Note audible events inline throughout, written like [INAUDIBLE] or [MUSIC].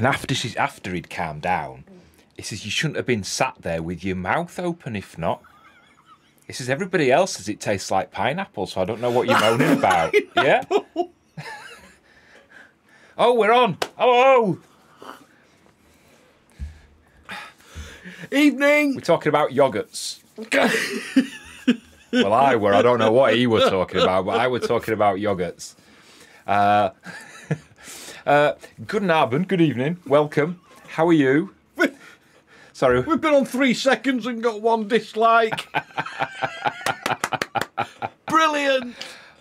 And after she's after he'd calmed down, he says you shouldn't have been sat there with your mouth open. If not, he says everybody else says it tastes like pineapple, so I don't know what you're moaning [LAUGHS] about. Yeah. oh, we're on. Oh! Evening. We're talking about yogurts. well, I were. I don't know what he was talking about, but I was talking about yogurts. Uh, uh, good Abend, good evening, welcome. How are you? [LAUGHS] Sorry, We've been on three seconds and got one dislike. [LAUGHS] Brilliant.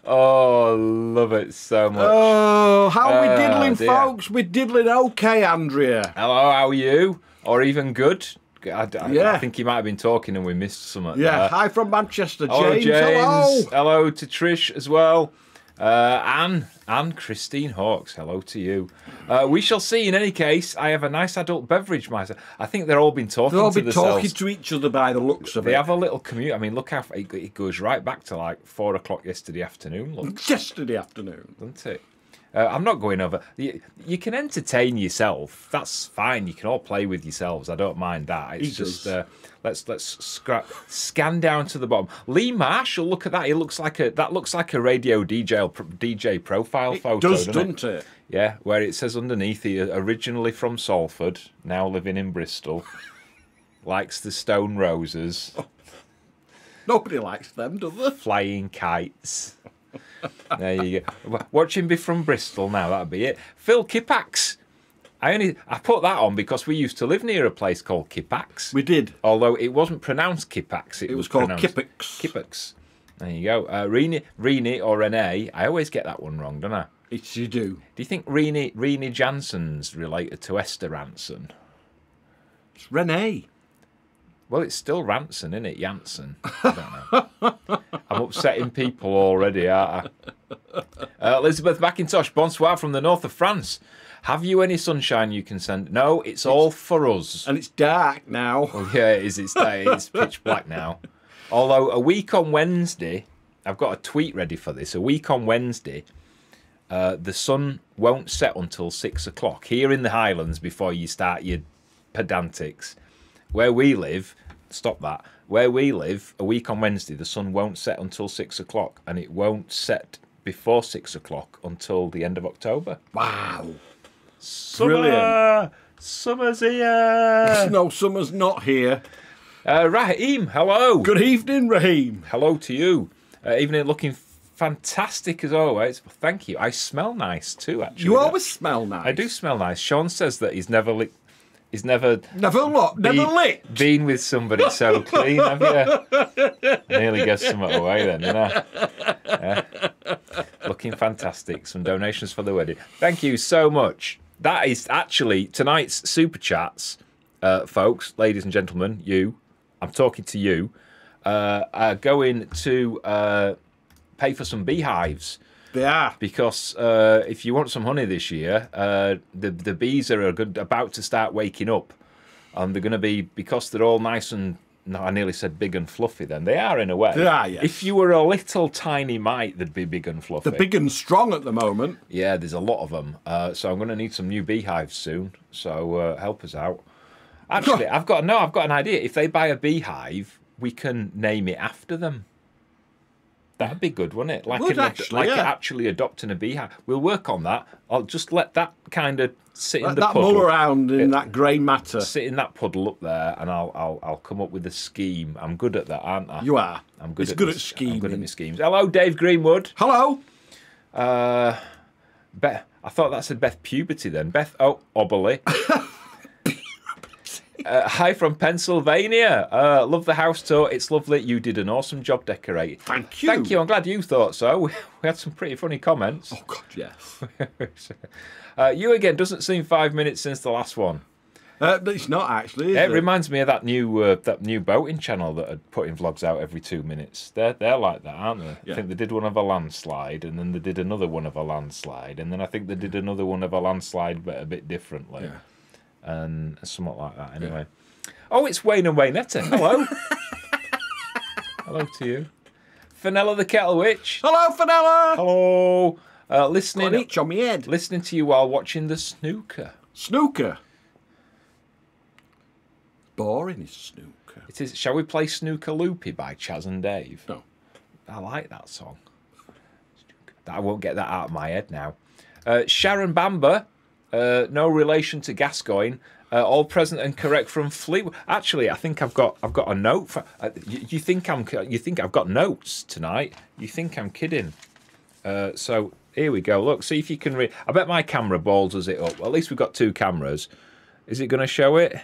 oh, love it so much. Oh, how are we Oh, diddling, dear. folks? We're diddling okay, Andrea. Hello, how are you? Or even good? I, I- Yeah. I think he might have been talking and we missed something. Yeah, there. hi from Manchester, James. Hello, James. Hello. Hello to Trish as well. Uh, Anne, Anne Christine Hawks, hello to you. Uh, we shall see. In any case, I have a nice adult beverage myself. I think they're all been talking They'll all to themselves. talking to each other by the looks of they it. They have a little commute. I mean, look how it it goes right back to like four o'clock yesterday afternoon. Look, Yesterday afternoon. doesn't it? Uh, I'm not going over. You, you can entertain yourself. That's fine. You can all play with yourselves. I don't mind that. It's He just uh, let's let's scrap, scan down to the bottom. Lee Marshall, look at that. He looks like a that looks like a radio DJ DJ profile It photo. does, doesn't it? it? Yeah, where it says underneath he originally from Salford, now living in Bristol. [LAUGHS] Likes the Stone Roses, [LAUGHS] Nobody likes them, does they? flying kites. There you go. Watch him be from Bristol now. That'd be it. Phil Kipax. I only I put that on because we used to live near a place called Kippax. We did. Although it wasn't pronounced Kippax, it, It was called pronounced Kippix. Kippax. There you go. Uh, Rini, Rini or Renee. I always get that one wrong, don't I? It's you do. Do you think Rini Rini Janssen's related to Esther Rantzen? It's Renee. Well, it's still Rantzen, isn't it? Janssen. I don't know. [LAUGHS] I'm upsetting people already, aren't I? Uh, Elizabeth McIntosh, bonsoir from the north of France. Have you any sunshine you can send? No, it's all for us. And it's dark now. Well, yeah, it is. It's, it's pitch black now. Although a week on Wednesday, I've got a tweet ready for this. A week on Wednesday, uh, the sun won't set until six o'clock here in the Highlands before you start your pedantics. Where we live, stop that. Where we live, a week on Wednesday, the sun won't set until six o'clock, and it won't set before six o'clock until the end of October. Wow. Summer! Brilliant. Summer's here! No, summer's not here. uh, Raheem, hello! Good evening, Raheem. hello to you. Uh, evening looking fantastic as always. Well, thank you. I smell nice too, actually. You always smell nice. I do smell nice. Sean says that he's never licked. He's never Never look, never been, licked. been with somebody so clean, have you? [LAUGHS] Nearly gave something away then, you know. Yeah. Looking fantastic. Some donations for the wedding. Thank you so much. That is actually tonight's super chats, uh, folks, ladies and gentlemen. You, I'm talking to you. Uh, are going to uh, pay for some beehives They are. because uh, if you want some honey this year, uh, the the bees are good, about to start waking up, and they're going to be because they're all nice and no, I nearly said big and fluffy. Then they are in a way. They are, yes. If you were a little tiny mite, they'd be big and fluffy. They're big and strong at the moment. Yeah, there's a lot of them. Uh, so I'm going to need some new beehives soon. So uh, help us out. Actually, [LAUGHS] I've got no. I've got an idea. If they buy a beehive, we can name it after them. That'd be good, wouldn't it? Like, Would an, actually, like yeah. actually adopting a beehive. We'll work on that. I'll just let that kind of sit in Let the that puddle. mull around in that grey matter. Sit in that puddle up there, and I'll I'll I'll come up with a scheme. I'm good at that, aren't I? You are. I'm good. It's at good my- at I'm good at my schemes. Hello, Dave Greenwood. Hello. Uh, Beth. I thought that said Beth Puberty then. Beth. Oh, Oberly. [LAUGHS] Uh, hi from Pennsylvania. Uh, love the house tour. It's lovely. You did an awesome job decorating. Thank you. Thank you. I'm glad you thought so. [LAUGHS] We had some pretty funny comments. Oh God, yes. [LAUGHS] Uh, you again doesn't seem five minutes since the last one. Uh, but it's not actually. Is It it? reminds me of that new uh, that new boating channel that are putting vlogs out every two minutes. They're they're like that, aren't they? Yeah. I think they did one of a landslide, and then they did another one of a landslide, and then I think they did another one of a landslide, but a bit differently, Yeah. And somewhat like that. Anyway, oh, it's Wayne and Waynetta. Hello, [LAUGHS] hello to you, Fenella the Kettle Witch. Hello, Fenella. Hello, uh, Got listening itch on my head. listening to you while watching the snooker. Snooker. Boring is snooker. It is. Shall we play Snooker Loopy by Chas and Dave? No. I like that song. I won't get that out of my head now. Uh, Sharon Bamber, uh, no relation to Gascoigne. Uh, all present and correct from Fleetwood. Actually, I think I've got I've got a note. For, uh, you, you think I'm you think I've got notes tonight? You think I'm kidding? Uh, so here we go. Look, see if you can read. I bet my camera balls us it up. Well, at least we've got two cameras. Is it going to show it?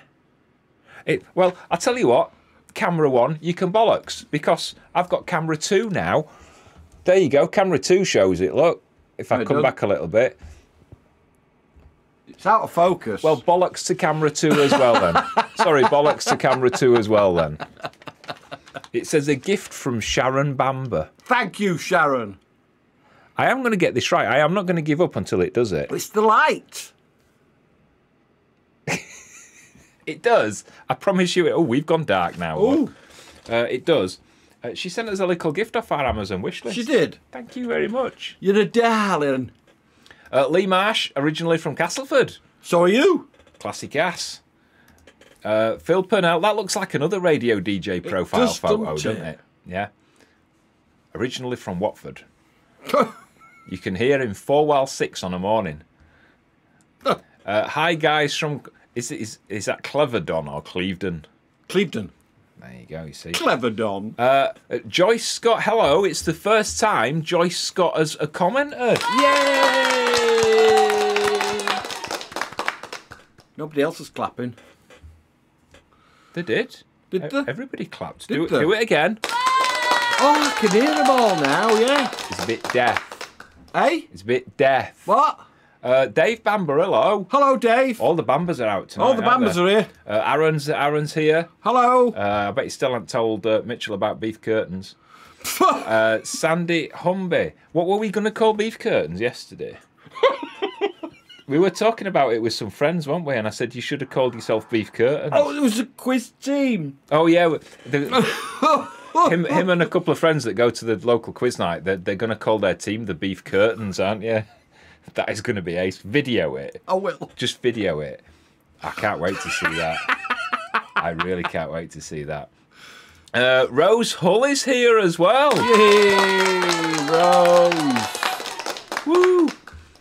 It well, I'll tell you what. Camera one, you can bollocks because I've got camera two now. There you go. Camera two shows it. Look, if I It come does. back a little bit. It's out of focus. Well, bollocks to camera two as well then. [LAUGHS] Sorry, bollocks to camera two as well then. It says a gift from Sharon Bamber. thank you, Sharon. I am going to get this right. I am not going to give up until it does it. It's the light. [LAUGHS] It does. I promise you. It. Oh, we've gone dark now. Oh, Uh, it does. Uh, she sent us a little gift off our Amazon wish list. she did. Thank you very much. You're a darling. Uh, Lee Marsh, originally from Castleford. So are you. Classic ass. Uh, Phil Purnell, that looks like another radio DJ profile does, photo, doesn't doesn't it? it? Yeah. Originally from Watford. [LAUGHS] You can hear him four while six on a morning. Uh, hi guys from is it is is that Cleverdon or Clevedon? Clevedon. There you go. You see. Clever Don. Uh, uh, Joyce Scott, hello. It's the first time Joyce Scott has a commenter. Yay! Nobody else is clapping. They did. Did they? Everybody clapped. Did do, it, do it again. Oh, I can hear them all now, yeah. It's a bit deaf. Hey? It's a bit deaf. What? Uh, Dave Bamber, hello. Hello, Dave. All the Bambers are out tonight. All the Bambers are here. Uh, Aaron's Aaron's here. Hello. Uh, I bet you still haven't told uh, Mitchell about beef curtains. [LAUGHS] Uh, Sandy Humby. What were we going to call beef curtains yesterday? [LAUGHS] we were talking about it with some friends, weren't we? And I said you should have called yourself beef curtains. oh, it was a quiz team. Oh yeah, the, [LAUGHS] him, him and a couple of friends that go to the local quiz night. They're, they're going to call their team the Beef Curtains, aren't you? [LAUGHS] That is going to be ace. Video it, I will. just video it. I can't wait to see that. I really can't wait to see that. Uh, Rose Hull is here as well. Yay, Rose. Woo!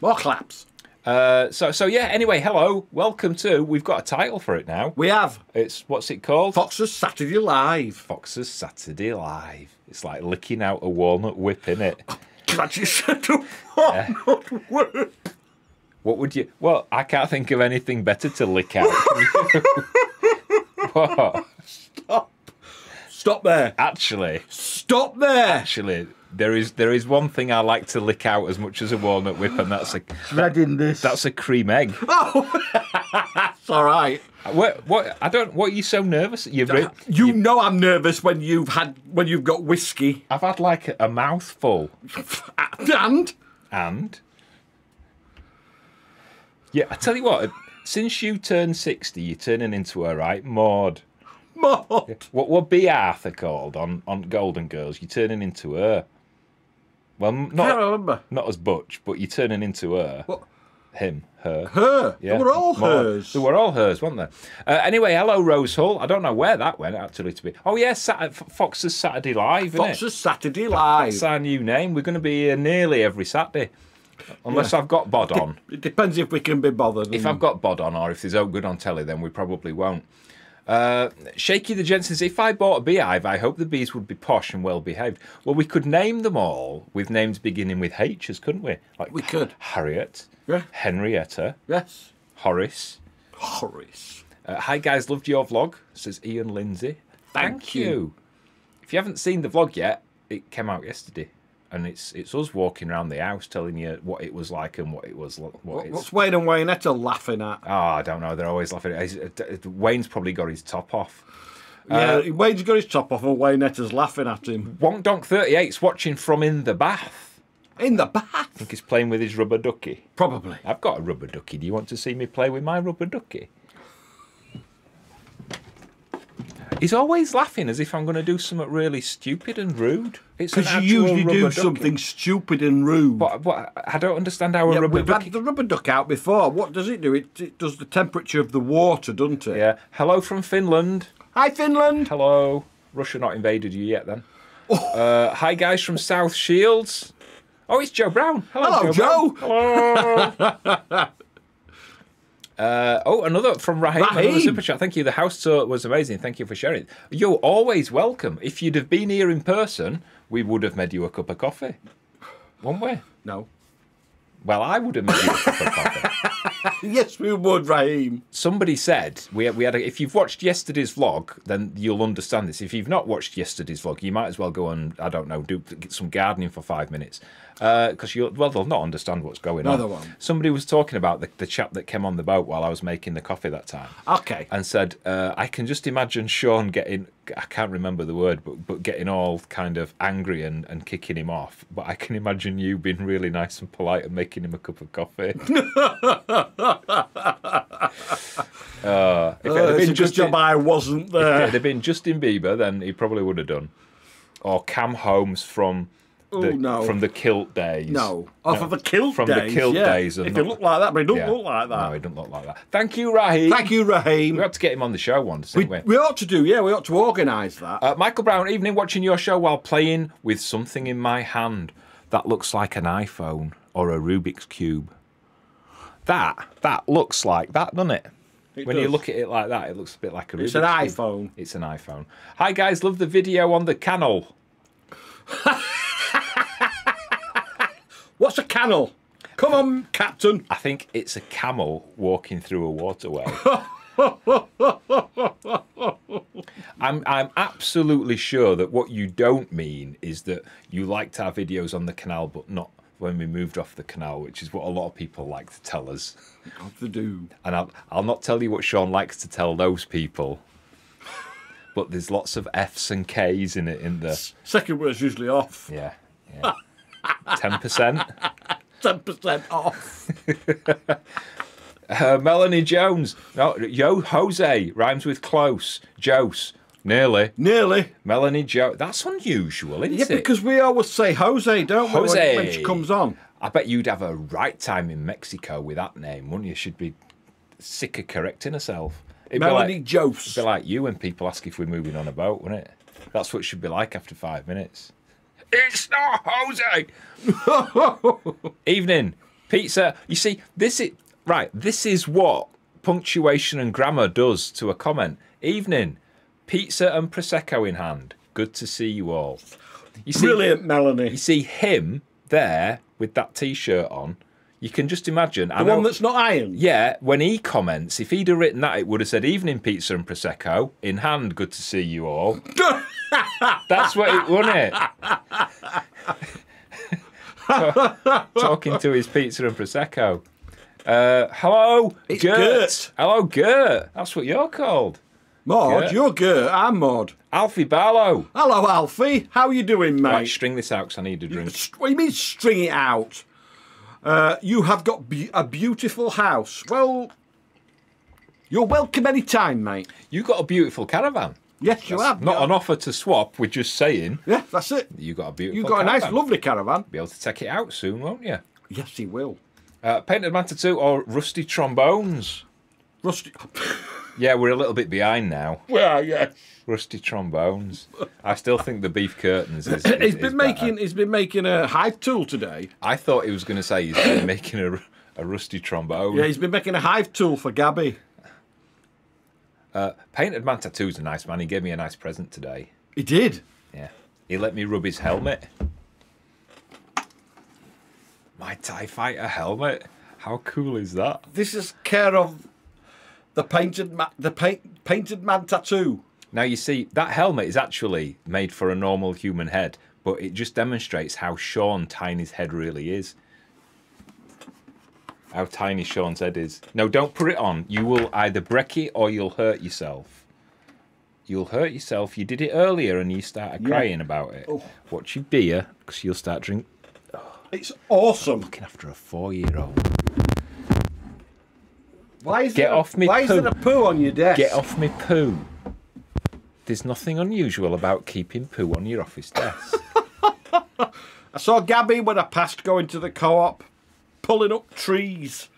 More claps. Uh, so so yeah. Anyway, hello, welcome to. We've got a title for it now. We have It's what's it called? Fox's Saturday Live. Fox's Saturday Live. It's like licking out a walnut whip, in it. Glad you said a walnut whip. What would you? Well, I can't think of anything better to lick out. [LAUGHS] what? Stop there. Actually, Stop there. actually, there is there is one thing I like to lick out as much as a walnut whip, and that's a Reading this. that's a cream egg. [LAUGHS] Oh, that's all right. What? What? I don't. What are you so nervous? You've re- You know I'm nervous when you've had when you've got whiskey I've had like a, a mouthful, [LAUGHS] and and yeah, I tell you what. Since you turned sixty, you're turning into a right Maud. Maud. What what Bea Arthur called on on Golden Girls? You're turning into her. Well, I can't not remember. not as Butch, but you're turning into her. What? Him, her. Her. Yeah. They were all More. hers. They were all hers, weren't they? Uh, anyway, hello, Rose Hull. I don't know where that went, actually, to be. Oh, yeah, Sat- F- Fox's Saturday Live, isn't it? Fox's Saturday Live. That's our new name. We're going to be here nearly every Saturday. Unless I've got Bod on. It depends if we can be bothered. If I've got Bod on or if there's Oak Good on telly, then we probably won't. Uh, Shaky the says, if I bought a beehive, I hope the bees would be posh and well behaved. Well, we could name them all with names beginning with H's, couldn't we? Like We could. Harriet, Yeah. Henrietta, Yes. Horace. Horace. Uh, Hi guys, loved your vlog, says Ian Lindsay. Thank you. If you haven't seen the vlog yet, it came out yesterday. And it's it's us walking around the house telling you what it was like and what it was what What- What's Wayne and Waynetta laughing at? Oh, I don't know. They're always laughing. Uh, Wayne's probably got his top off. yeah, Wayne's got his top off and Waynetta's laughing at him. Wonk Donk 38's watching from in the bath. In the bath? I think he's playing with his rubber ducky. Probably. I've got a rubber ducky. Do you want to see me play with my rubber ducky? He's always laughing as if I'm going to do something really stupid and rude. Because you usually do ducky. something stupid and rude. But, but I don't understand how a rubber we've had the rubber duck out before. What does it do? It, it does the temperature of the water, doesn't it? Yeah. Hello from Finland. Hi, Finland. Hello. Russia not invaded you yet then. [LAUGHS] Oh. Uh, hi guys from South Shields. Oh, it's Joe Brown. Hello, Hello, Joe. Brown. Hello. [LAUGHS] Uh, oh, another from Raheem. Another Raheem. super chat. Thank you. The house tour was amazing. Thank you for sharing. You're always welcome. If you'd have been here in person, we would have made you a cup of coffee. One way. No. Well, I would have made you a cup of coffee. [LAUGHS] Yes, we would, Raheem. Somebody said we we had. A, if you've watched yesterday's vlog, then you'll understand this. If you've not watched yesterday's vlog, you might as well go and I don't know do get some gardening for five minutes because you'll well they'll not understand what's going No, on. won't. Somebody was talking about the, the chap that came on the boat while I was making the coffee that time. Okay. And said, uh, I can just imagine Sean getting, I can't remember the word, but, but getting all kind of angry and, and kicking him off. But I can imagine you being really nice and polite and making him a cup of coffee. [LAUGHS] uh, if it Uh, had been just job I wasn't there. if it had been Justin Bieber, then he probably would have done. Or Cam Holmes from the, Oh, no. from the kilt days. No. Off of the kilt from days. the kilt yeah. days. If you not- look like that, but he don't Yeah. look like that. No, he doesn't look like that. Thank you, Raheem. Thank you, Raheem. We had to get him on the show once, We, we? we ought to do, yeah, we ought to organise that. Uh, Michael Brown, evening watching your show while playing with something in my hand that looks like an iPhone or a Rubik's Cube. That, that looks like that, doesn't it? It when you look at it like that, it looks a bit like a It's Rubik's an Cube. iPhone. It's an iPhone. Hi guys, love the video on the canal. [LAUGHS] What's a canal? Come on, Captain. I think it's a camel walking through a waterway. [LAUGHS] I'm I'm absolutely sure that what you don't mean is that you liked our videos on the canal, but not when we moved off the canal, which is what a lot of people like to tell us. Got to do. And I'll I'll not tell you what Sean likes to tell those people. But there's lots of F's and K's in it in the Second word's usually off. yeah yeah [LAUGHS] ten percent. 10% off. [LAUGHS] Uh, Melanie Jones. No, Yo Jose rhymes with close. Jose. Nearly. Nearly. Melanie Jones. That's unusual, isn't Yeah, it? because we always say Jose, don't we, when- Jose. when she comes on? I bet you'd have a right time in Mexico with that name, wouldn't you? She'd be sick of correcting herself. It'd Melanie be like, Jose. it'd be like you when people ask if we're moving on a boat, wouldn't it? That's what it should be like after five minutes. It's not Jose. [LAUGHS] Evening pizza. You see, this is right. This is what punctuation and grammar does to a comment. Evening pizza and prosecco in hand. Good to see you all. You see, Brilliant, Melanie. you see him there with that t-shirt on. You can just imagine. I The know- one that's not iron. yeah, when he comments, if he'd have written that, it would have said evening pizza and prosecco in hand. Good to see you all. [LAUGHS] That's what it wouldn't it. [LAUGHS] Talking to his pizza and prosecco. Uh, hello, It's Gert. Gert. Hello, Gert. That's what you're called. Maud, Gert. you're Gert. I'm Maud. Alfie Barlow. Hello, Alfie. How are you doing, mate? Right, string this out because I need a drink. What do you mean string it out? Uh, you have got be- a beautiful house. Well, you're welcome any time, mate. You've got a beautiful caravan. Yes, you have. Not yeah. an offer to swap. We're just saying Yeah, that's it. you got a beautiful. You've got a nice, lovely caravan. Be able to take it out soon, won't you? Yes, he will. Uh, Painted Man Tattoo or Rusty Trombones? Rusty. Yeah, we're a little bit behind now. well, yeah. Rusty Trombones. I still think the beef curtains is. [COUGHS] is- He's been better. making. He's been making a hive tool today. I thought he was going to say he's been [COUGHS] making a, a rusty trombone. Yeah, he's been making a hive tool for Gabby. Uh, Painted Man Tattoo's a nice man. He gave me a nice present today. He did. Yeah. He let me rub his helmet. My TIE Fighter helmet. How cool is that? This is care of the painted ma- the paint painted man tattoo. Now you see that helmet is actually made for a normal human head, but it just demonstrates how Sean Tiny's head really is. How tiny Sean's head is. No, don't put it on. You will either break it or you'll hurt yourself. You'll hurt yourself. You did it earlier and you started Yeah. crying about it. Oh. Watch your beer because you'll start drinking. It's awesome. Looking after a four-year-old. Why is Get there off me Why is there a poo on your desk? Get off me poo. There's nothing unusual about keeping poo on your office desk. [LAUGHS] I saw Gabby when I passed going to the co-op, pulling up trees.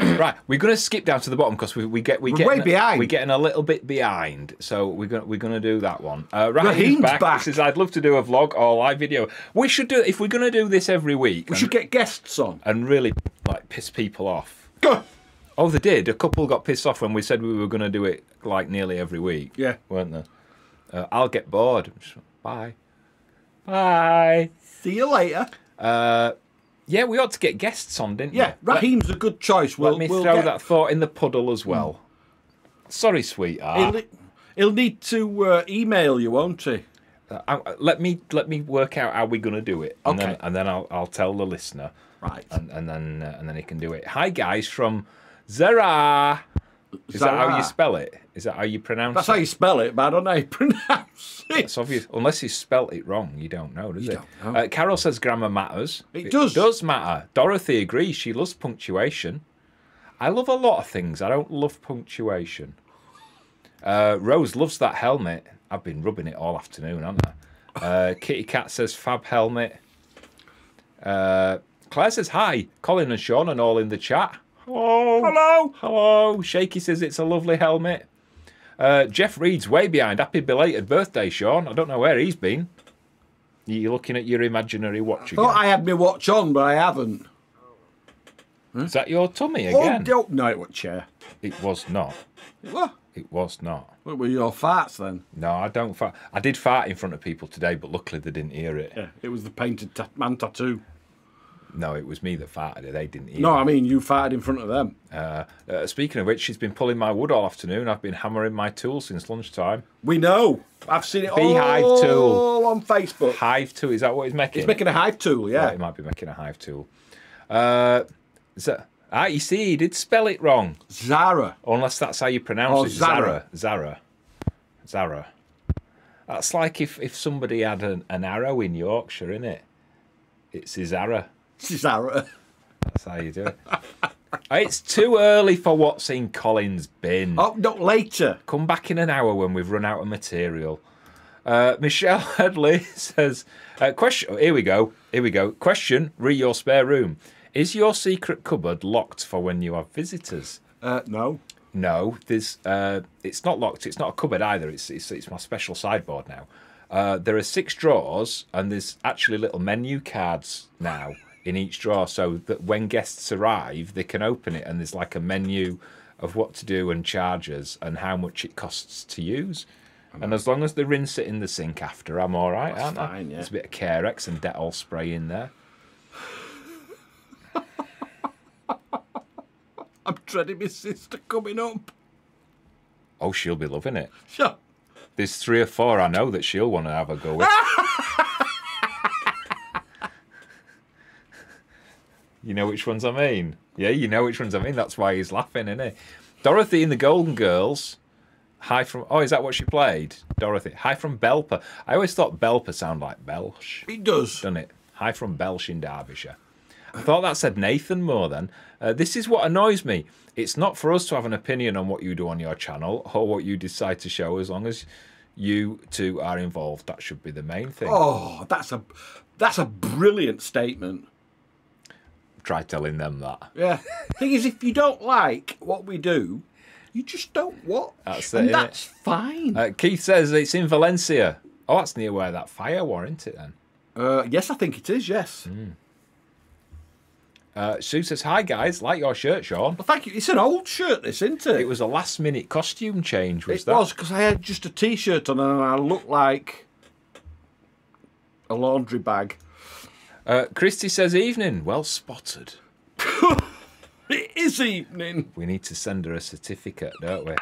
right, we're going to skip down to the bottom because we, we get we get way behind. We're getting a little bit behind, so we're going we're going to do that one. Uh, Raheem's back. back. Says, "I'd love to do a vlog or live video. We should do if we're going to do this every week We and, should get guests on. and really like piss people off." Go. Oh, they did. A couple got pissed off when we said we were going to do it like nearly every week. Yeah. weren't they? Uh, I'll get bored. Bye. Bye. See you later. Uh, yeah, we ought to get guests on, didn't Yeah, we? Let- Raheem's a good choice. We'll, Let me we'll throw get- that thought in the puddle as well. Sorry, sweetheart. He'll, he'll need to uh, email you, won't he? Uh, I- let me let me work out how we're gonna do it, and then and then I'll I'll tell the listener, Right. and, and then uh, and then he can do it. Hi guys from Zara. Is that how you spell it? Is that how you pronounce That's it? That's how you spell it, but I don't know how you [LAUGHS] pronounce it. It's obvious, unless you spelt it wrong, you don't know, does it? don't know. Uh, Carol says grammar matters. It does. does matter. Dorothy agrees. She loves punctuation. I love a lot of things. I don't love punctuation. Uh, Rose loves that helmet. I've been rubbing it all afternoon, haven't I? Uh, [LAUGHS] Kitty Cat says fab helmet. Uh, Claire says hi. Colin and Sean and all in the chat. Hello. Hello. Hello. Shaky says it's a lovely helmet. Uh, Jeff Reed's way behind. Happy belated birthday, Sean. I don't know where he's been. You're looking at your imaginary watch again. Thought I had my watch on, but I haven't. Is that your tummy Oh, again? don't know it was chair. it was not. What? It was not. What were your farts then? No, I don't fart. I did fart in front of people today, but luckily they didn't hear it. Yeah, it was the painted ta- man tattoo. No, it was me that farted it. They didn't hear No. I mean you farted in front of them. Uh, uh, speaking of which, she's been pulling my wood all afternoon. I've been hammering my tool since lunchtime. We know. I've seen it Beehive all tool. on Facebook. Hive tool, is that what he's making? He's making a hive tool, Yeah, yeah. he might be making a hive tool. Uh, that, ah, you see, he did spell it wrong. Zara. Unless that's how you pronounce Oh, it. Zara. Zara. Zara. That's like if, if somebody had an, an arrow in Yorkshire, innit? It's a Zara. [LAUGHS] Zara. That's how you do it. [LAUGHS] it's too early for what's in Colin's bin. Oh, no, later. Come back in an hour when we've run out of material. Uh, Michelle [LAUGHS] Headley says, uh, question. Here we go. Here we go. Question: Re your spare room. Is your secret cupboard locked for when you have visitors? Uh, no. No, there's. Uh, it's not locked. It's not a cupboard either. It's it's, it's my special sideboard now. Uh, there are six drawers, and there's actually little menu cards now in each drawer, so that when guests arrive, they can open it, and there's like a menu of what to do and charges and how much it costs to use. And as long as they rinse it in the sink after, I'm all right, aren't I? fine, yeah. There's a bit of Carex and Dettol spray in there. [LAUGHS] I'm dreading my sister coming up. Oh, she'll be loving it. [LAUGHS] Sure. There's three or four I know that she'll want to have a go with. [LAUGHS] you know which ones I mean? Yeah, you know which ones I mean. That's why he's laughing, isn't he? Dorothy in the Golden Girls. Hi from. Oh, is that what she played? Dorothy. Hi from Belper. I always thought Belper sounded like Belsh, It does. doesn't it? Hi from Belsh in Derbyshire. I thought that said Nathan more then. Uh, this is what annoys me. It's not for us to have an opinion on what you do on your channel or what you decide to show as long as you two are involved. That should be the main thing. Oh, that's a that's a brilliant statement. Try telling them that. Yeah. Thing is, if you don't like what we do, you just don't watch, That's it, that's fine. Uh, Keith says it's in Valencia. Oh, that's near where that fire war, isn't it then? Uh, yes, I think it is. Yes. Uh, Sue says, Hi guys, like your shirt, Sean. Well, thank you. It's an old shirt, this, isn't it? It was a last minute costume change, was It that? was because I had just a t-shirt on and I looked like a laundry bag. Uh, Christy says, Evening. Well spotted. [LAUGHS] It is evening. We need to send her a certificate, don't we?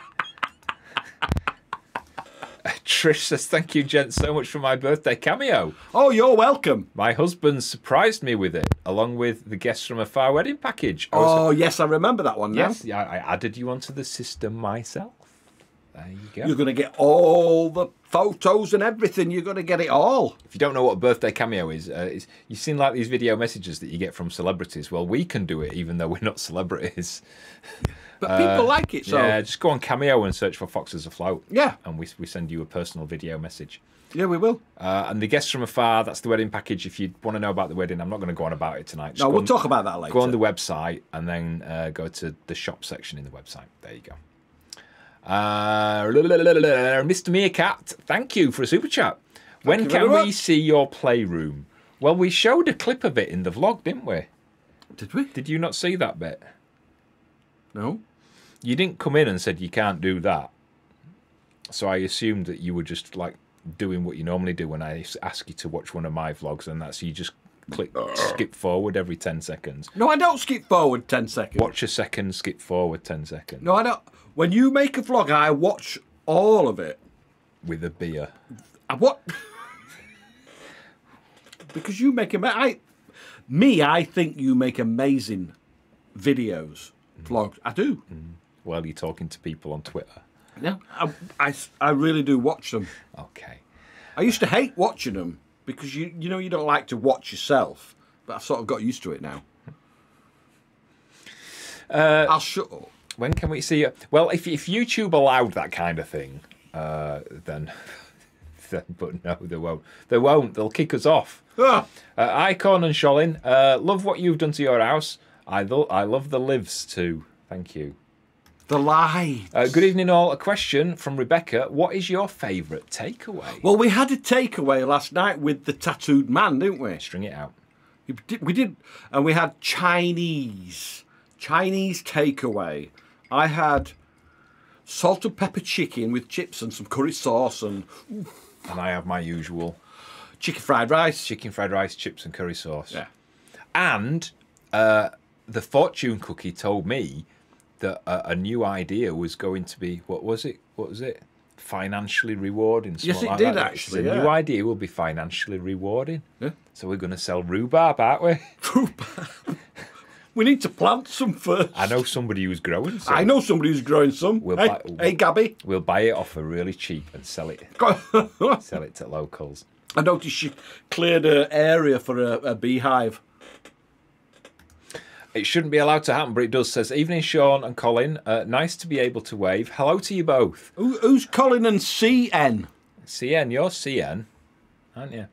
[LAUGHS] Trish says, Thank you, gents, so much for my birthday cameo. Oh, you're welcome. My husband surprised me with it, along with the guests from a fire wedding package. I was- Oh, yes, I remember that one. Now. yes, yeah, I added you onto the system myself. There you go. You're going to get all the photos and everything. You're going to get it all. If you don't know what a birthday cameo is, uh, you've seen like these video messages that you get from celebrities. Well, we can do it even though we're not celebrities. But people like it, so yeah, yeah, just go on Cameo and search for Foxes Afloat. yeah, And we, we send you a personal video message. Yeah, we will. Uh, and the guests from afar, that's the wedding package. If you want to know about the wedding, I'm not going to go on about it tonight. Just No, we'll on- talk about that later. Go on the website and then uh, go to the shop section in the website. There you go. Uh, Mr. Meerkat, thank you for a super chat. When can we see your playroom? Well, we showed a clip of it in the vlog, didn't we? Did we? Did you not see that bit? No. You didn't come in and said you can't do that. So I assumed that you were just like doing what you normally do when I ask you to watch one of my vlogs, and that's you just click uh. skip forward every 10 seconds. No, I don't skip forward ten seconds. Watch a second, skip forward 10 seconds No, I don't. When you make a vlog, I watch all of it. with a beer. I what? [LAUGHS] because you make ama- I, me, I think you make amazing videos, mm. vlogs. I do. Mm. while you're talking to people on Twitter. Yeah, I, I, I really do watch them. Okay. I used to hate watching them because you you know you don't like to watch yourself, but I've sort of got used to it now. Uh, I'll shut up. When can we see? Well, if if YouTube allowed that kind of thing, uh, then, [LAUGHS] then but no, they won't. They won't. They'll kick us off. Ah, Uh, Icon and Sholin, uh, love what you've done to your house. I lo- I love the lives too. Thank you. The light. Uh, good evening, all. A question from Rebecca. What is your favourite takeaway? Well, we had a takeaway last night with the tattooed man, didn't we? String it out. We did, we did, and we had Chinese, Chinese takeaway. I had salt and pepper chicken with chips and some curry sauce and And I have my usual chicken fried rice. chicken fried rice, chips, and curry sauce. Yeah. And uh, the fortune cookie told me that a, a new idea was going to be what was it? What was it? Financially rewarding. Yes, it like did, that. actually, The yeah. new idea will be financially rewarding. Yeah. So we're going to sell rhubarb, aren't we? [LAUGHS] Rhubarb. We need to plant some first. I know somebody who's growing. Some. I know somebody who's growing some. We'll hey, buy- hey, Gabby. We'll buy it off for really cheap and sell it. Sell it to locals. [LAUGHS] I noticed she cleared an area for a, a beehive. It shouldn't be allowed to happen, but it does. Says evening, Sean and Colin. Uh, nice to be able to wave. Hello to you both. Who, who's Colin and CN? CN, you're CN, aren't you?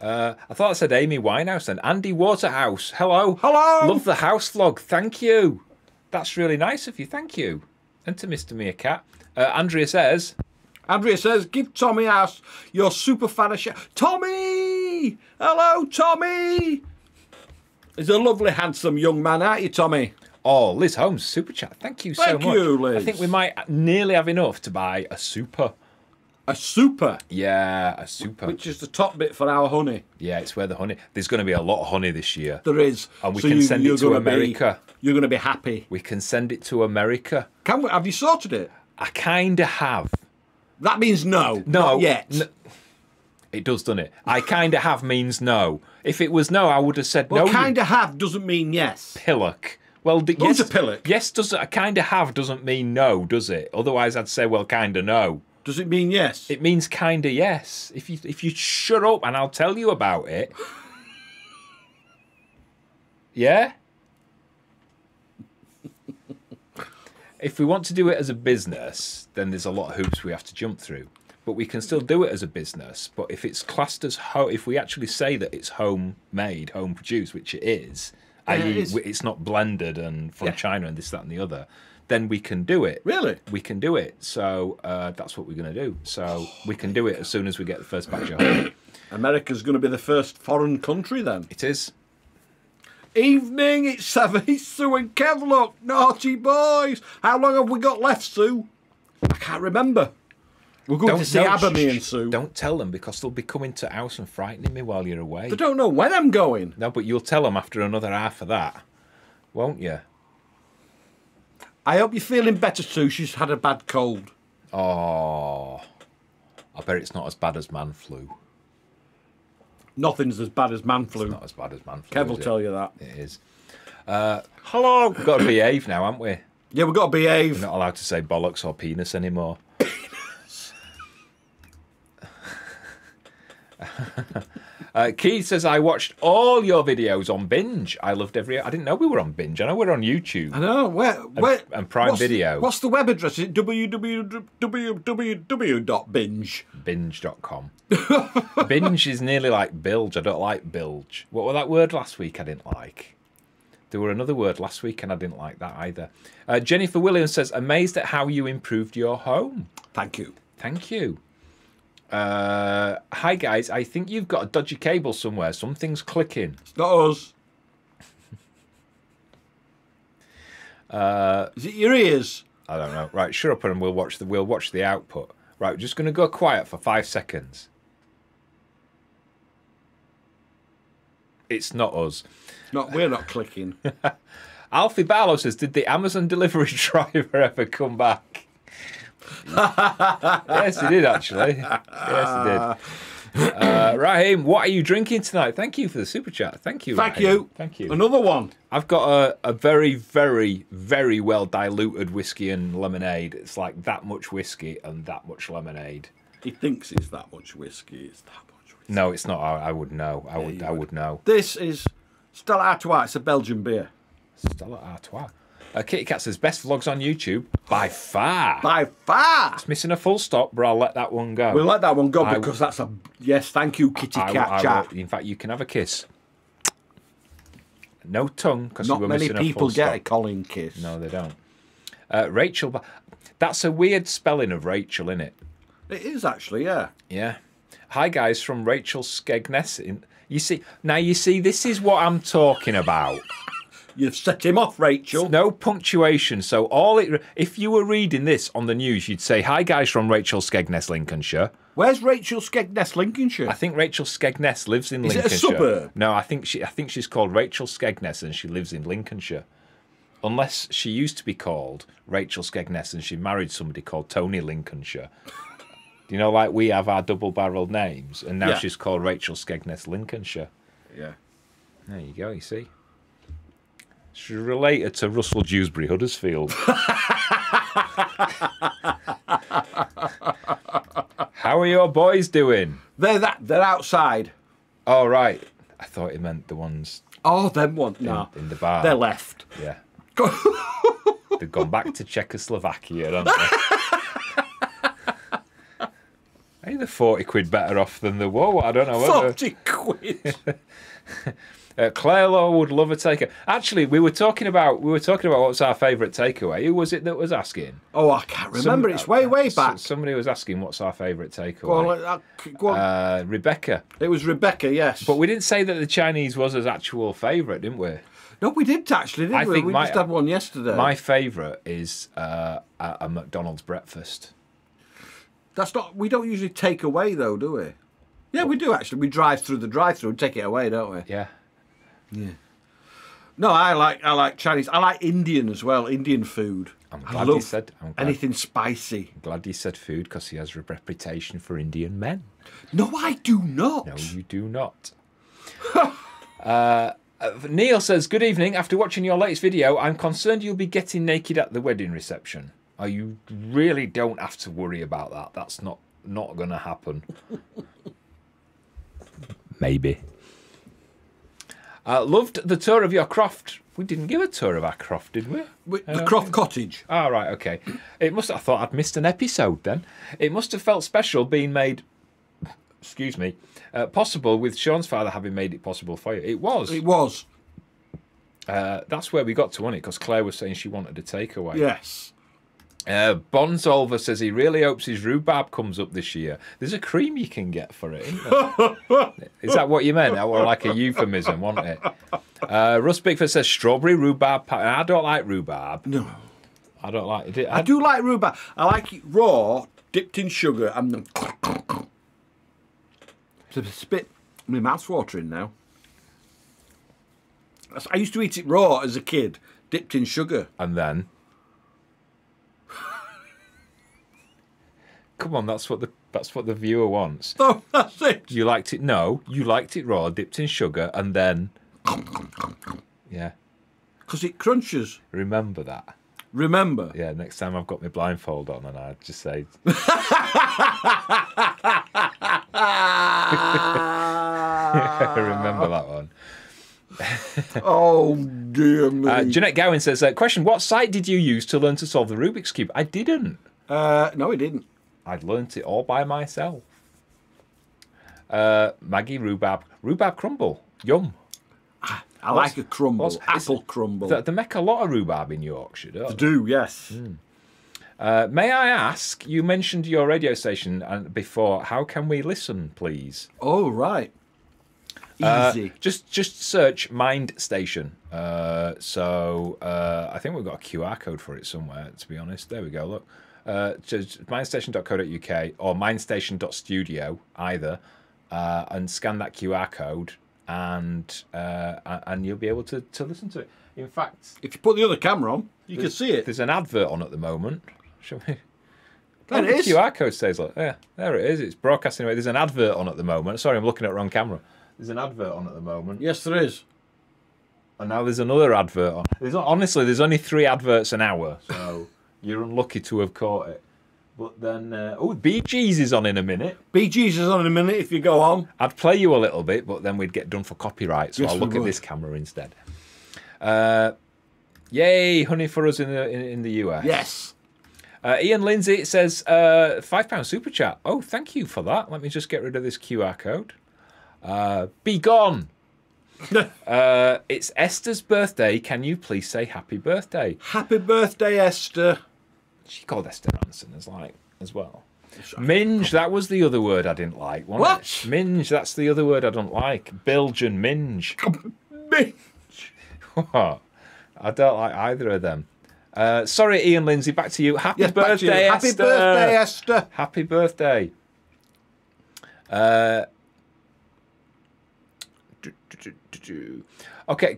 Uh, I thought I said Amy Winehouse and Andy Waterhouse. Hello. Hello. Love the house vlog. Thank you. That's really nice of you. Thank you. And to Mr. Meerkat. Uh, Andrea says, Andrea says, give Tommy House your super fan a shout. Tommy! Hello, Tommy! He's a lovely, handsome young man, aren't you, Tommy? Oh, Liz Holmes, super chat. Thank you so Thank much. you, Liz. I think we might nearly have enough to buy a super. A super, Yeah, a super. which is the top bit for our honey. Yeah, it's where the honey. There's going to be a lot of honey this year. There is. And we can send it to gonna be- America. you're going to be happy. We can send it to America. Can we? Have you sorted it? I kind of have. That means no. No, Not yet. It does, doesn't it? I kind of have means no. If it was no, I would have said well, no. kind of have doesn't mean yes. pillock. Well, the, yes, a pillock? Yes, does I kind of have doesn't mean no, does it? Otherwise, I'd say well, kind of no. Does it mean yes? It means kind of yes. If you if you shut up and I'll tell you about it. Yeah. [LAUGHS] if we want to do it as a business, then there's a lot of hoops we have to jump through. But we can still do it as a business. But if it's classed as ho- if we actually say that it's homemade, home produced, which it is, Yeah, i.e., w- it's not blended and from Yeah. China and this, that, and the other, then we can do it. Really? We can do it. So uh, that's what we're going to do. So we can do it as soon as we get the first batch of honey. [COUGHS] America's going to be the first foreign country then. It is. Evening, it's Savvy, [LAUGHS] Sue and Kev. Look, naughty boys. How long have we got left, Sue? I can't remember. We're going to see don't- Abba, me shh, and Sue. Don't tell them because they'll be coming to house and frightening me while you're away. They don't know when I'm going. No, but you'll tell them after another half of that, won't you? I hope you're feeling better, Sue. She's had a bad cold. Oh, I bet it's not as bad as man flu. Nothing's as bad as man flu. Not as bad as man flu. Kev will tell you that. It is. Uh, hello. We've got to behave now, haven't we? Yeah, we've got to behave. We're not allowed to say bollocks or penis anymore. [LAUGHS] Uh, Keith says, I watched all your videos on Binge. I loved every. I didn't know we were on Binge. I know we're on YouTube. I know. Where? where and Prime what's Video. what's the web address? Is it www.binge? Binge.com. [LAUGHS] Binge is nearly like bilge. I don't like bilge. What was that word last week I didn't like? There were another word last week and I didn't like that either. Uh, Jennifer Williams says, amazed at how you improved your home. Thank you. Thank you. Uh, hi guys, I think you've got a dodgy cable somewhere. Something's clicking. It's not us. [LAUGHS] Uh, Is it your ears? I don't know. Right, shut up and we'll watch the we'll watch the output. Right, we're just going to go quiet for five seconds. It's not us. Not we're not clicking. [LAUGHS] Alfie Barlow says, "Did the Amazon delivery [LAUGHS] driver ever come back?" Yes, he did actually. Yes, he did. Uh, Raheem, what are you drinking tonight? Thank you for the super chat. Thank you. Thank Raheem. you. Thank you. Another one. I've got a, a very, very, very well diluted whiskey and lemonade. It's like that much whiskey and that much lemonade. He thinks it's that much whiskey. It's that much whiskey. No, it's not. I, I would know. I would. I would. would know. This is Stella Artois. It's a Belgian beer. Stella Artois. Uh, Kitty Cat says best vlogs on YouTube by far. By far. It's missing a full stop, but I'll let that one go. We'll let that one go I- because that's a yes. Thank you, Kitty I- Cat I chat. in fact, you can have a kiss. No tongue because Not were many missing a full people get stop. a Colin kiss. No, they don't. Uh, Rachel, that's a weird spelling of Rachel, isn't it? It is actually, yeah. Yeah. Hi guys from Rachel Skegness. In, you see now, you see this is what I'm talking about. You've set him off, Rachel. No punctuation. So all it, if you were reading this on the news, you'd say, "Hi guys from Rachel Skegness, Lincolnshire." Where's Rachel Skegness, Lincolnshire? I think Rachel Skegness lives in Is it a suburb? No, I think she I think she's called Rachel Skegness and she lives in Lincolnshire. Unless she used to be called Rachel Skegness and she married somebody called Tony Lincolnshire. Do [LAUGHS] you know like we have our double barreled names and now Yeah. she's called Rachel Skegness Lincolnshire. yeah. There you go, you see. She's related to Russell Dewsbury Huddersfield. How are your boys doing? They're that. They're outside. Oh right. I thought it meant the ones Oh, them one. No, in the bar. they're left. Yeah. [LAUGHS] They've gone back to Czechoslovakia, haven't they? Hey, they're 40 quid better off than the whoa. I don't know. Forty quid. [LAUGHS] Uh, Claire Law would love a takeaway. Actually, we were talking about we were talking about what's our favourite takeaway. Who was it that was asking? oh, I can't remember. Some- it's way, way back. Somebody was asking what's our favourite Go on, takeaway. uh, go on. Uh, Rebecca. it was Rebecca. Yes. But we didn't say that the Chinese was his actual favourite, didn't we? no, we didn't actually, did I we? think we my- just had one yesterday. My favourite is uh, a, a McDonald's breakfast. That's not. We don't usually take away though, do we? Yeah, we do actually. We drive through the drive-through and take it away, don't we? Yeah. Yeah. No, I like I like Chinese. I like Indian as well. Indian food. I'm I glad said- I'm glad- anything spicy. Glad you said food because he has a reputation for Indian men. No, I do not. No, you do not. [LAUGHS] uh, uh, Neil says, Good evening. After watching your latest video, I'm concerned you'll be getting naked at the wedding reception. Oh, you really don't have to worry about that. That's not not going to happen. [LAUGHS] Maybe. Uh, loved the tour of your croft. We didn't give a tour of our croft, did we? I The don't Croft Cottage. Ah, right, okay. It must. I thought I'd missed an episode. Then it must have felt special being made. Excuse me. Uh, possible with Sean's father having made it possible for you. It was. It was. Uh, that's where we got to on it because Claire was saying she wanted a takeaway. Yes. Uh, Bonsolver says he really hopes his rhubarb comes up this year. There's a cream you can get for it. Isn't there? [LAUGHS] Is that what you meant? Or like a euphemism, wasn't it? Uh, Russ Bickford says strawberry rhubarb. pa- I don't like rhubarb. No. I don't like it. I do like rhubarb. I like it raw, dipped in sugar, and then. It's [COUGHS] a bit. My mouth's watering now. I used to eat it raw as a kid, dipped in sugar. and then come on that's what the that's what the viewer wants [LAUGHS] Oh, that's it. you liked it no you liked it raw dipped in sugar and then yeah Because it crunches. remember that Remember. yeah next time i've got my blindfold on and i just say [LAUGHS] [LAUGHS] remember that one. Oh dear me. Uh, Jeanette Gowan says, uh, question, what site did you use to learn to solve the Rubik's Cube? I didn't. Uh, no, I didn't. I'd learnt it all by myself. Uh, Maggie rhubarb. Rhubarb crumble. Yum. I like a crumble, apple crumble. They, they make a lot of rhubarb in Yorkshire, don't they? do yes. Uh, may I ask, you mentioned your radio station uh, before. How can we listen, please? Oh right. Uh, Easy. just just search Mind Station. Uh, so uh, I think we've got a QR code for it somewhere. To be honest, there we go. Look, uh, mindstation.co.uk or mindstation.studio either, uh, and scan that QR code, and uh, and you'll be able to, to listen to it. In fact, if you put the other camera on, you can see it. There's an advert on at the moment. Shall we? There Oh, it the is. QR code says like, yeah, there it is. It's broadcasting away. There's an advert on at the moment. Sorry, I'm looking at the wrong camera. There's an advert on at the moment. Yes, there is. And now there's another advert on. There's honestly, there's only three adverts an hour, so you're unlucky to have caught it. But then, uh, oh, Bee Gees is on in a minute. Bee Gees is on in a minute if you go on. I'd play you a little bit, but then we'd get done for copyright, so Yes, I'll look at this camera instead. Uh, yay, honey for us in the in, in the US. Yes. Uh, Ian Lindsay says uh, five pound super chat. Oh, thank you for that. Let me just get rid of this QR code. Uh, be gone. [LAUGHS] uh, it's Esther's birthday. Can you please say happy birthday? Happy birthday, Esther. She called Esther Rantzen as like as well. Minge, that was the other word I didn't like. What? It? Minge, that's the other word I don't like. Belgian and minge. [LAUGHS] Me. I don't like either of them. Uh, sorry, Ian Lindsay, back to you. Happy Yes, to you. birthday, Happy Esther. birthday, Esther. Happy birthday. Uh, do, do, do, do, do. Okay.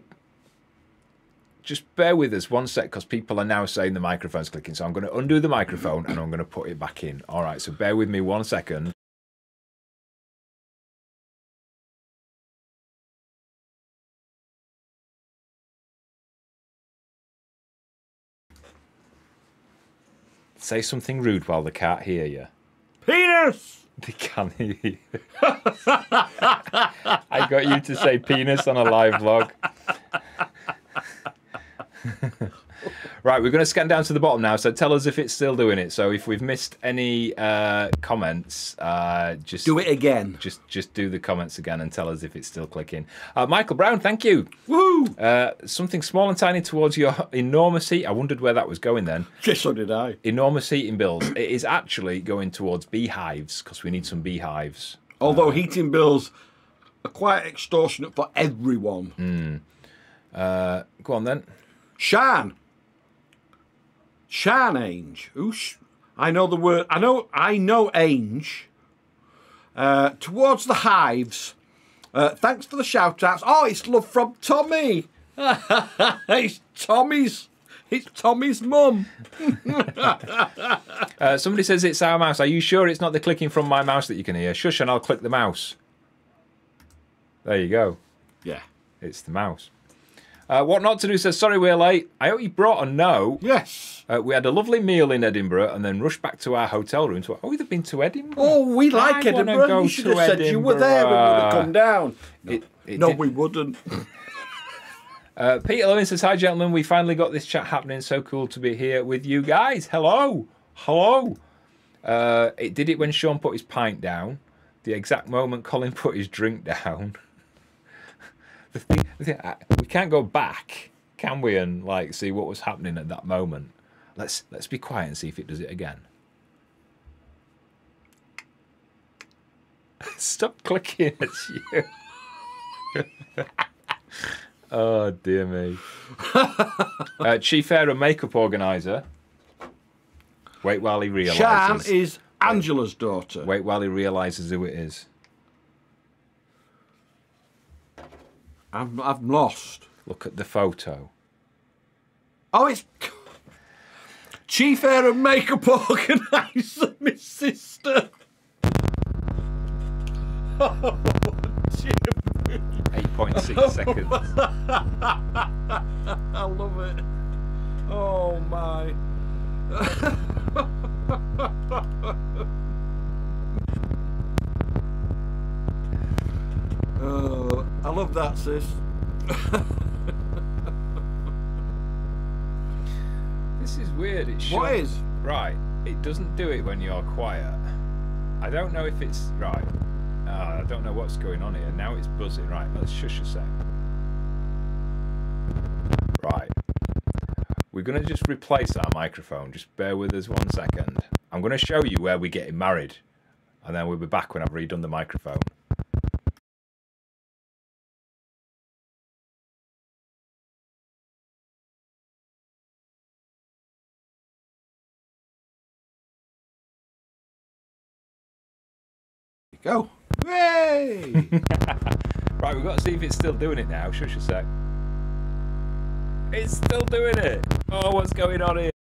Just bear with us one sec because people are now saying the microphone's clicking. So I'm going to undo the microphone and I'm going to put it back in. All right. So bear with me one second. Say something rude while they can't hear you. Penis. [LAUGHS] They can't hear you. [LAUGHS] I got you to say penis on a live vlog. [LAUGHS] [LAUGHS] right, we're going to scan down to the bottom now. So tell us if it's still doing it. So if we've missed any uh, comments, uh, just Do it again. Just just do the comments again and tell us if it's still clicking. Uh, Michael Brown, thank you. Woo! Uh, something small and tiny towards your enormous heat. I wondered where that was going then Yes, so did I. enormous heating bills. It is actually going towards beehives because we need some beehives. Although heating bills are quite extortionate for everyone. Uh, go on then. Shan. Shan Ange. Oosh. I know the word. I know. I know Ange. Uh, towards the hives. Uh, thanks for the shout outs. Oh, it's love from Tommy. [LAUGHS] it's Tommy's. It's Tommy's mum. [LAUGHS] Uh, somebody says it's our mouse. Are you sure it's not the clicking from my mouse that you can hear? Shush, and I'll click the mouse. There you go. Yeah. It's the mouse. Uh, what not to do says, sorry we're late. I hope you brought a no. Yes. Uh, we had a lovely meal in Edinburgh and then rushed back to our hotel room. To, oh, we've been to Edinburgh. Oh, we like I Edinburgh. go You should have said you were there. We would have come down. No, It- it no we wouldn't. [LAUGHS] [LAUGHS] Uh, Peter Lewin says, Hi, gentlemen. We finally got this chat happening. So cool to be here with you guys. Hello. Hello. Uh, it did it when Sean put his pint down. The exact moment Colin put his drink down. [LAUGHS] the thing, the thing, uh, we can't go back, can we, and like see what was happening at that moment. Let's let's be quiet and see if it does it again. [LAUGHS] Stop clicking, at you. [LAUGHS] oh dear me. [LAUGHS] uh, Chief Hair and Makeup Organizer. Wait while he realizes. is Angela's daughter. Wait while he realizes who it is. I'm, I'm lost. Look at the photo. Oh, it's [LAUGHS] Chief Hair and Makeup [LAUGHS] Organizer, [LAUGHS] my sister. Oh, dear me. 8.6 seconds. I love it. Oh my. Oh, I love that, sis. This is weird. It's What is? Right. It doesn't do it when you're quiet. I don't know if it's right. Ah, I don't know what's going on here. Now it's buzzing. Right, let's shush a sec. Right. We're going to just replace our microphone. Just bear with us one second. I'm going to show you where we're getting married. And then we'll be back when I've redone the microphone. Go. Yay! [LAUGHS] Right, we've got to see if it's still doing it now. Shush a sec. It's still doing it. Oh, what's going on here?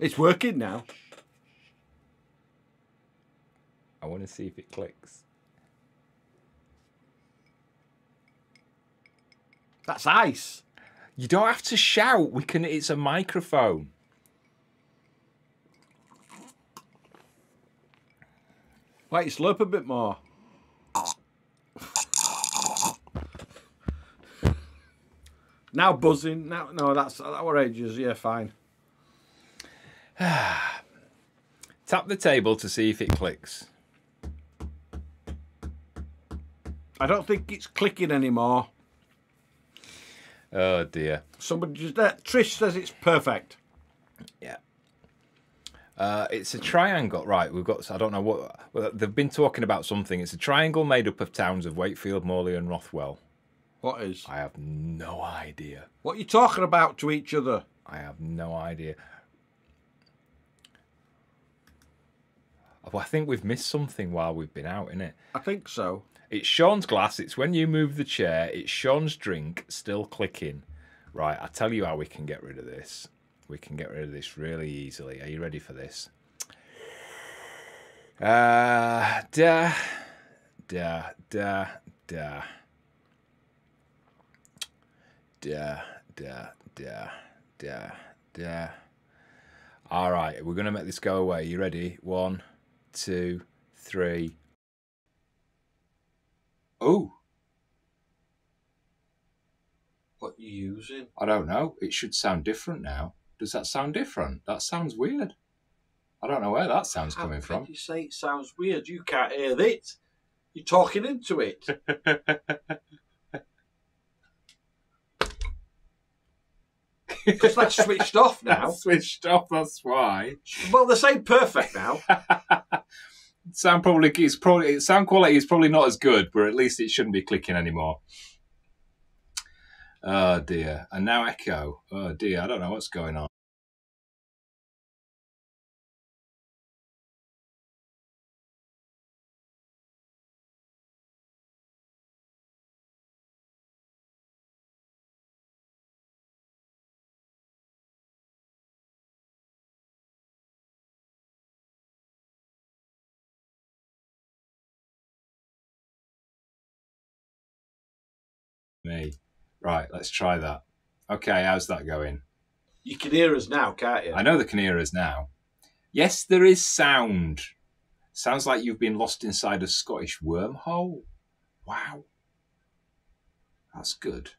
It's working now. I want to see if it clicks. That's ice. You don't have to shout. We can. It's a microphone. Wait, slurp a bit more. Now buzzing. Now, no, that's that were ages. Yeah, fine. [SIGHS] Tap the table to see if it clicks. I don't think it's clicking anymore. Oh dear. Somebody just that Trish says it's perfect. Yeah. Uh, it's a triangle, right? We've got. I don't know what well, they've been talking about. Something. It's a triangle made up of towns of Wakefield, Morley, and Rothwell. What is? I have no idea. What are you talking about to each other? I have no idea. Well, I think we've missed something while we've been out, innit? I think so. It's Sean's glass. It's when you move the chair. It's Sean's drink still clicking. Right, I'll tell you how we can get rid of this. We can get rid of this really easily. Are you ready for this? Uh, da, da, da, da. Da, da, da, da, da. All right, we're going to make this go away. You ready? One, two, three. Oh, What are you using? I don't know. It should sound different now. Does that sound different? That sounds weird. I don't know where that sound's coming from. you say it sounds weird? You can't hear it. You're talking into it. [LAUGHS] Because that's switched off [LAUGHS] now. Switched off. That's why. Well, they're saying perfect now. [LAUGHS] sound probably it's probably sound quality is probably not as good, but at least it shouldn't be clicking anymore. Oh dear! And now echo. Oh dear! I don't know what's going on. Me. Right, let's try that. Okay, how's that going? You can hear us now, can't you? I know the can hear us now. Yes, there is sound. Sounds like you've been lost inside a Scottish wormhole. Wow. That's good.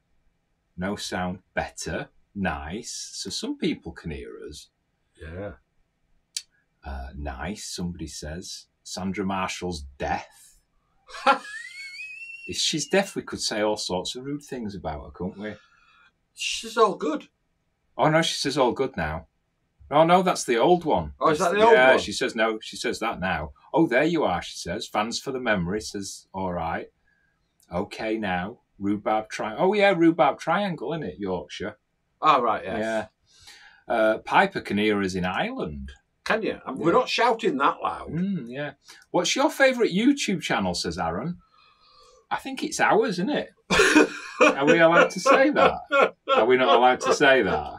No sound. Better. Nice. So some people can hear us. Yeah. Uh, nice, somebody says. Sandra Marshall's deaf. [LAUGHS] if she's deaf, we could say all sorts of rude things about her, couldn't we? She's all good. Oh no, she says all good now. Oh no, that's the old one. Oh, is that the yeah, old one? Yeah, she says no. She says that now. Oh, there you are. She says fans for the memory. Says all right. Okay now. Rhubarb triangle. Oh yeah, rhubarb triangle in it, Yorkshire. All right, yes. Yeah. Uh, Piper can hear us in Ireland. Can you? And We're not shouting that loud. Mm, yeah. What's your favourite YouTube channel? Says Aaron. I think it's ours, isn't it? Are we allowed to say that? Are we not allowed to say that?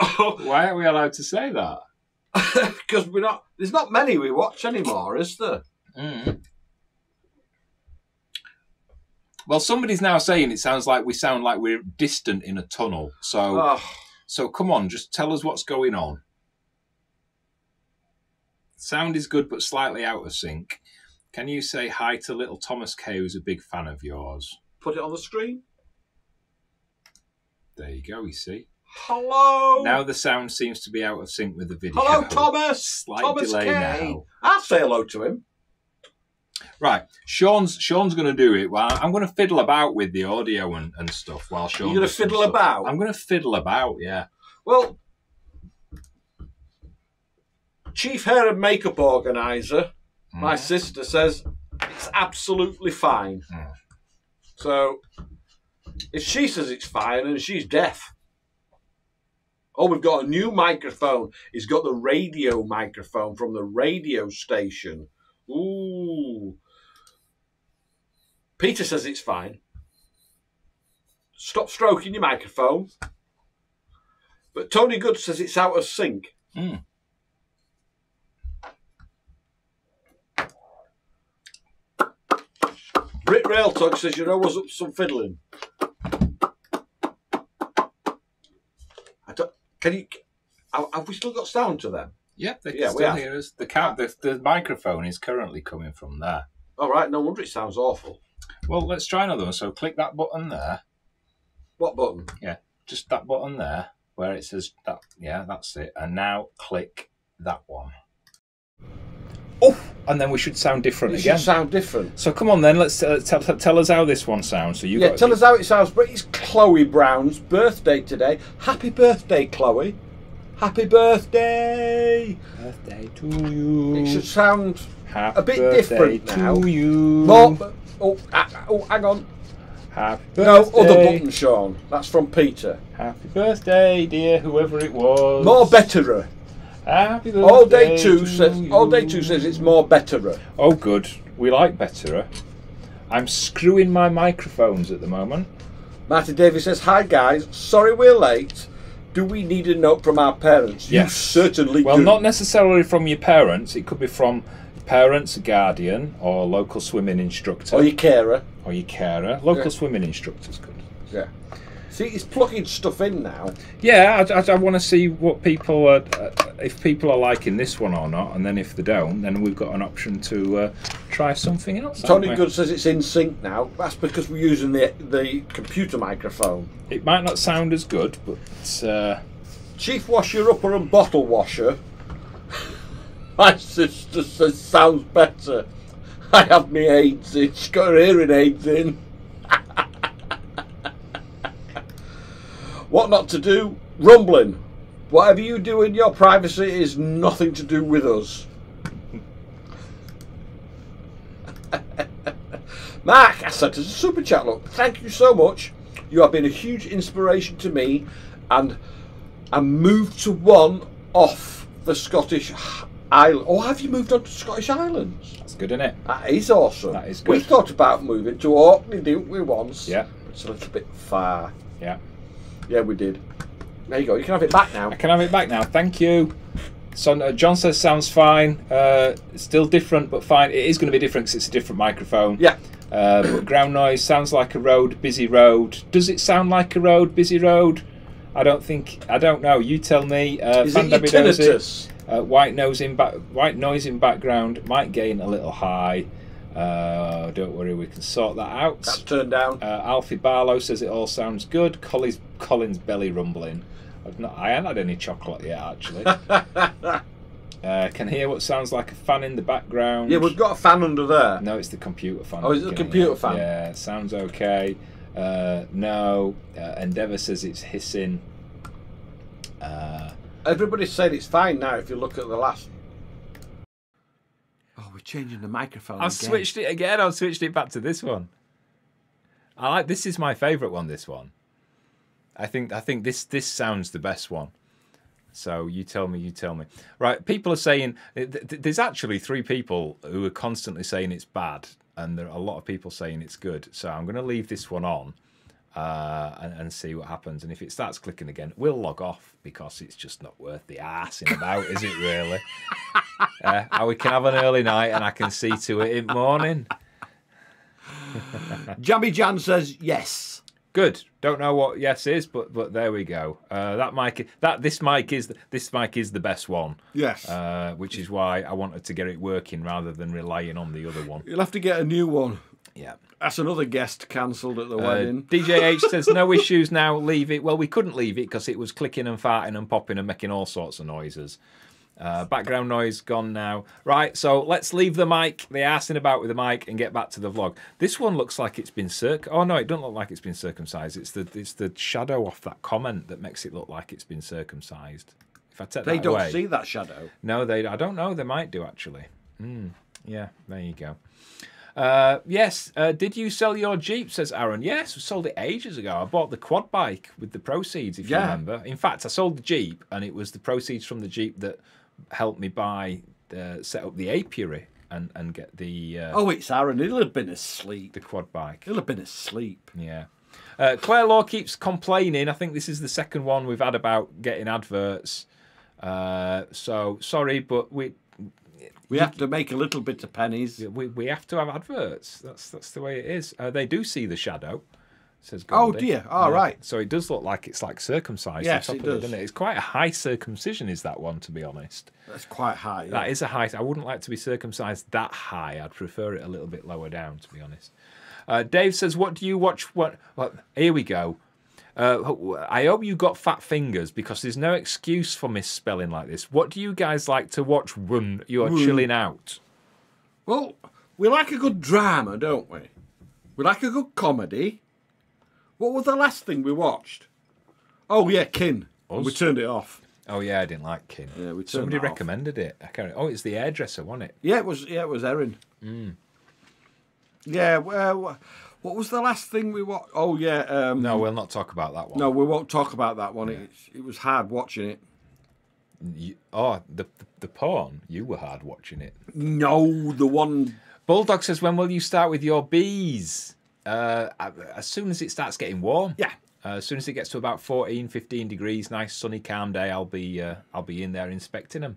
[LAUGHS] Why are we allowed to say that? [LAUGHS] Because we're not. There's not many we watch anymore, is there? Mm. Well, somebody's now saying it sounds like we sound like we're distant in a tunnel. So, Oh, so come on, just tell us what's going on. Sound is good, but slightly out of sync. Can you say hi to little Thomas K, who's a big fan of yours? put it on the screen. There you go. You see. Hello. Now the sound seems to be out of sync with the video. Hello, Thomas. Slight Thomas delay K. now. I'll say hello to him. Right, Sean's Sean's going to do it. Well, I'm going to fiddle about with the audio and, and stuff while Sean. You're gonna fiddle about? I'm going to fiddle about. Yeah. Well, chief hair and makeup organizer, my sister says it's absolutely fine. Mm. So, if she says it's fine and she's deaf. Oh, we've got a new microphone. He's got the radio microphone from the radio station. Ooh. Peter says it's fine. Stop stroking your microphone. But Tony Good says it's out of sync. Mm. Brit Rail Talk says you know what's up some fiddling. I don't, can you? Have we still got sound to them? Yeah, they can Yeah, still hear us. The, ca- the the microphone is currently coming from there. All right, no wonder it sounds awful. Well, let's try another one. So click that button there. What button? Yeah, just that button there where it says that. Yeah, that's it. And now click that one. Oh, and then we should sound different It again. should sound different. so come on then. Let's uh, tell, tell us how this one sounds. So you Yeah, tell us how it sounds. But it's Chloe Brown's birthday today. Happy birthday, Chloe. Happy birthday. birthday to you. It should sound Happy a bit different to now. you. more. Oh, ah, oh, hang on. Happy No, birthday. other button, Sean. That's from Peter. Happy birthday, dear whoever it was. More betterer. Happy. All day two to says. All day two says it's more betterer. Oh, good. We like betterer. I'm screwing my microphones at the moment. Martin Davis says, "Hi guys, sorry we're late. Do we need a note from our parents? Yes. You certainly Well, do. not necessarily from your parents. It could be from parents, guardian, or local swimming instructor, or your carer. or your carer. Local Yeah. swimming instructors good. Yeah. See, he's plugging stuff in now. Yeah, I, I, I want to see what people are, uh, if people are liking this one or not, and then if they don't, then we've got an option to uh, try something else. Tony? Good says it's in sync now. That's because we're using the the computer microphone. It might not sound as good, but uh, Chief washer upper and bottle washer. [LAUGHS] My sister says sounds better. [LAUGHS] I have me aids in. She's got her hearing aids in. [LAUGHS] what not to do? Rumbling. Whatever you do in your privacy is nothing to do with us. [LAUGHS] Mark, I sent us a super chat. Look, thank you so much. You have been a huge inspiration to me, and I moved to one off the Scottish Island. Oh, have you moved on to Scottish Islands? that's good, isn't it? That is awesome. That is good. We thought about moving to Orkney, didn't we, once? Yeah. It's a little bit far. Yeah. Yeah, we did. There you go. You can have it back now. I can have it back now. Thank you. So uh, John says sounds fine. Uh, still different, but fine. It is going to be different because it's a different microphone. Yeah. Uh, but ground noise sounds like a road, busy road. Does it sound like a road, busy road? I don't think. I don't know. You tell me. Uh, Is Fan it your Debbie knows it. tinnitus? Uh, white noise in back, white noise in background might gain a little high. Uh, don't worry, we can sort that out. That's turned down. Uh, Alfie Barlow says it all sounds good. Colin's, Colin's belly rumbling. I've not, I haven't had any chocolate yet, actually. [LAUGHS] uh, can hear what sounds like a fan in the background. yeah, we've got a fan under there. No, it's the computer fan. Oh, is it the computer fan? Yeah, sounds okay. Uh, no, uh, Endeavour says it's hissing. Uh, Everybody's saying it's fine now if you look at the last. We're changing the microphone. I've switched it again. I've switched it back to this one. I like this. Is my favourite one. This one. I think. I think this. This sounds the best one. So you tell me. You tell me. Right. People are saying th- th- there's actually three people who are constantly saying it's bad. and there are a lot of people saying it's good. So I'm going to leave this one on uh, and, and see what happens. And if it starts clicking again, we'll log off because it's just not worth the arsing about, is it really? [LAUGHS] Uh, we can have an early night and I can see to it in morning. [LAUGHS] Jabby Jan says yes. Good. Don't know what yes is, but but there we go. Uh, that mic, that this mic is this mic is the best one. Yes. Uh, which is why I wanted to get it working rather than relying on the other one. You'll have to get a new one. Yeah. That's another guest cancelled at the Uh, wedding. DJH [LAUGHS] says no issues now. Leave it. Well, we couldn't leave it because it was clicking and farting and popping and making all sorts of noises. Uh, background noise gone now. Right, so let's leave the mic, the arsing about with the mic, and get back to the vlog. This one looks like it's been circ. Oh no, it doesn't look like it's been circumcised. It's the it's the shadow off that comment that makes it look like it's been circumcised. If I take They that don't away, see that shadow. no, they. I don't know. They might do actually. Hmm. yeah, there you go. Uh, yes. Uh, did you sell your Jeep? Says Aaron. Yes, I sold it ages ago. I bought the quad bike with the proceeds. If you remember. In fact, I sold the Jeep, and it was the proceeds from the Jeep that helped me buy, uh, set up the apiary, and and get the uh, Oh, it's Aaron. He'll have been asleep. the quad bike. He'll have been asleep. Yeah. Uh, Claire Law keeps complaining. I think this is the second one we've had about getting adverts. Uh, so sorry, but we We have to make a little bit of pennies. we, we have to have adverts. That's that's the way it is. Uh, they do see the shadow. Says Oh, Goldie. dear. All right. So it does look like it's like circumcised. Yes, it does. doesn't it? It's quite a high circumcision. Is that one to be honest? That's quite high. yeah. That is a high. I wouldn't like to be circumcised that high. I'd prefer it a little bit lower down, to be honest. Uh, Dave says, "What do you watch? What? What? Here we go. Uh, I hope you got fat fingers because there's no excuse for misspelling like this. What do you guys like to watch when you're chilling out? Well, we like a good drama, don't we? We like a good comedy. What was the last thing we watched? Oh yeah, Kin. We turned it off. Oh yeah, I didn't like Kin. Yeah, we turned Somebody recommended it. I can't. Oh, it's the hairdresser, wasn't it? Yeah, it was. Yeah, it was Erin. Hmm. Yeah. Well, what was the last thing we watched? Oh yeah. Um, No, we'll not talk about that one. No, we won't talk about that one. It, it was hard watching it. You, oh, the, the the porn. You were hard watching it. No, the one. Bulldog says, "When will you start with your bees?" Uh, as soon as it starts getting warm. Yeah. Uh, as soon as it gets to about 14, 15 degrees, nice sunny, calm day, I'll be uh, I'll be in there inspecting them.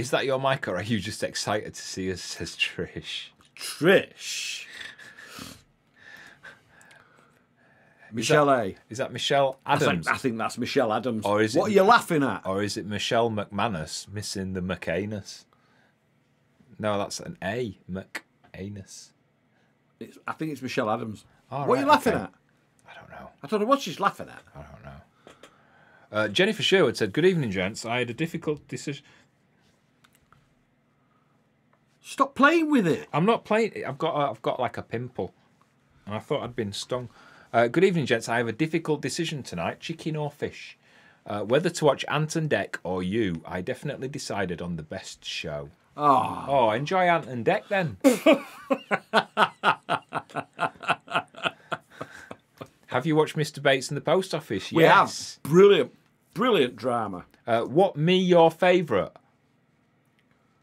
Is that your mic, or are you just excited to see us? Says Trish. Trish. Michelle A. Is that Michelle I think, Adams, I think that's Michelle Adams. Or is what are you laughing at? or is it Michelle McManus missing the McAnus? No, that's an A. McAnus. It's, I think it's Michelle Adams. All what are you laughing okay. at? I don't know. I don't know what she's laughing at. I don't know. Uh, Jennifer Sherwood said, "Good evening, gents. I had a difficult decision. Stop playing with it. I'm not playing. I've got. A, I've got like a pimple, and I thought I'd been stung. Uh, good evening, gents. I have a difficult decision tonight: chicken or fish. Uh, whether to watch Ant and Dec or you, I definitely decided on the best show. Oh, Oh, enjoy Ant and Dec then. [LAUGHS] have you watched Mr. Bates in the Post Office? we yes. have brilliant, brilliant drama. Uh, what me your favourite?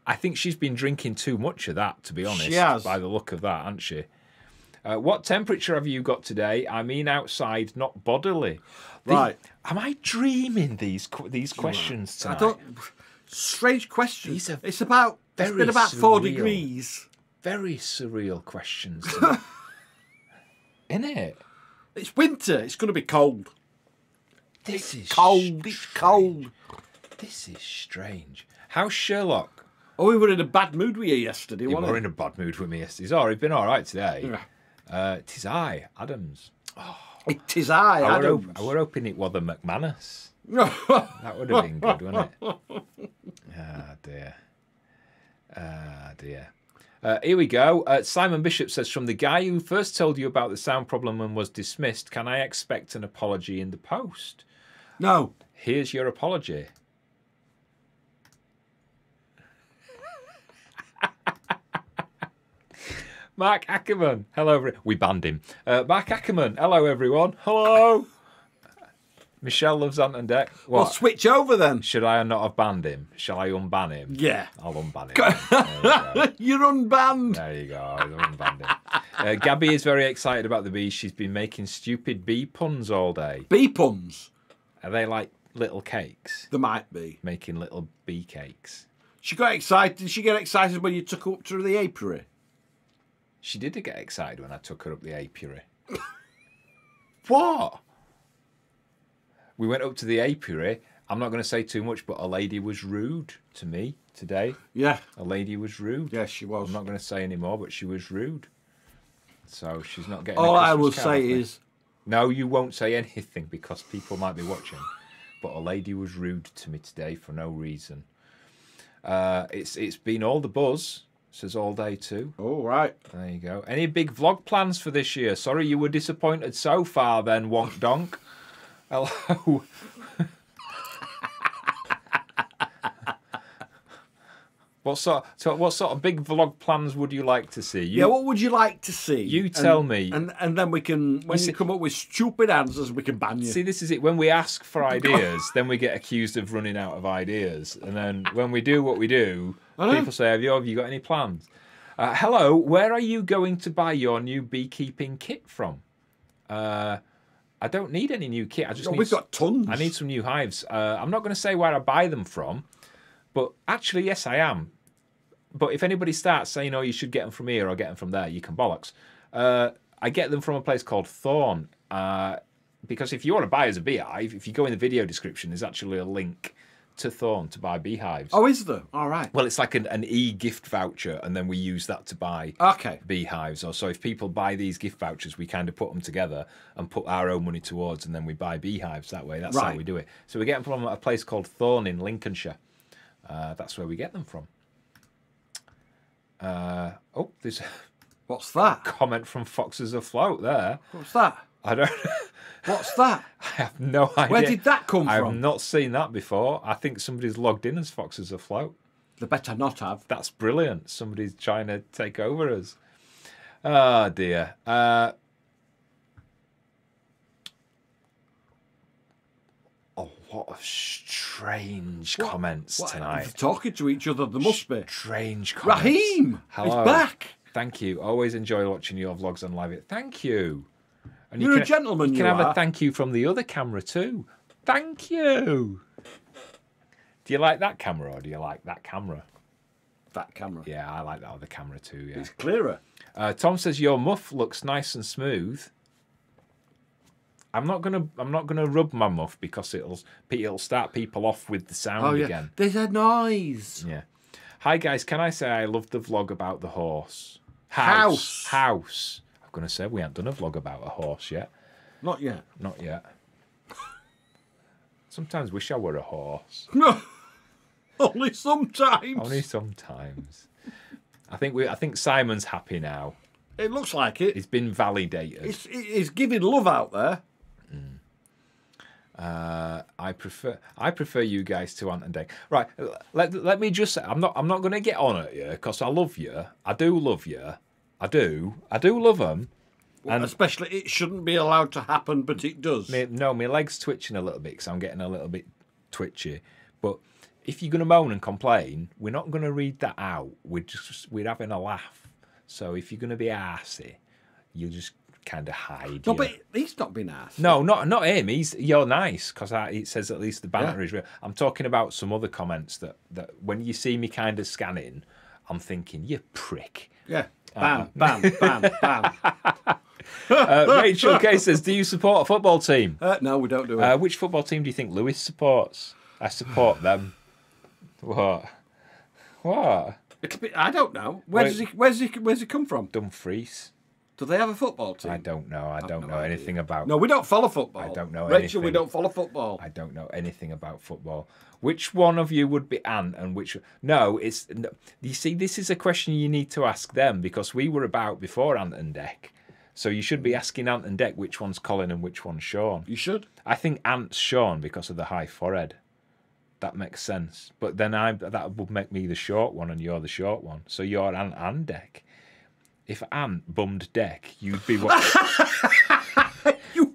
I think she's been drinking too much of that, to be honest. She has. By the look of that, hasn't she? Uh, what temperature have you got today? I mean outside, not bodily. The- Right. am I dreaming these these questions tonight? I don't. Strange questions. These are it's about. It's been about four degrees. Very surreal questions. [LAUGHS] In it. It's winter. It's going to be cold. This is Cold. It's cold. This is strange. How's Sherlock? Oh, we were in a bad mood with you yesterday, You wasn't were we? Were in a bad mood with me yesterday. Already been all right today. Yeah. Uh, tis I, Adams. It is I, I were, Adams. I were hoping it was the McManus. [LAUGHS] That would have been good, wouldn't it? [LAUGHS] Ah, dear. Ah, dear. Uh, here we go. Uh, Simon Bishop says, From the guy who first told you about the sound problem and was dismissed, can I expect an apology in the post? no. Here's your apology. Mark Ackerman. Hello. every- We banned him. Uh, Mark Ackerman. Hello, everyone. Hello. Michelle loves Ant and Dec. Well, What? switch over then. Should I not have banned him? Shall I unban him? Yeah. I'll unban him. There. [LAUGHS] You're unbanned. There you go. I'll unban him. Uh, Gabby is very excited about the bees. She's been making stupid bee puns all day. Bee puns. Are they like little cakes? There might be. Making little bee cakes. She got excited. Did she get excited when you took her up to the apiary? She did get excited when I took her up the apiary. [LAUGHS] what? We went up to the apiary. I'm not going to say too much, but a lady was rude to me today. Yeah. A lady was rude. Yes, she was. I'm not going to say any more, but she was rude. So she's not getting. All I will say is, no, you won't say anything because people might be watching. But a lady was rude to me today for no reason. Uh, it's it's been all the buzz. Says all day too. all right. There you go. Any big vlog plans for this year? Sorry you were disappointed so far then, Wonk Donk. [LAUGHS] Hello. What sort so what sort of big vlog plans would you like to see? You, Yeah, what would you like to see? You And- tell me. and and then we can when see- you come up with stupid answers, we can ban you. See, this is it. When we ask for ideas, then we get accused of running out of ideas. And then when we do what we do, people say, have you, have you got any plans? Uh, hello, where are you going to buy your new beekeeping kit from? Uh, I don't need any new kit. I just Oh, need we've got tons. I need some new hives. Uh, I'm not going to say where I buy them from, but actually, yes, I am. But if anybody starts saying, "Oh, you should get them from here or get them from there," you can bollocks. Uh, I get them from a place called Thorne. Uh, because if you want to buy as a beehive, if you go in the video description, there's actually a link to Thorne to buy beehives. Oh, is there? All right. Well, it's like an, an e-gift voucher, and then we use that to buy Okay. beehives. Or so if people buy these gift vouchers, we kind of put them together and put our own money towards, and then we buy beehives that way. That's how we do it. So we get them from a place called Thorne in Lincolnshire. Uh, that's where we get them from. Uh, oh, there's [LAUGHS] What's that? comment from Foxes Afloat there. What's that? I don't. [LAUGHS] What's that? I have no idea. Where did that come from? I have not seen that before. I think somebody's logged in as Foxes Afloat. They better not have. That's brilliant. Somebody's trying to take over us. Oh dear. Uh, lot of strange comments What, tonight. Talking to each other. There must be. Strange comments. Raheem Hello. is back. Thank you. Always enjoy watching your vlogs on live. It. Thank you. And You're a can, gentleman, You can you have a thank you from the other camera too. Thank you. Do you like that camera or do you like that camera? That camera. Yeah, I like that other camera too. Yeah. It's clearer. Uh, Tom says your muff looks nice and smooth. I'm not gonna I'm not gonna rub my muff because it'll it'll start people off with the sound Oh yeah. again. There's a noise. Yeah. Hi guys, can I say I love the vlog about the horse? House. House. I'm gonna say we haven't done a vlog about a horse yet. Not yet. Not yet. [LAUGHS] Sometimes wish I were a horse. [LAUGHS] No. Only sometimes. Only sometimes. I think we I think Simon's happy now. It looks like it. He's been validated. It's, it's giving love out there. Uh, I prefer I prefer you guys to Ant and Dec. Right, let, let me just say I'm not I'm not going to get on at you because I love you. I do love you. I do. I do love them. And- Especially, it shouldn't be allowed to happen, but it does. Me, no, my legs twitching a little bit because I'm getting a little bit twitchy. But if you're going to moan and complain, we're not going to read that out. We're just we're having a laugh. So if you're going to be arsey, you just kind of hide. No, your- but he's not been asked. No, not not him. He's you're nice because it says at least the banter Yeah. is real. I'm talking about some other comments that that when you see me kind of scanning, I'm thinking you prick. Yeah. Uh-huh. Bam, [LAUGHS] bam, bam, bam. Uh, Rachel K says, "Do you support a football team? Uh, no, we don't do it. Uh, which football team do you think Lewis supports? I support them. What? What? Be- I don't know. Where Wait. does he? Where's he? Where's he come from? Dumfries? Do they have a football team? I don't know. I don't no know idea. anything about. No, we don't follow football. I don't know Rachel, we don't follow football. I don't know anything about football. Which one of you would be Ant and which? No, it's. No. You see, this is a question you need to ask them because we were about before Ant and Dec. So you should be mm. asking Ant and Dec which one's Colin and which one's Sean. You should. I think Ant's Sean because of the high forehead. That makes sense. But then I that would make me the short one and you're the short one. So you're Ant and Dec. If Ant bummed Dec, you'd be what? [LAUGHS] You,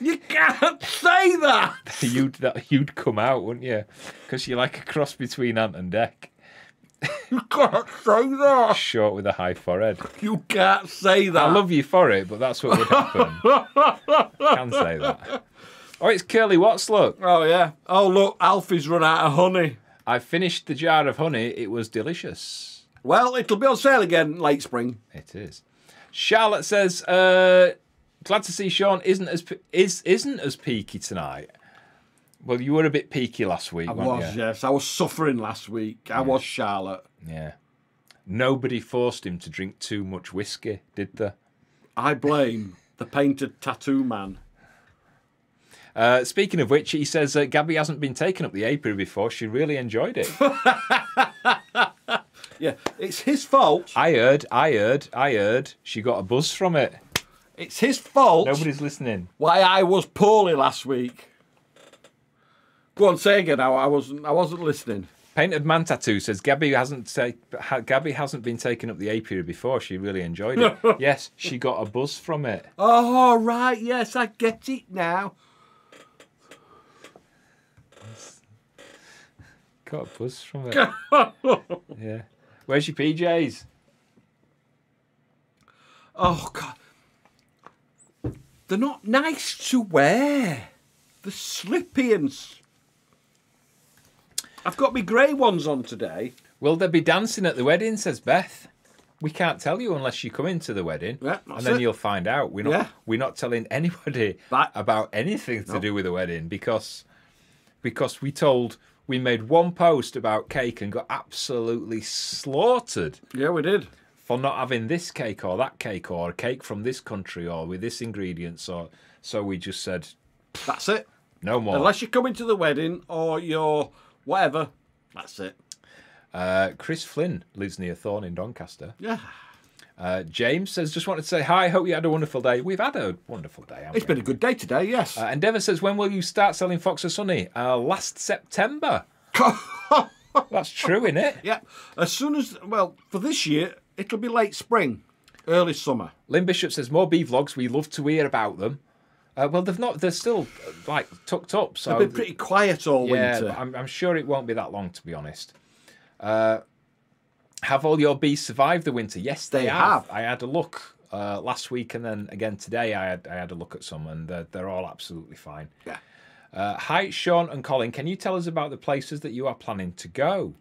you, can't say that. [LAUGHS] you'd that you'd come out, wouldn't you? Because you're like a cross between Ant and Dec, You can't say that. short with a high forehead. You can't say that. I love you for it, but that's what would happen. [LAUGHS] Can say that. Oh, it's Curly Watts. Look, Oh yeah. Oh look, Alfie's run out of honey. I finished the jar of honey. It was delicious. Well, it'll be on sale again late spring. It is. Charlotte says, uh, "Glad to see Sean isn't as is isn't as peaky tonight." Well, you were a bit peaky last week, I was, you? yes. I was suffering last week. I was Charlotte. Yeah. Nobody forced him to drink too much whiskey, did they? I blame the painted tattoo man. Uh, speaking of which, he says uh, Gabby hasn't been taken up the apiary before. She really enjoyed it. [LAUGHS] Yeah, it's his fault. I heard, I heard, I heard. She got a buzz from it. It's his fault Nobody's listening. why I was poorly last week. Go on, say again. I, I wasn't. I wasn't listening. Painted Man Tattoo says Gabby hasn't ha- Gabby hasn't been taken up the apiary before. She really enjoyed it. [LAUGHS] yes, she got a buzz from it. Oh right, yes, I get it now. Got a buzz from it. [LAUGHS] yeah. Where's your PJs? Oh god, they're not nice to wear. They're slippy and. I've got my grey ones on today. Will there be dancing at the wedding? Says Beth. We can't tell you unless you come into the wedding, Yeah, and then it. you'll find out. We're not Yeah. we're not telling anybody That- about anything to do with the wedding because because we told we made one post about cake and got absolutely slaughtered Yeah, we did. for not having this cake or that cake or a cake from this country or with this ingredients or so we just said That's it. no more. Unless you're coming to the wedding or you're whatever. That's it. Uh, Chris Flynn lives near Thorne in Doncaster. Yeah. Uh, James says, just wanted to say hi. I hope you had a wonderful day. We've had a wonderful day. It's we? been a good day today, yes. Uh, Endeavour says, when will you start selling Fox of Sunny? Uh, last September. [LAUGHS] That's true, isn't it? yeah. As soon as, well, for this year, it'll be late spring, early summer. Lynn Bishop says, more bee vlogs. We love to hear about them. Uh, well, they've not. They're still uh, like tucked up. So They've been pretty quiet all yeah, winter. I'm, I'm sure it won't be that long, to be honest. Uh, have all your bees survived the winter? Yes, they, They have. have. I had a look uh, last week, and then again today. I had I had a look at some, and they're, they're all absolutely fine. Yeah. Uh, hi, Sean and Colin. Can you tell us about the places that you are planning to go?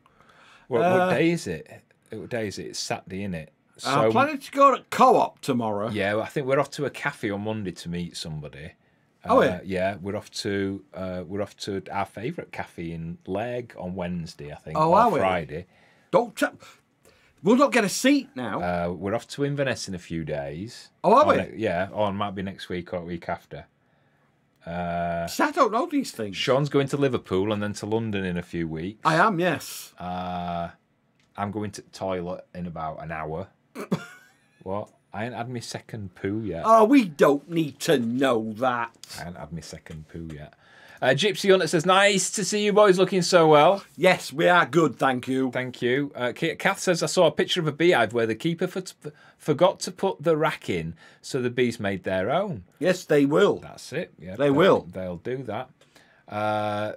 What, Uh, what day is it? What day is it? It's Saturday, isn't it? So I'm planning to go to co-op tomorrow. yeah, I think we're off to a cafe on Monday to meet somebody. Oh, Uh, yeah. yeah, we're off to uh, we're off to our favourite cafe in Leg on Wednesday, I think, Oh, or are we? Friday. Don't. T- we'll not get a seat now. Uh, we're off to Inverness in a few days. Oh, are Or we? ne- yeah, or it might be next week or week after. See, I don't know these things. Sean's going to Liverpool and then to London in a few weeks. I am, yes. Uh, I'm going to toilet in about an hour. [LAUGHS] what? I ain't had my second poo yet. Oh, we don't need to know that. I haven't had my second poo yet. Uh, Gypsy Hunter says, "Nice to see you boys looking so well. Yes, we are good, thank you. Thank you." Uh, Kath says, "I saw a picture of a beehive where the keeper for forgot to put the rack in, so the bees made their own. Yes, they will. That's it. Yeah, They they'll- They'll do that." Uh,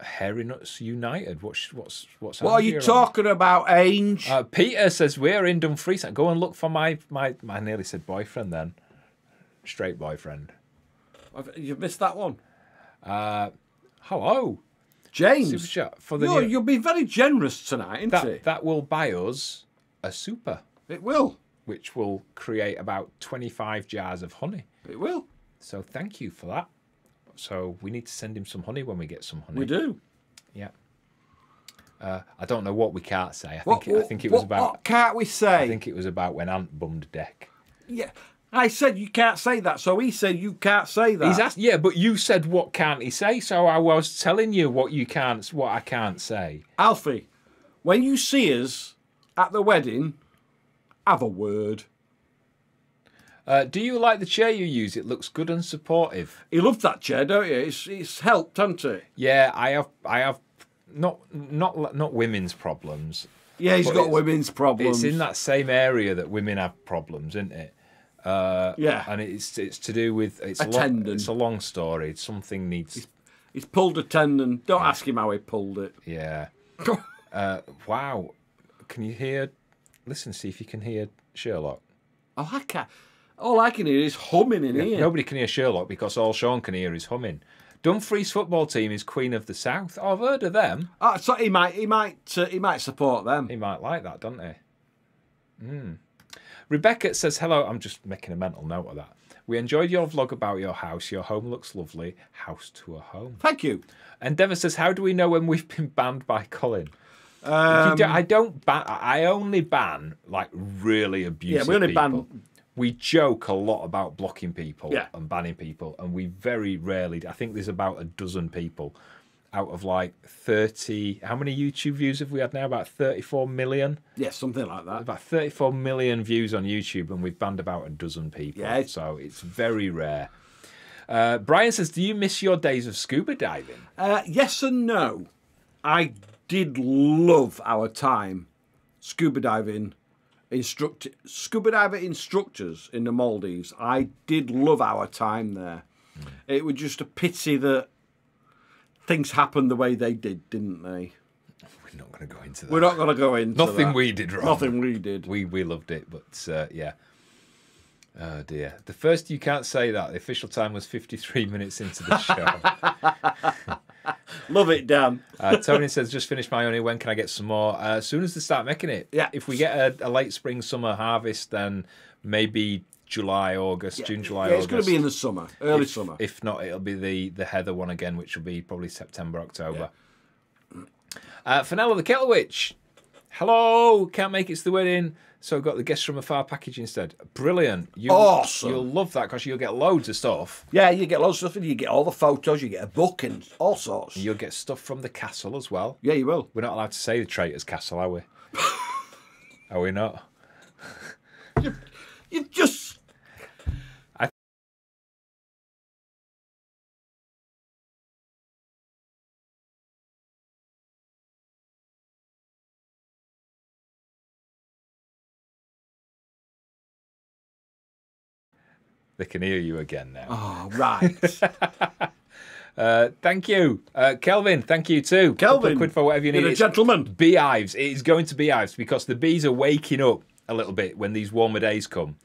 Hairy Nuts United. What's what's what's? What are you talking about, Ange? Uh, Peter says we're in Dumfries. Go and look for my my. I nearly said boyfriend then. Straight boyfriend. You've missed that one. Hello. Super James, chat for the you're, new, you'll be very generous tonight, isn't that it? that will buy us a super, It will. which will create about twenty five jars of honey. It will. So thank you for that. So we need to send him some honey when we get some honey. We do. Yeah. Uh, I don't know what we can't say. I think What, it, I think it was what- about. What can't we say? I think it was about when Ant bummed Dec. Yeah, I said you can't say that, so he said you can't say that. He's asked, yeah, but you said what can't he say? So I was telling you what you can't, what I can't say. Alfie, when you see us at the wedding, have a word. Uh, do you like the chair you use? It looks good and supportive. He loved that chair, don't you? It's, it's helped, hasn't it? Yeah, I have, I have, not, not, not women's problems. Yeah, he's got women's problems. It's in that same area that women have problems, isn't it? Yeah. and it's it's to do with it's a, A lo- it's a long story. Something needs He's pulled a tendon. Don't ask him how he pulled it. yeah. [LAUGHS] Uh, wow, can you hear? Listen, see if you can hear Sherlock. Oh, I can't. All I can hear is humming in here. Nobody can hear Sherlock because all Sean can hear is humming. Dumfries football team is Queen of the South. Oh, I've heard of them. Oh, so he might, he might, uh, he might support them. He might like that, don't he? Hmm. Rebecca says, hello. I'm just making a mental note of that. We enjoyed your vlog about your house. Your home looks lovely. House to a home. Thank you. Endeavour says, how do we know when we've been banned by Colin? Um, do- I don't ban. I only ban like really abusive Yeah, we only ban- We joke a lot about blocking people Yeah. and banning people, and we very rarely. I think there's about a dozen people out of like thirty. How many YouTube views have we had now? About thirty-four million. yeah, something like that. About thirty-four million views on YouTube, and we've banned about a dozen people. Yeah. so it's very rare. Uh, Brian says, "Do you miss your days of scuba diving?" Uh, yes and no. I did love our time scuba diving instruct scuba diver instructors in the Maldives. I did love our time there. It was just a pity that things happened the way they did, didn't they? We're not going to go into that. We're not going to go into Nothing that. we did wrong. Nothing we did. We we loved it, but uh, yeah. Oh dear. The first you can't say that. The official time was 53 [LAUGHS] minutes into the show. [LAUGHS] Love it, Dan. uh, Tony says, "Just finished my honey. When can I get some more? Uh, as soon as they start making it. Yeah. If we get a, a late spring summer harvest, then maybe July, August, June, July, yeah, it's August. going to be in the summer, early if, summer. If not, it'll be the the heather one again, which will be probably September, October. Uh, Fenella the Kettle Witch. Hello, can't make it to the wedding, so I've got the guests from afar package instead. Brilliant. You, Awesome. You'll love that because you'll get loads of stuff. yeah, you get loads of stuff, and you get all the photos, you get a book, and all sorts. You'll get stuff from the castle as well. Yeah, you will. We're not allowed to say the Traitors Castle, are we? [LAUGHS] are we not? You just. They can hear you again now. Oh, right. [LAUGHS] Uh, thank you, uh, Kelvin. Thank you too. Kelvin, quid for whatever you need. A gentleman. beehives. It is going to be beehives because the bees are waking up a little bit when these warmer days come,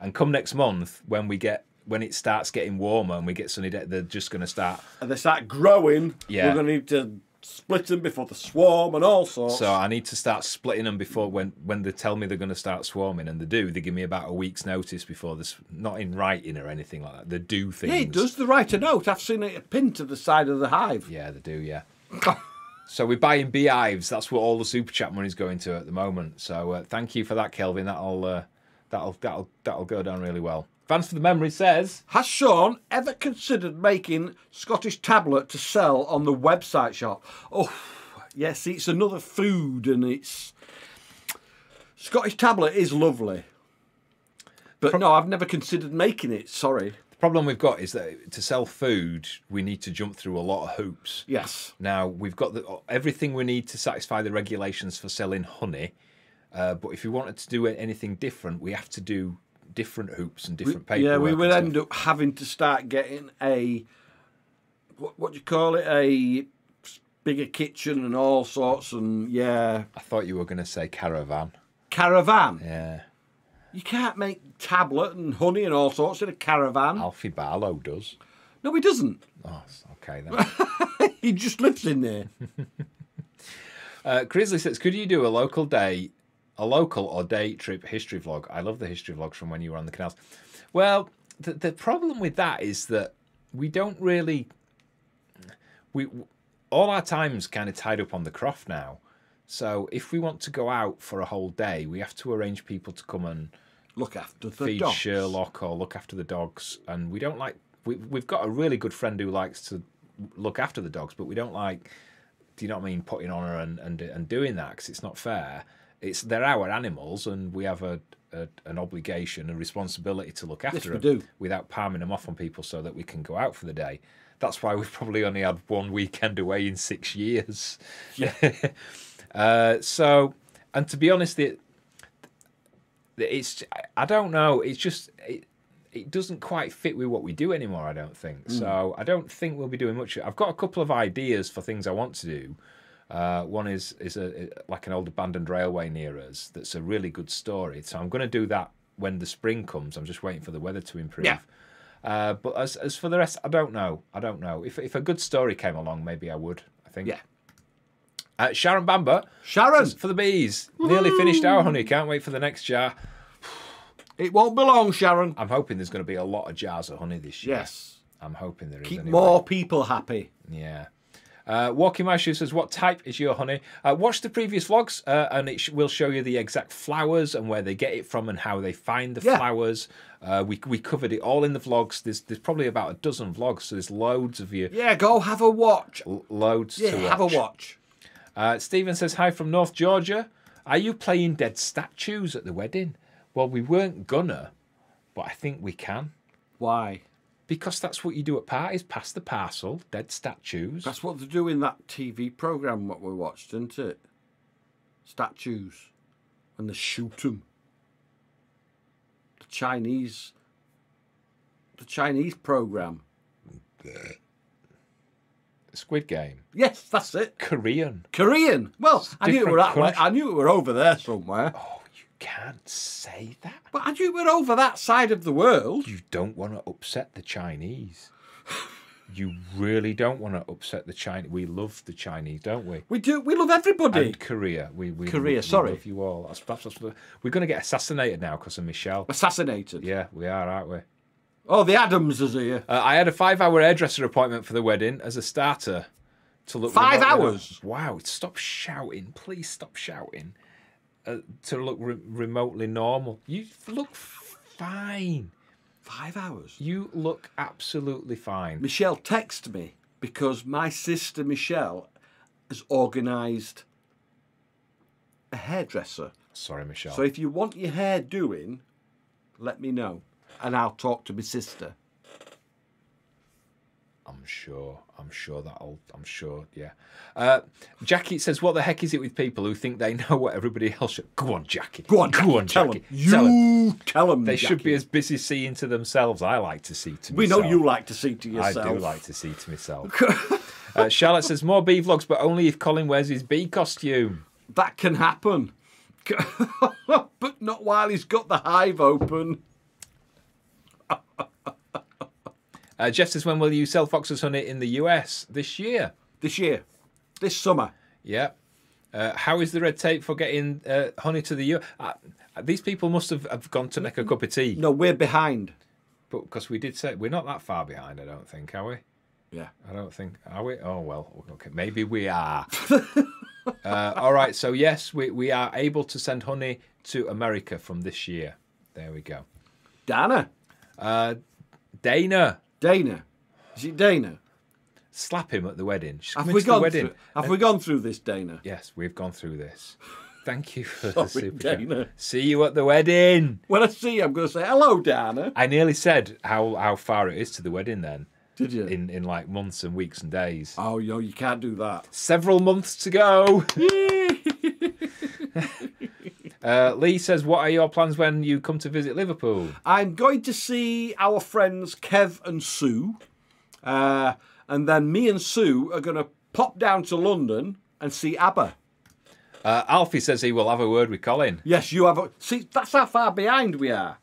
and come next month when we get when it starts getting warmer and we get sunny days, they're just going to start. and they start growing, Yeah. we're going to need to split them before the swarm and all sorts. So I need to start splitting them before when when they tell me they're going to start swarming, and they do. They give me about a week's notice before this, not in writing or anything like that. They do things. yeah, it does the write a note. I've seen it pinned to the side of the hive. Yeah, they do. Yeah. [LAUGHS] so we're buying beehives. That's what all the super chat money's going to at the moment. So uh, thank you for that, Kelvin. That'll uh, that'll that'll that'll go down really well. Fans for the memory says Has Sean ever considered making Scottish tablet to sell on the website shop? Oh, yes, it's another food and it's. Scottish tablet is lovely. But no, I've never considered making it. Sorry. the problem we've got is that to sell food, we need to jump through a lot of hoops. Yes. Now we've got the, everything we need to satisfy the regulations for selling honey. Uh, but if we wanted to do anything different, we have to do different hoops and different paperwork. Yeah, we would end up having to start getting a what, what do you call it? A bigger kitchen and all sorts, and yeah, I thought you were going to say caravan. caravan. Yeah, You can't make tablet and honey and all sorts in a caravan. Alfie Barlow does. No, he doesn't. Oh, okay then. [LAUGHS] he just lives in there. [LAUGHS] Uh, Grizzly says, could you do a local day, a local or day trip history vlog? I love the history vlogs from when you were on the canals. Well, the, the problem with that is that we don't really, we all our time's kind of tied up on the croft now. So if we want to go out for a whole day, we have to arrange people to come and Look after the feed dogs. Sherlock or look after the dogs. And we don't like, we, we've got a really good friend who likes to look after the dogs, but we don't like, do you know what I mean, putting on her and, and, and doing that because it's not fair. It's They're our animals and we have a, a an obligation, a responsibility to look after we them do. without palming them off on people so that we can go out for the day. That's why we've probably only had one weekend away in six years. [LAUGHS] uh, so, and to be honest, it, it's I don't know. It's just it, it doesn't quite fit with what we do anymore. I don't think Hmm. so. I don't think we'll be doing much. I've got a couple of ideas for things I want to do. Uh, one is is a like an old abandoned railway near us. That's a really good story. So I'm going to do that when the spring comes. I'm just waiting for the weather to improve. Yeah. Uh, but as as for the rest, I don't know. I don't know. If if a good story came along, maybe I would. I think. Yeah. Uh, Sharon Bamber Sharon, for the bees. Nearly finished our honey. Can't wait for the next jar. it won't be long, Sharon. I'm hoping there's going to be a lot of jars of honey this year. Yes. I'm hoping there is. Keep anyway. more people happy. Yeah. Uh, Walking says, What type is your honey? Uh, watch the previous vlogs uh, and it sh- will show you the exact flowers and where they get it from and how they find the Yeah. flowers. Uh, we, we covered it all in the vlogs. There's, there's probably about a dozen vlogs, so there's loads of you. Yeah, go have a watch. l- Loads Yeah, to watch. have a watch. Uh, Stephen says, Hi from North Georgia. Are you playing dead statues at the wedding? Well, we weren't gonna, but I think we can. Why? Because that's what you do at parties pass the parcel, dead statues. That's what they do in that TV program what we watched, isn't it? Statues, and they shoot them. The Chinese, the Chinese program. Squid Game. Yes, that's it. Korean. Korean. Well, I knew it were that way. I knew it were over there somewhere. Oh, can't say that. But knew it were over that side of the world. You don't want to upset the Chinese. You really don't want to upset the Chinese. We love the Chinese, don't we? We do. We love everybody. And Korea. We, we Korea, we, sorry. We love you all. That's, that's, that's, we're going to get assassinated now because of Michelle. Assassinated. Yeah, we are, aren't we? Oh, the Adams is here. Uh, I had a five-hour hairdresser appointment for the wedding as a starter to look. Five hours? Wow! Stop shouting, please. Stop shouting. Uh, to look re- remotely normal. You look fine. Five hours. You look absolutely fine. Michelle texted me because my sister Michelle has organised a hairdresser. Sorry, Michelle. So if you want your hair doing, let me know, and I'll talk to my sister. I'm sure. I'm sure that'll. I'm sure. Yeah. Uh, Jackie says, "What the heck is it with people who think they know what everybody else should?" Go on, Jackie. Go on, Go on, tell Jackie. them. You tell them. They should be as busy seeing to themselves. I like to see to We myself. know you like to see to yourself. I do like to see to myself. [LAUGHS] uh, Charlotte says more bee vlogs, but only if Colin wears his bee costume. That can happen, [LAUGHS] but not while he's got the hive open. [LAUGHS] Uh, Jeff says, when will you sell Fox's honey in the US this year? This year, this summer. Yeah. Uh, how is the red tape for getting uh, honey to the US? Uh, these people must have, have gone to make a cup of tea. No, we're behind. But because we did say we're not that far behind, I don't think, are we? Yeah. I don't think. Are we? Oh well. Okay. Maybe we are. [LAUGHS] uh, all right. So yes, we we are able to send honey to America from this year. There we go. Dana. Uh, Dana, Dana. Is it Dana? slap him at the wedding. She's Have we the gone wedding. through? Have we gone through this, Dana? Yes, we've gone through this. Thank you for the Sorry, super chat. Dana. See you at the wedding. When I see you, I'm going to say hello, Dana. I nearly said how how far it is to the wedding then. Did you? In in like months and weeks and days. Oh, no, you can't do that. Several months to go. [LAUGHS] [LAUGHS] uh, Lee says, "What are your plans when you come to visit Liverpool?" I'm going to see our friends Kev and Sue, uh, and then me and Sue are going to pop down to London and see ABBA. Uh, Alfie says he will have a word with Colin. Yes, you have. A, see, that's how far behind we are.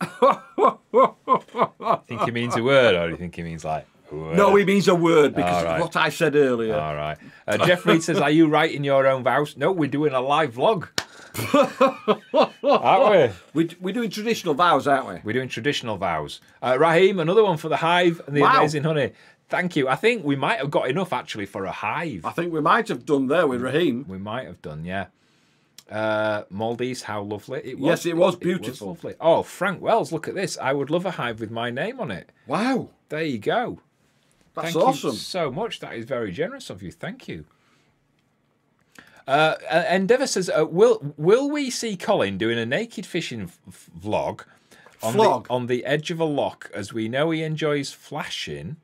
I [LAUGHS] think he means a word, or do you think he means like? Word? No, he means a word because right. of what I said earlier. All right. Uh, Jeff Reed says, "Are you writing your own vows?" No, we're doing a live vlog. [LAUGHS] Aren't we? we, we're doing traditional vows, aren't we? We're doing traditional vows. Uh, Raheem, another one for the hive and the Wow. amazing honey. Thank you. I think we might have got enough actually for a hive. I think we might have done there with Raheem. We might have done, yeah. Uh, Maldives, how lovely it was. Yes, it was beautiful. lovely. Oh, Frank Wells, look at this. I would love a hive with my name on it. Wow, There you go. That's Thank awesome. you so much. That is very generous of you. Thank you. Uh, uh, Endeavour says, uh, "Will will we see Colin doing a naked fishing vlog on the on the edge of a lock? As we know, he enjoys flashing,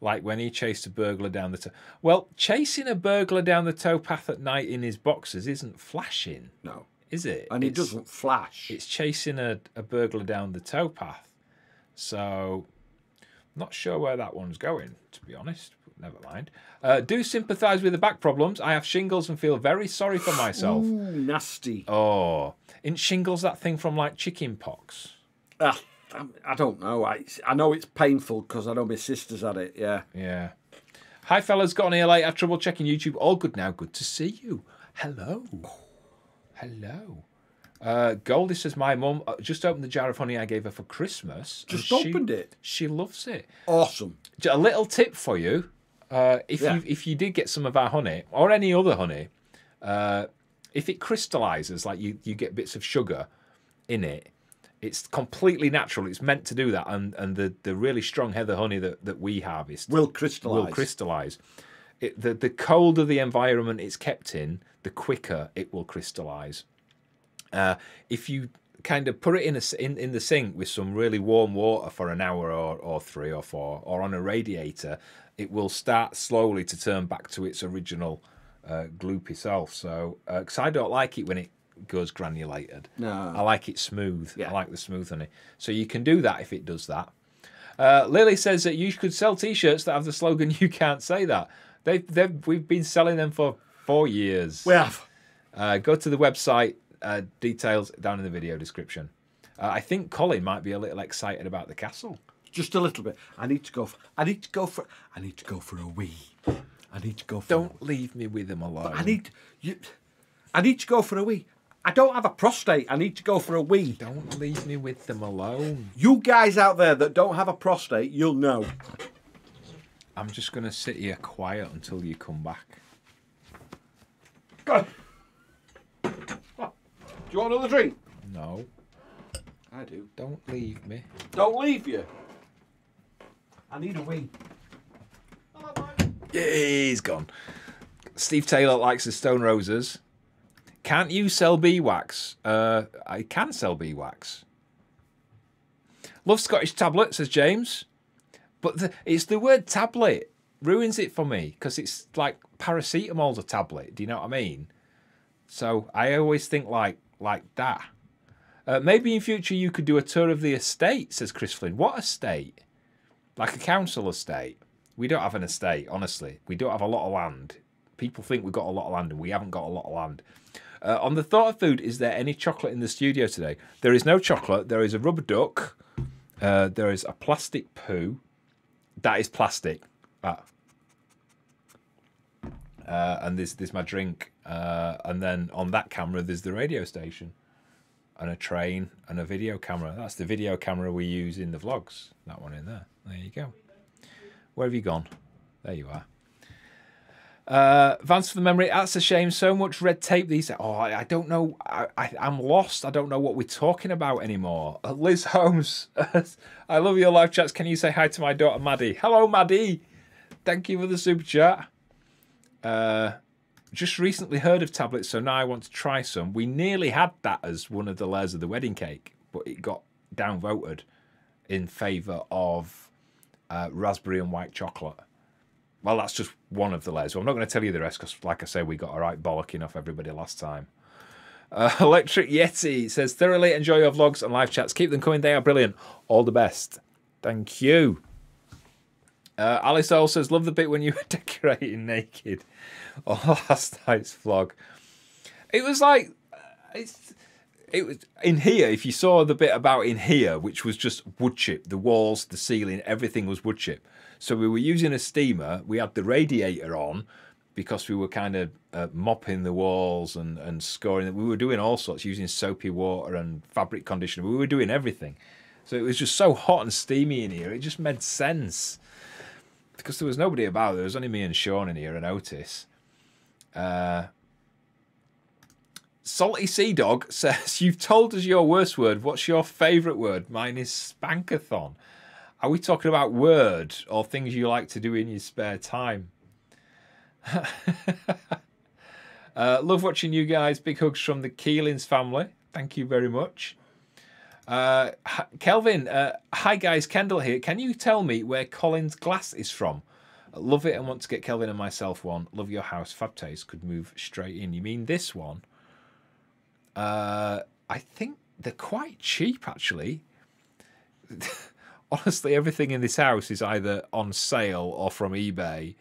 like when he chased a burglar down the. Well, chasing a burglar down the towpath at night in his boxers isn't flashing, No, is it? and it It's- doesn't flash. It's chasing a, a burglar down the towpath. So, not sure where that one's going, to be honest. But never mind. Uh, do sympathise with the back problems. I have shingles and feel very sorry for myself. Ooh, nasty. Oh, isn't shingles that thing from like chicken pox? Ah, I'm- I don't know. I, I know it's painful because I know my sister's had it. Yeah. Yeah. Hi, fellas. Got on here late. Had trouble checking YouTube. All good now. Good to see you. Hello. Hello. Uh, Goldie says, My mum uh, just opened the jar of honey I gave her for Christmas. Just she- opened it. She loves it. Awesome. A little tip for you: uh, if Yeah. you if you did get some of our honey or any other honey, uh, if it crystallizes, like you you get bits of sugar in it, it's completely natural. It's meant to do that, and and the the really strong heather honey that that we harvest Will crystallise. will crystallize. It, the the colder the environment it's kept in, the quicker it will crystallize. Uh, if you kind of put it in a in, in the sink with some really warm water for an hour or, or three or four, or on a radiator, it will start slowly to turn back to its original uh, gloopy self. So, because I don't like it when it goes granulated. No. I like it smooth. Yeah. I like the smooth honey. So you can do that if it does that. Uh, Lily says that you could sell T-shirts that have the slogan "You can't say that." They've, they've we've been selling them for four years. We have. Uh, go to the website. Uh, details down in the video description. Uh, I think Colin might be a little excited about the castle. Just a little bit. I need to go. For, I need to go for. I need to go for a wee. I need to go for. Don't leave me with him alone. I need. You. I need to go for a wee. I don't have a prostate. I need to go for a wee. Don't leave me with them alone. You guys out there that don't have a prostate, you'll know. I'm just gonna sit here quiet until you come back. Go. Do you want another drink? No, I do. don't leave me. Don't leave you. I need a wee. Yeah, he's gone. Steve Taylor likes the Stone Roses. Can't you sell beeswax? Uh, I can sell beeswax. Love Scottish tablet, says James. But the, it's the word tablet ruins it for me because it's like paracetamol's a tablet. Do you know what I mean? So I always think like like that. Uh, maybe in future you could do a tour of the estate, says Chris Flynn. What estate? Like a council estate. We don't have an estate, honestly. We don't have a lot of land. People think we've got a lot of land, and we haven't got a lot of land. Uh, on the thought of food, is there any chocolate in the studio today? There is no chocolate. There is a rubber duck. Uh, there is a plastic poo. That is plastic. That. Uh, and there's there's my drink. Uh, and then on that camera, there's the radio station, and a train, and a video camera. That's the video camera we use in the vlogs. That one in there. There you go. Where have you gone? There you are. Uh, Vance for the memory. That's a shame. So much red tape these. Oh, I, I don't know. I, I, I'm lost. I don't know what we're talking about anymore. Uh, Liz Holmes. [LAUGHS] I love your live chats. Can you say hi to my daughter Maddie? Hello, Maddie. Thank you for the super chat. Uh, just recently heard of tablets, so now I want to try some. We nearly had that as one of the layers of the wedding cake, but it got downvoted in favour of uh, raspberry and white chocolate. Well, that's just one of the layers. I'm not going to tell you the rest because, like I say, we got a right bollocking off everybody last time. Uh, [LAUGHS] Electric Yeti says, thoroughly enjoy your vlogs and live chats. Keep them coming. They are brilliant. All the best. Thank you. Uh, Alice Earl says, love the bit when you were [LAUGHS] decorating naked on [LAUGHS] last night's vlog. It was like, uh, it's, it was in here. If you saw the bit about in here, which was just wood chip, the walls, the ceiling, everything was wood chip. So we were using a steamer. We had the radiator on because we were kind of uh, mopping the walls and, and scoring. We were doing all sorts, using soapy water and fabric conditioner. We were doing everything. So it was just so hot and steamy in here. It just made sense because there was nobody about. There was only me and Sean in here and Otis. Uh, Salty Sea Dog [LAUGHS] says, You've told us your worst word. What's your favourite word? Mine is spankathon. Are we talking about word or things you like to do in your spare time? [LAUGHS] uh, love watching you guys. Big hugs from the Keelings family. Thank you very much. Uh, Kelvin, uh, hi guys, Kendall here. Can you tell me where Colin's glass is from? Love it and want to get Kelvin and myself one. Love your house. Fab taste could move straight in. You mean this one? Uh, I think they're quite cheap, actually. [LAUGHS] Honestly, everything in this house is either on sale or from eBay,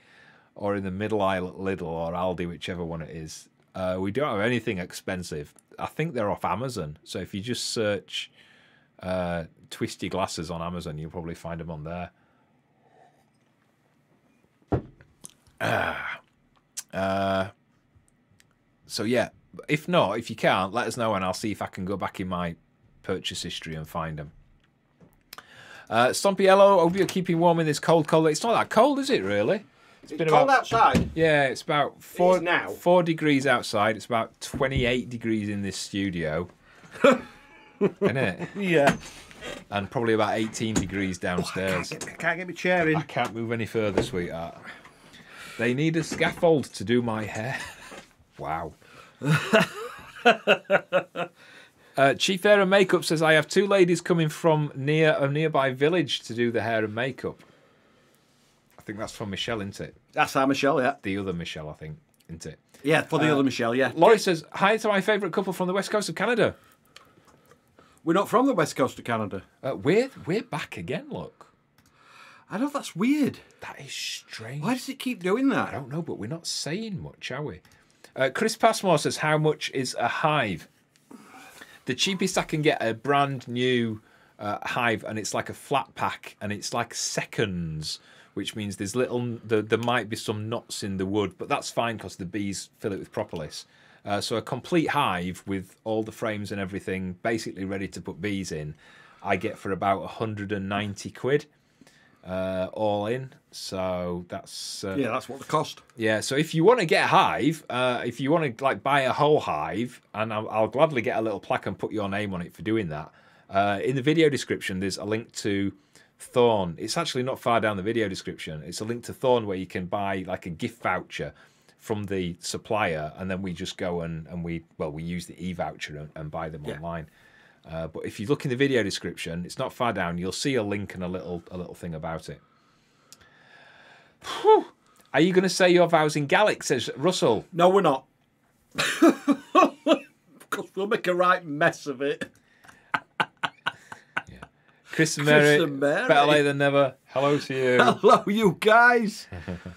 or in the middle aisle at Lidl or Aldi, whichever one it is. Uh, we don't have anything expensive. I think they're off Amazon. So if you just search uh, twisty glasses on Amazon, you'll probably find them on there. Ah. Uh, so yeah, if not, if you can't, let us know and I'll see if I can go back in my purchase history and find them. Uh, Stompy, hello. Hope you're keeping warm in this cold, cold. It's not that cold, is it? Really? It's been cold about, outside. Yeah, it's about four now. four degrees outside. It's about twenty eight degrees in this studio. [LAUGHS] Isn't it? [LAUGHS] Yeah. And probably about eighteen degrees downstairs. Can't get, can't get my chair in. I can't move any further, sweetheart. They need a scaffold to do my hair. wow. [LAUGHS] uh, Chief Hair and Makeup says I have two ladies coming from near a nearby village to do the hair and makeup. I think that's from Michelle, isn't it? That's our Michelle, yeah. The other Michelle, I think, isn't it? Yeah, for the Uh, other Michelle, yeah. Laurie says hi to my favourite couple from the west coast of Canada. We're not from the west coast of Canada. Uh, we're we're back again. Look, I know that's weird. that is strange. Why does it keep doing that? I don't know, but we're not saying much, are we? Uh, Chris Passmore says, How much is a hive? The cheapest I can get a brand new uh, hive, and it's like a flat pack, and it's like seconds, which means there's little, there, there might be some knots in the wood, but that's fine because the bees fill it with propolis. Uh, so a complete hive with all the frames and everything, basically ready to put bees in, I get for about 190 quid uh, all in. So that's uh, Yeah, that's what the cost. yeah, so if you want to get a hive, uh, if you want to like buy a whole hive, and I'll, I'll gladly get a little plaque and put your name on it for doing that. Uh, in the video description, there's a link to Thorne. It's actually not far down the video description. It's a link to Thorne where you can buy like a gift voucher from the supplier, and then we just go and, and we well we use the e voucher and, and buy them Yeah. online. Uh, but if you look in the video description, it's not far down. You'll see a link and a little a little thing about it. Whew. Are you going to say your vows in Gaelic? Says Russell. No, we're not. Because [LAUGHS] we'll make a right mess of it. Chris and Chris Mary, and Mary. better late than never. Hello to you. Hello, you guys. [LAUGHS]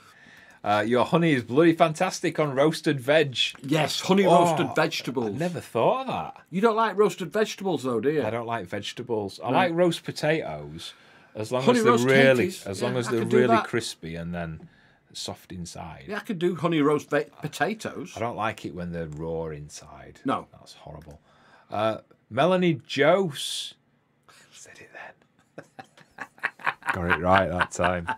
Uh, your honey is bloody fantastic on roasted veg. Yes, honey Oh, roasted vegetables. Never thought of that. You don't like roasted vegetables, though, do you? I don't like vegetables. I like roast potatoes as long Honey as they're really potatoes. as Yeah, long as I they're really crispy and then soft inside. Yeah, I could do honey roast ve- potatoes. I don't like it when they're raw inside. No. That's horrible. Uh, Melanie Jose said it then. Got it right that time.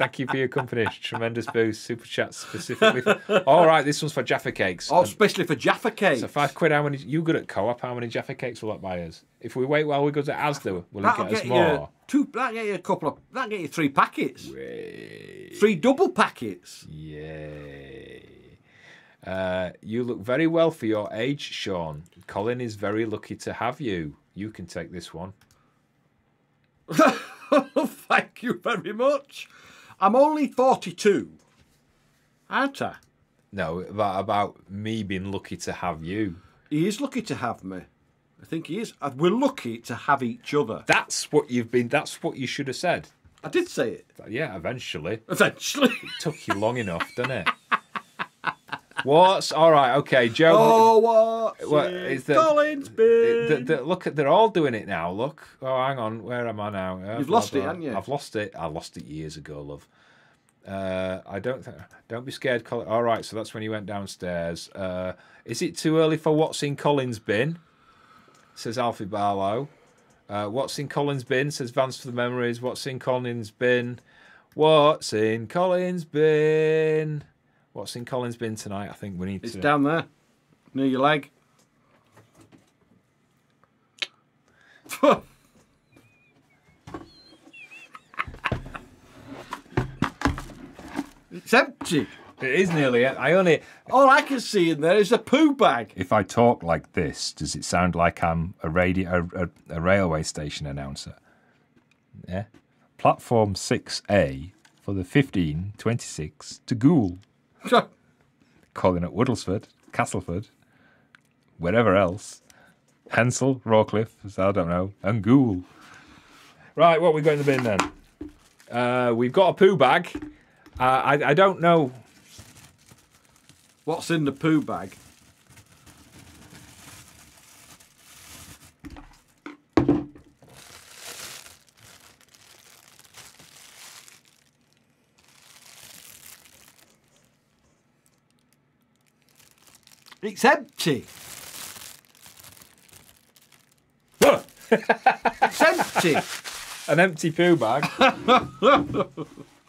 Thank you for your company. Tremendous boost. Super chat specifically. For... All right, this one's for Jaffa cakes. Oh, Um, especially for Jaffa Cakes. so five quid. How many? You good at co-op? How many Jaffa cakes will that buy us? If we wait while we go to Asda, will it That'll get us more? two. That'll get you a couple of. That'll get you three packets. Three double packets. Yay. Uh, you look very well for your age, Sean. Colin is very lucky to have you. You can take this one. [LAUGHS] Thank you very much. I'm only 42. Aren't I? No, about, about me being lucky to have you. He is lucky to have me. I think he is. Uh, We're lucky to have each other. That's what you've been. That's what you should have said. I did say it. Yeah, eventually. Eventually. it Took you long enough, didn't it? [LAUGHS] What's all right? Okay, Joe. oh, what? What, is the- Colin's The- the- look at they're all doing it now. Look. Oh, hang on. Where am I now? You've lost it, haven't you? I've lost it. I lost it years ago, love. Uh, I don't. Th- don't be scared, Colin. All right. So that's when you went downstairs. Uh, is it too early for what's in Colin's bin? Says Alfie Barlow. Uh, what's in Colin's bin? Says Vance for the memories. What's in Colin's bin? What's in Colin's bin? What's in Colin's bin tonight? I think we need it's to. It's down there, near your leg. [LAUGHS] it's empty. It is nearly. I only. All I can see in there is a poo bag. If I talk like this, does it sound like I'm a radio, a, a, a railway station announcer? Yeah. Platform 6A for the 1526 to Goole. Calling at Woodlesford, Castleford, wherever else. Hensall, Rawcliffe, I don't know, and Goole. Right, what we got in the bin then? Uh, we've got a poo bag. Uh, I, I don't know. What's in the poo bag? It's empty. it's empty. An empty poo bag. [LAUGHS]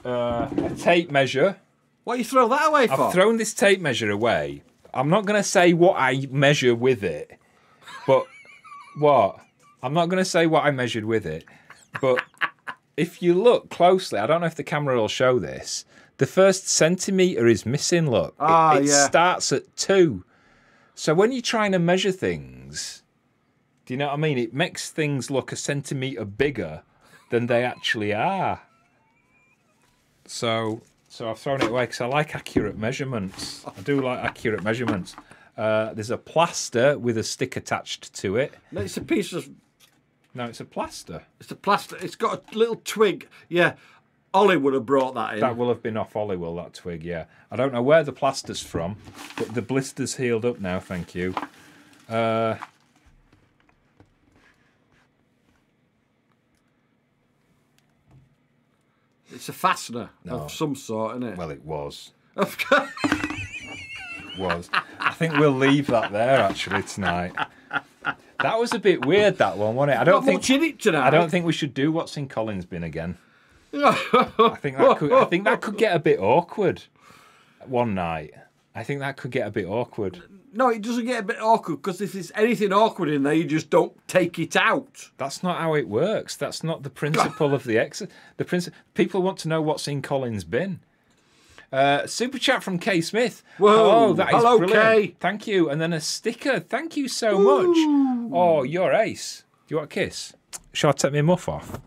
uh, a tape measure. What you throw that away for? I've thrown this tape measure away. I'm not going to say what I measure with it, but what? I'm not going to say what I measured with it, but if you look closely, I don't know if the camera will show this. The first centimeter is missing. Look, It- Ah, it, yeah. starts at two. So when you're trying to measure things, do you know what I mean? It makes things look a centimeter bigger than they actually are. So, so I've thrown it away because I like accurate measurements. I do like accurate measurements. Uh, there's a plaster with a stick attached to it. No, it's a piece of. No, it's a plaster. It's a plaster. It's got a little twig. Yeah, Ollie would have brought that in. That will have been off Ollie, will that twig, yeah. I don't know where the plaster's from, but the blister's healed up now, thank you. Uh, It's a fastener No. of some sort, isn't it? well, it was. Of course. [LAUGHS] Was. I think we'll leave that there, actually, tonight. That was a bit weird, that one, wasn't it? I don't Not think. much in it tonight. I don't think we should do what's in Colin's bin again. I think that could. I think that could get a bit awkward. One night, I think that could get a bit awkward. No, it doesn't get a bit awkward because if there's anything awkward in there, you just don't take it out. That's not how it works. That's not the principle of the ex. The principle. People want to know what's in Colin's bin. Uh, super chat from Kay Smith. Whoa, Oh, that is hello, brilliant. Kay. Thank you. And then a sticker. Thank you so much. Oh, you're ace. Do you want a kiss? Shall I take my muff off?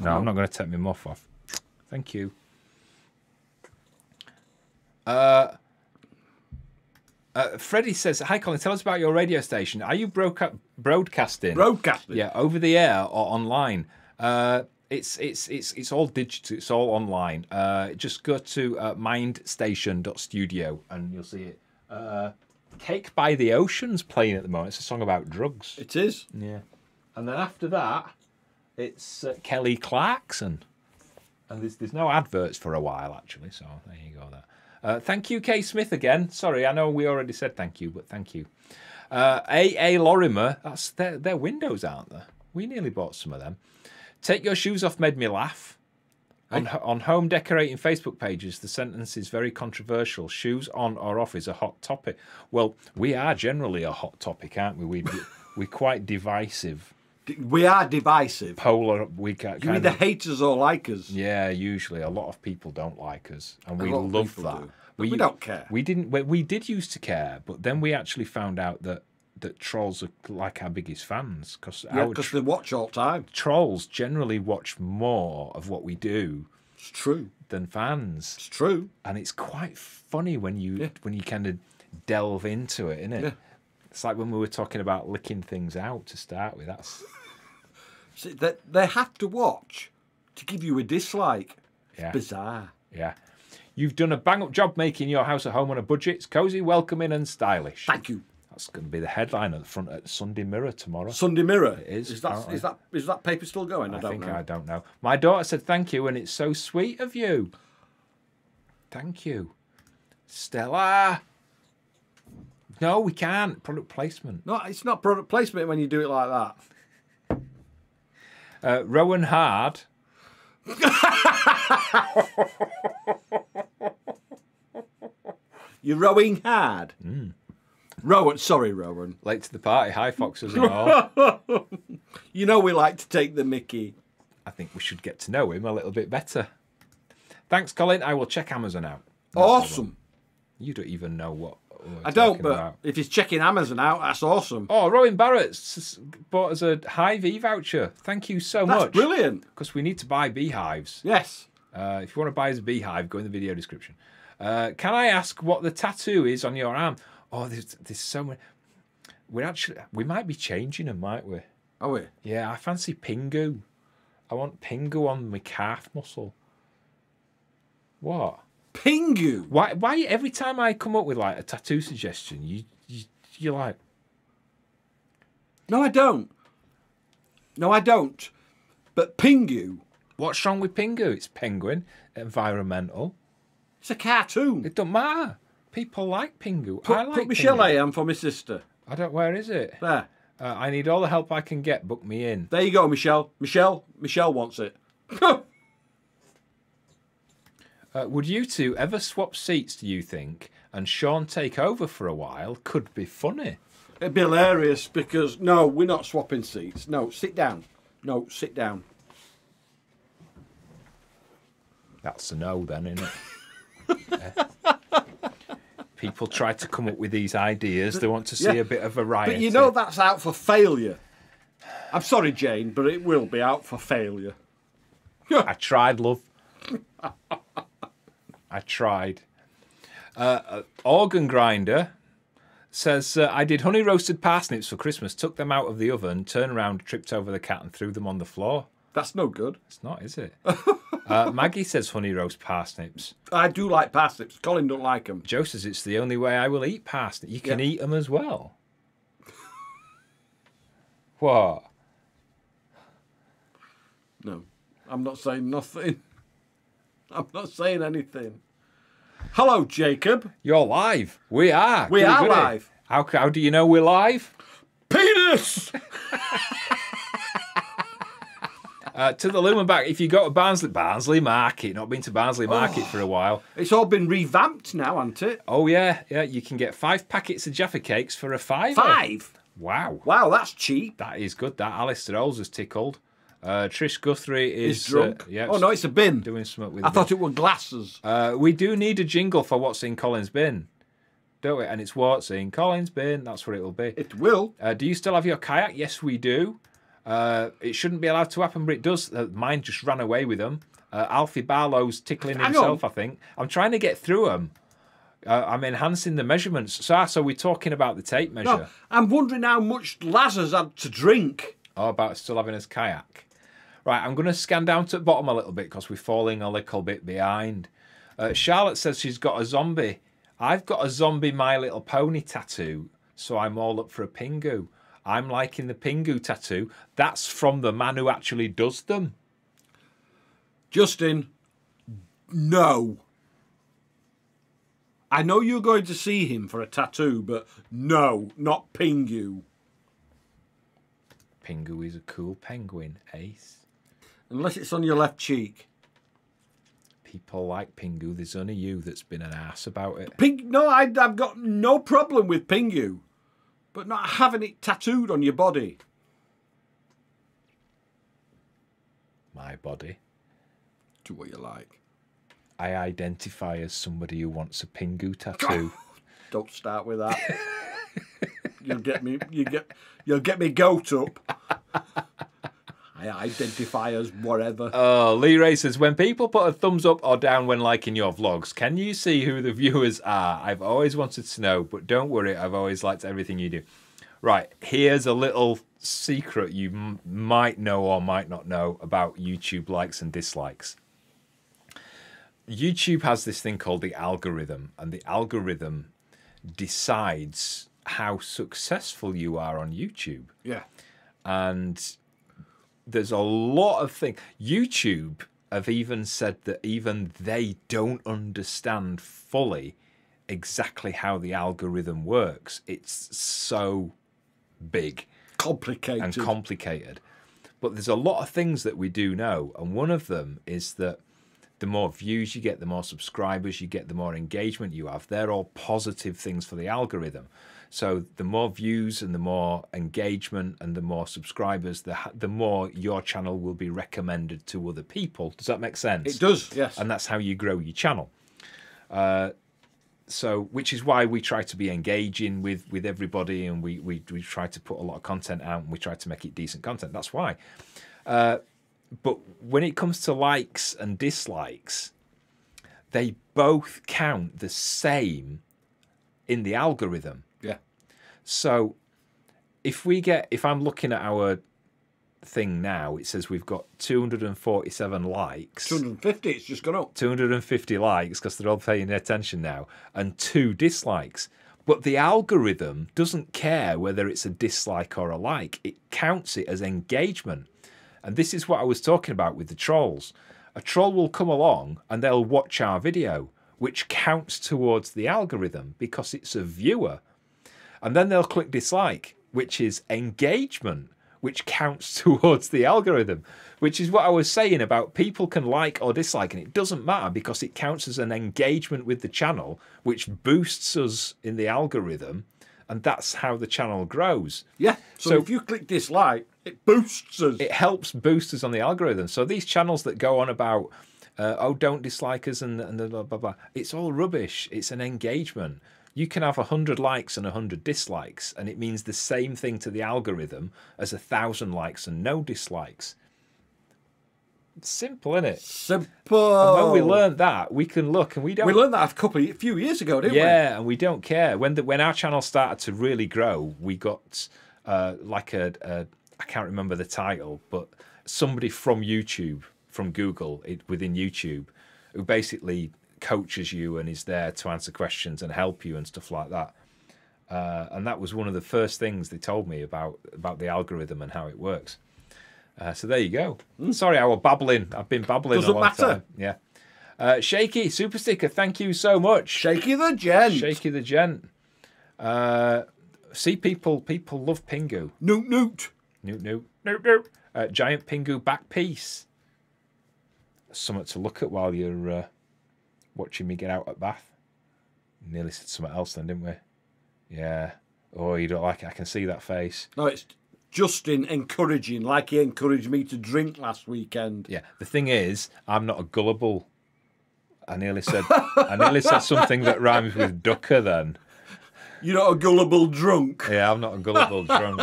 No, I'm not going to take my muff off. Thank you. Uh, uh, Freddie says, "Hi, Colin. Tell us about your radio station. Are you broadca- broadcasting? Broadcasting. Yeah, over the air or online. Uh, it's it's it's it's all digital. It's all online. Uh, just go to uh, mindstation.studio and you'll see it. Uh, Cake by the Ocean's playing at the moment. It's a song about drugs. It is. Yeah. And then after that, it's uh, Kelly Clarkson. And there's, there's no adverts for a while, actually. So there you go. There. Uh, thank you, Kay Smith, again. Sorry, I know we already said thank you, but thank you. Uh, A.A. Lorimer, that's their, their windows, aren't they? We nearly bought some of them. Take Your Shoes Off made me laugh. On, on home decorating Facebook pages, the sentence is very controversial. Shoes on or off is a hot topic. Well, we are generally a hot topic, aren't we? we [LAUGHS] we're quite divisive. We are divisive. Polar, we ca- You either of. hate us or like us. Yeah, usually a lot of people don't like us, and we love that. do. But we don't care. We didn't. We, we did used to care, but then we actually found out that that trolls are like our biggest fans because Yeah, because they watch all the time. trolls generally watch more of what we do It's true. than fans, It's true. and it's quite funny when you Yeah. when you kind of delve into it, isn't it? Yeah. It's like when we were talking about licking things out to start with. That's See, they, they have to watch to give you a dislike. yeah. Bizarre. Yeah. You've done a bang up job making your house a home on a budget. It's cosy, welcoming, and stylish. Thank you. That's going to be the headline at the front at Sunday Mirror tomorrow. Sunday Mirror. is, Is that is that is that paper still going? I, I don't think know. I don't know. My daughter said thank you, and it's so sweet of you. Thank you, Stella. No, we can't. Product placement. No, it's not product placement when you do it like that. Uh, Rowan Hard. You're rowing hard. Hmm. Rowan, sorry, Rowan. Late to the party. Hi, Foxes and all. [LAUGHS] You know we like to take the Mickey. I think we should get to know him a little bit better. Thanks, Colin. I will check Amazon out. Awesome. You don't even know what. I don't, but about. if he's checking Amazon out, that's awesome. Oh, Rowan Barrett bought us a Hive E voucher. Thank you so much. that's much. brilliant. Because we need to buy beehives. Yes. Uh, if you want to buy us a beehive, go in the video description. Uh, can I ask what the tattoo is on your arm? Oh, there's, there's so many. We're actually we might be changing them, might we? Are we? Yeah, I fancy Pingu. I want Pingu on my calf muscle. What? Pingu. Why? Why? Every time I come up with like a tattoo suggestion, you, you you're like, No, I don't. No, I don't. But Pingu, what's wrong with Pingu? It's penguin, environmental. it's a cartoon. It don't matter. People like Pingu. Put, I like put Michelle Pingu. A on for my sister. I don't. Where is it? There. Uh, I need all the help I can get. Book me in. There you go, Michelle. Michelle. Michelle wants it. [LAUGHS] Uh, would you two ever swap seats? Do you think? And Sean take over for a while could be funny. It'd be hilarious because no, we're not swapping seats. No, sit down. No, sit down. That's a no, then, isn't it? Yeah. [LAUGHS] People try to come up with these ideas. They want to see Yeah. a bit of variety. But you know that's out for failure. I'm sorry, Jane, but it will be out for failure. [LAUGHS] I tried, love. [LAUGHS] I tried. Uh, uh, organ grinder says uh, I did honey roasted parsnips for Christmas. Took them out of the oven, turned around, tripped over the cat, and threw them on the floor. That's no good. It's not, is it? [LAUGHS] uh, Maggie says honey roast parsnips. I do like parsnips. Colin don't like them. Joe says it's the only way I will eat parsnips. You can Yeah. eat them as well. what? No, I'm not saying nothing. [LAUGHS] I'm not saying anything. Hello, Jacob. You're live. We are. We Goody, are goody. live. How, how do you know we're live? Penis. [LAUGHS] Uh, to the Lumen back, if you go to Barnsley, Barnsley Market, not been to Barnsley Market for a while. it's all been revamped now, hasn't it? Oh yeah, yeah, you can get five packets of Jaffa cakes for a five. Five. Wow, Wow, that's cheap. that is good. That Alistair Oles is tickled. Uh, Trish Guthrie is Is drunk. Uh, yeah, oh no, it's a bin. doing something with. I thought it were glasses. Uh, we do need a jingle for what's in Colin's bin, don't we? And it's what's in Colin's bin. That's what it will be. It will. Uh, do you still have your kayak? Yes, we do. Uh, it shouldn't be allowed to happen, but it does. Uh, mine just ran away with them. Uh, Alfie Barlow's tickling Hang himself, on. I think. I'm trying to get through them. Uh, I'm enhancing the measurements. So, so we're talking about the tape measure. No, I'm wondering how much Lazarus had to drink. Oh, about still having his kayak. Right, I'm going to scan down to the bottom a little bit because we're falling a little bit behind. Uh, Charlotte says she's got a zombie. I've got a zombie My Little Pony tattoo, so I'm all up for a Pingu. I'm liking the Pingu tattoo. That's from the man who actually does them. Justin, no. I know you're going to see him for a tattoo, but no, not Pingu. Pingu is a cool penguin, Ace. Unless it's on your left cheek. People like Pingu. There's only you that's been an ass about it. Ping, no, I, I've got no problem with Pingu, but not having it tattooed on your body. My body. Do what you like. I identify as somebody who wants a Pingu tattoo. [LAUGHS] Don't start with that. [LAUGHS] you'll get me. You get. You'll get me goat up. [LAUGHS] I identify as whatever. Oh, Lee Ray says, when people put a thumbs up or down when liking your vlogs, can you see who the [LAUGHS] viewers are? I've always wanted to know, but don't worry, I've always liked everything you do. Right, here's a little secret you m- might know or might not know about YouTube likes and dislikes. YouTube has this thing called the algorithm, and the algorithm decides how successful you are on YouTube yeah. and there's a lot of things. YouTube have even said that even they don't understand fully exactly how the algorithm works. It's so big Complicated. and complicated. But there's a lot of things that we do know, and one of them is that the more views you get, the more subscribers you get, the more engagement you have. They're all positive things for the algorithm. So the more views and the more engagement and the more subscribers, the the more your channel will be recommended to other people. Does that make sense? it does. Yes. and that's how you grow your channel. Uh, so, which is why we try to be engaging with with everybody, and we, we we try to put a lot of content out, and we try to make it decent content. That's why. Uh, but when it comes to likes and dislikes, they both count the same in the algorithm. So if we get if I'm looking at our thing now, it says we've got 247 likes. 250, it's just gone up. 250 likes because they're all paying attention now, and two dislikes. But the algorithm doesn't care whether it's a dislike or a like, it counts it as engagement. And this is what I was talking about with the trolls. A troll will come along and they'll watch our video, which counts towards the algorithm because it's a viewer. And then they'll click dislike, which is engagement which counts [LAUGHS] towards the algorithm, which is what I was saying about people can like or dislike, and it doesn't matter because it counts as an engagement with the channel, which boosts us in the algorithm, and that's how the channel grows. Yeah. So, So- if you click dislike, it boosts us. It helps boost us on the algorithm. So these channels that go on about, uh, oh, don't dislike us and, and blah, blah, blah, it's all rubbish. It's an engagement. You can have 100 likes and 100 dislikes, and it means the same thing to the algorithm as a 1,000 likes and no dislikes. It's simple, isn't it? Simple. And When we learned that, we can look and we don't. We learned that a couple, a few years ago, didn't we? yeah, and we don't care. When the, when our channel started to really grow, we got uh, like a, a I can't remember the title, but somebody from YouTube, from Google, it, within YouTube, who basically coaches you and is there to answer questions and help you and stuff like that. Uh, and that was one of the first things they told me about about the algorithm and how it works. Uh, so there you go. Sorry, I was babbling. I've been babbling Doesn't a long matter. time. Yeah. Uh, Shaky super sticker. Thank you so much. Shaky the gent. Shaky the gent. Uh, see, people people love Pingu. Noot noot. Noot noot noot noot. Uh, giant Pingu back piece. Something to look at while you're uh, watching me get out at Bath. Nearly said something else then, didn't we? Yeah. Oh, you don't like it. I can see that face. No, it's Justin encouraging, like he encouraged me to drink last weekend. Yeah. The thing is, I'm not a gullible. I nearly said I nearly said something that rhymes with ducker then. You're not a gullible drunk. Yeah, I'm not a gullible drunk.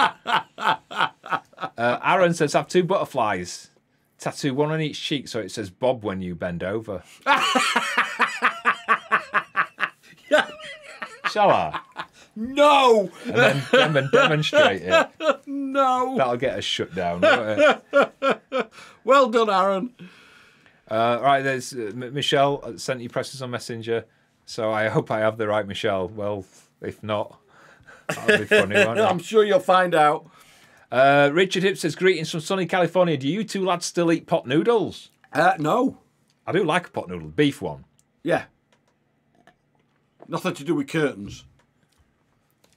Uh, Aaron says, have two butterflies. Tattoo one on each cheek so it says Bob when you bend over. [LAUGHS] Shall I? No, And then dem- demonstrate it. [LAUGHS] no. That'll get us shut down. won't it? [LAUGHS] Well done, Aaron. Uh, right, there's uh, M- Michelle sent you presses on Messenger. So I hope I have the right Michelle. Well, if not, that'll be funny, won't it? [LAUGHS] I'm sure you'll find out. Uh, Richard Hip says, Greetings from sunny California. Do you two lads still eat pot noodles? Uh, no. I do like a pot noodle, beef one. Yeah. Nothing to do with curtains.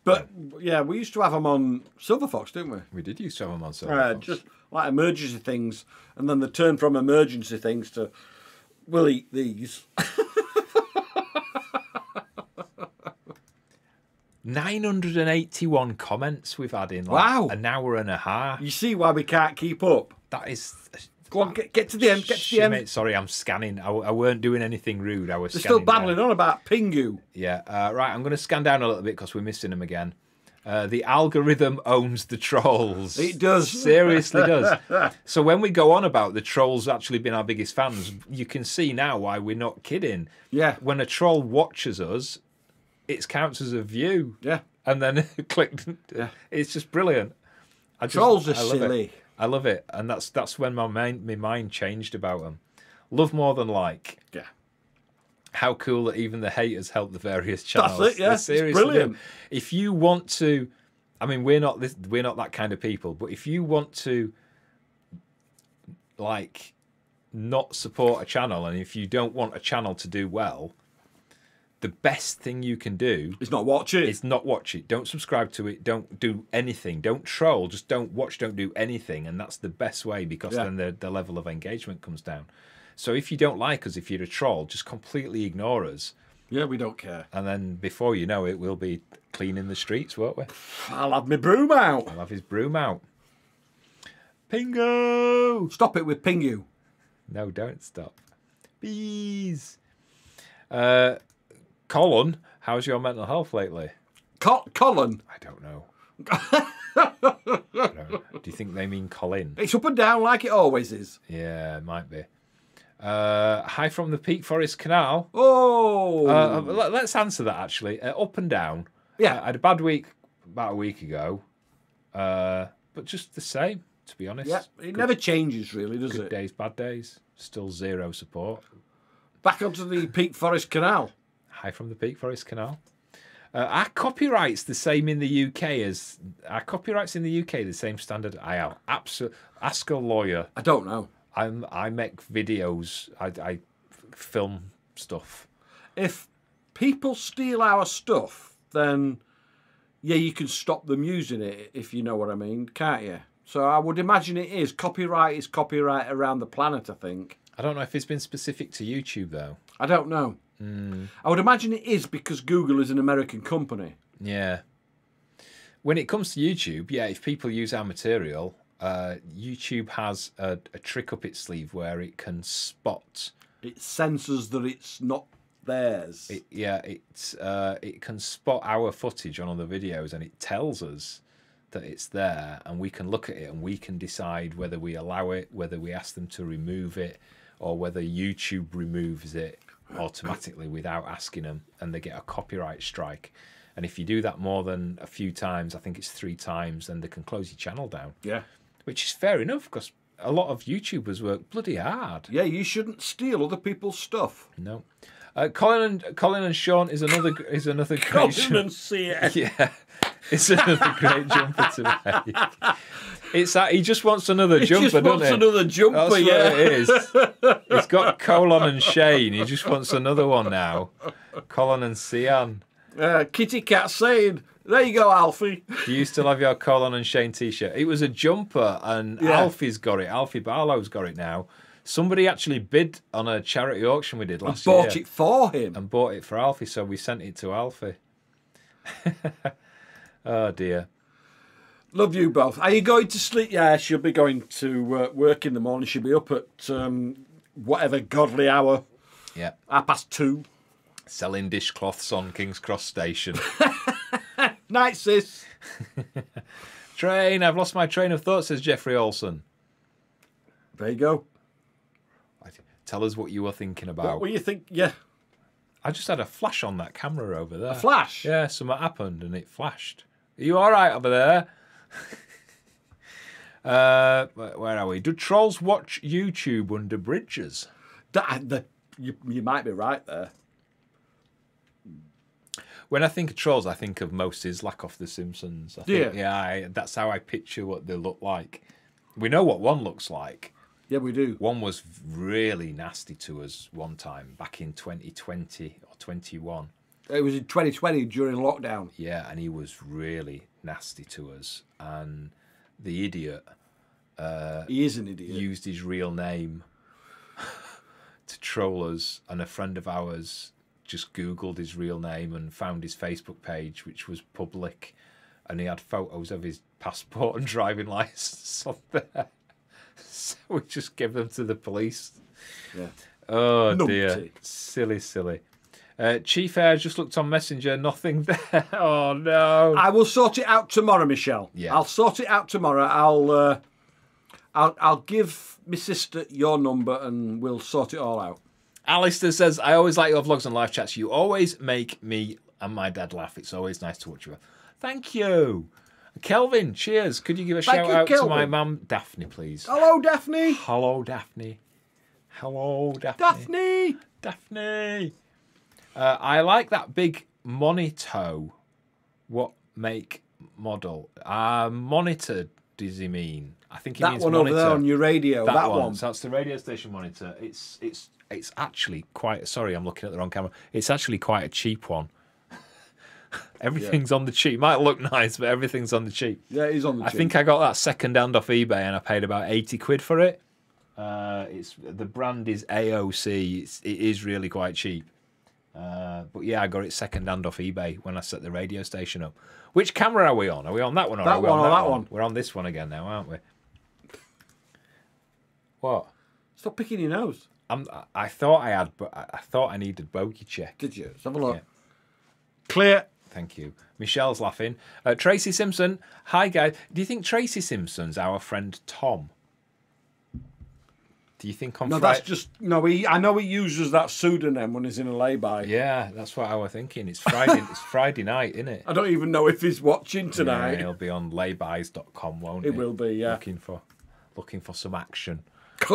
But yeah, we used to have them on Silver Fox, didn't we? We did use some of them on Silver Uh, Fox. just like emergency things, and then they turn from emergency things to we'll eat these. 981 comments we've had in like Wow. an hour and a half. You see why we can't keep up. That is. Go on, get, get to the end. Get to the end. Shit, Sorry, I'm scanning. I, I weren't doing anything rude. I was They're scanning still babbling down. on about Pingu. Yeah, uh, right. I'm going to scan down a little bit because we're missing them again. Uh, the algorithm owns the trolls. It does. Seriously does. [LAUGHS] So when we go on about the trolls actually being our biggest fans, you can see now why we're not kidding. Yeah. When a troll watches us, it counts as a view. Yeah. And then [LAUGHS] click. Yeah. It's just brilliant. I just, Trolls are silly. It. I love it, and that's that's when my mind my mind changed about them. Love more than like. Yeah. How cool that even the haters help the various channels. That's it, yeah. Seriously brilliant. If you want to, I mean, we're not this, we're not that kind of people. But if you want to, like, not support a channel, and if you don't want a channel to do well, the best thing you can do It's not watch it. is not watch it. Don't subscribe to it. Don't do anything. Don't troll. Just don't watch. Don't do anything. And that's the best way because Yeah. then the, the level of engagement comes down. So if you don't like us, if you're a troll, just completely ignore us. yeah, we don't care. And then before you know it, we'll be cleaning the streets, won't we? I'll have my broom out. I'll have his broom out. Pingo! Stop it with Pingu. No, don't stop. Bees. Uh, Colin, how's your mental health lately? Co- Colin, I don't know. [LAUGHS] I don't know. Do you think they mean Colin? it's up and down like it always is. Yeah, it might be. Uh, hi from the Peak Forest Canal. Oh, Uh, let, us answer that actually. Uh, up and down. Yeah. I had a bad week about a week ago. Uh, but just the same, to be honest. Yeah, it never changes really, does Good it? days, bad days. Still zero support. Back onto the Peak Forest Canal. Hi from the Peak Forest Canal. Uh, our copyrights the same in the UK as our copyrights in the UK the same standard. I am absolutely ask a lawyer. I don't know. I'm I make videos. I, I film stuff. If people steal our stuff, then yeah, you can stop them using it if you know what I mean, can't you? So I would imagine it is copyright is copyright around the planet. I think. I don't know if it's been specific to YouTube though. I don't know. I would imagine it is because Google is an American company. Yeah. When it comes to YouTube, yeah, if people use our material, uh, YouTube has a, a trick up its sleeve where it can spot It senses that it's not theirs. It, yeah, it's uh, it can spot our footage on other videos, and it tells us that it's there, and we can look at it and we can decide whether we allow it, whether we ask them to remove it, or whether YouTube removes it automatically without asking them, and they get a copyright strike. And if you do that more than a few times, I think it's three times, then they can close your channel down, yeah. which is fair enough because a lot of YouTubers work bloody hard. Yeah, you shouldn't steal other people's stuff. No. Uh, Colin and Colin and Sean is another is another great show. see it. Yeah, it's another great jumper to make. It's that he just wants another [LAUGHS] He jumper, just wants doesn't he? another jumper, That's what it is. [LAUGHS] He's got Colin and Shane. He just wants another one now. Colin and Sian. Uh, Kitty Cat saying, "There you go, Alfie." Do you still have your Colin and Shane T-shirt? It was a jumper, and Yeah. Alfie's got it. Alfie Barlow's got it now. Somebody actually bid on a charity auction we did last and Bought year it for him. and bought it for Alfie, so we sent it to Alfie. [LAUGHS] oh dear. Love you both. Are you going to sleep? Yeah, she'll be going to uh, work in the morning. She'll be up at um, whatever godly hour, Yeah. half past two. Selling dishcloths on King's Cross Station. [LAUGHS] Night, sis. [LAUGHS] train, I've lost my train of thought, says Jeffrey Olson. There you go. Tell us what you were thinking What about. were you think? Yeah, I just had a flash on that camera over there. A flash. Yeah, something happened and it flashed. Are you all right over there? [LAUGHS] uh, where are we? Do trolls watch YouTube under bridges? That, the, you, you might be right there. When I think of trolls, I think of Moe Szyslak off The Simpsons. I think, you? Yeah, I, that's how I picture what they look like. We know what one looks like. Yeah, we do. One was really nasty to us one time back in 2020 or 21. It was in 2020 during lockdown. Yeah, and he was really nasty to us. And the idiot Uh, He is an idiot. used his real name [LAUGHS] to troll us. And a friend of ours just Googled his real name and found his Facebook page, which was public. And he had photos of his passport and [LAUGHS] driving license on there. [LAUGHS] So we just gave them to the police. yeah. Oh dear, silly, silly. Uh, Chief Air just looked on Messenger, nothing [LAUGHS] there. Oh no! I will sort it out tomorrow, Michelle. Yeah. I'll sort it out tomorrow. I'll uh, I'll I'll give my sister your number and we'll sort it all out. Alistair says, "I always like your vlogs and live chats. You always make me and my dad laugh. It's always nice to watch you." Thank you, Kelvin. Cheers. Could you give a Thank shout you, out to my mum, Daphne, please? Hello, Daphne. Hello, Daphne. Hello, Daphne. Daphne. Daphne. Uh, I like that big Monito. What make model? Uh, monitor does he mean? I think he That means one monitor. over there on your radio. That, one. So that's the radio station monitor. It's it's it's actually quite. Sorry, I'm looking at the wrong camera. It's actually quite a cheap one. [LAUGHS] everything's on the cheap. Might look nice, but everything's on the cheap. Yeah, he's on the. Cheap. I think I got that second hand off eBay, and I paid about eighty quid for it. Uh, it's the brand is AOC. It's, it is really quite cheap. Uh, but yeah, I got it second hand off eBay when I set the radio station up. Which camera are we on? Are we on that one or That are we one on or that, that one? one? We're on this one again now, aren't we? What? Stop picking your nose. I'm, I- thought I had, but I I thought I needed bogey check. Did you? Let's have a look. Yeah. Clear. Thank you. Michelle's laughing. Uh, Tracy Simpson. Hi, guys. Do you think Tracy Simpson's our friend Tom? Do you think on No, Friday? that's just no. He, I know he uses that pseudonym when he's in a lay-by. Yeah, that's what I was thinking. It's Friday. it's [LAUGHS] Friday night, isn't it? I don't even know if he's watching tonight. Yeah, it'll be on laybys.com, won't it? It will be, yeah. Looking for, looking for some action. [LAUGHS]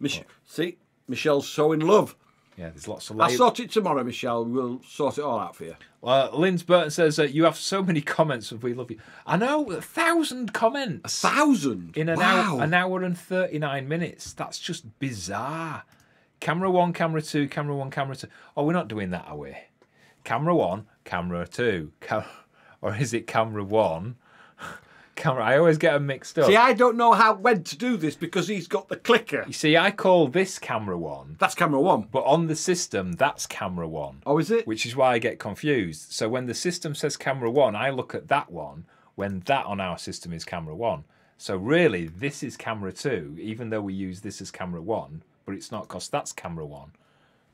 Mich- see, Michelle's so in love. Yeah, there's lots of I'll sort it tomorrow, Michelle. We'll sort it all out for you. Uh, Lynn's Burton says that you have so many comments of "We love you." I know, a thousand comments A Thousand in an wow. hour, an hour and thirty nine minutes. That's just bizarre. Camera one, camera two, camera one, camera two. Oh, we're not doing that, are we? Camera one, camera two, cam- [LAUGHS] or is it camera one? Camera. I always get them mixed up. See, I don't know how when to do this because he's got the clicker. you see, I call this camera one, That's camera one. but on the system, that's camera one. Oh, is it? which is why I get confused. So when the system says camera one, I look at that one when that on our system is camera one. So really, this is camera two, even though we use this as camera one, but it's not because that's camera one.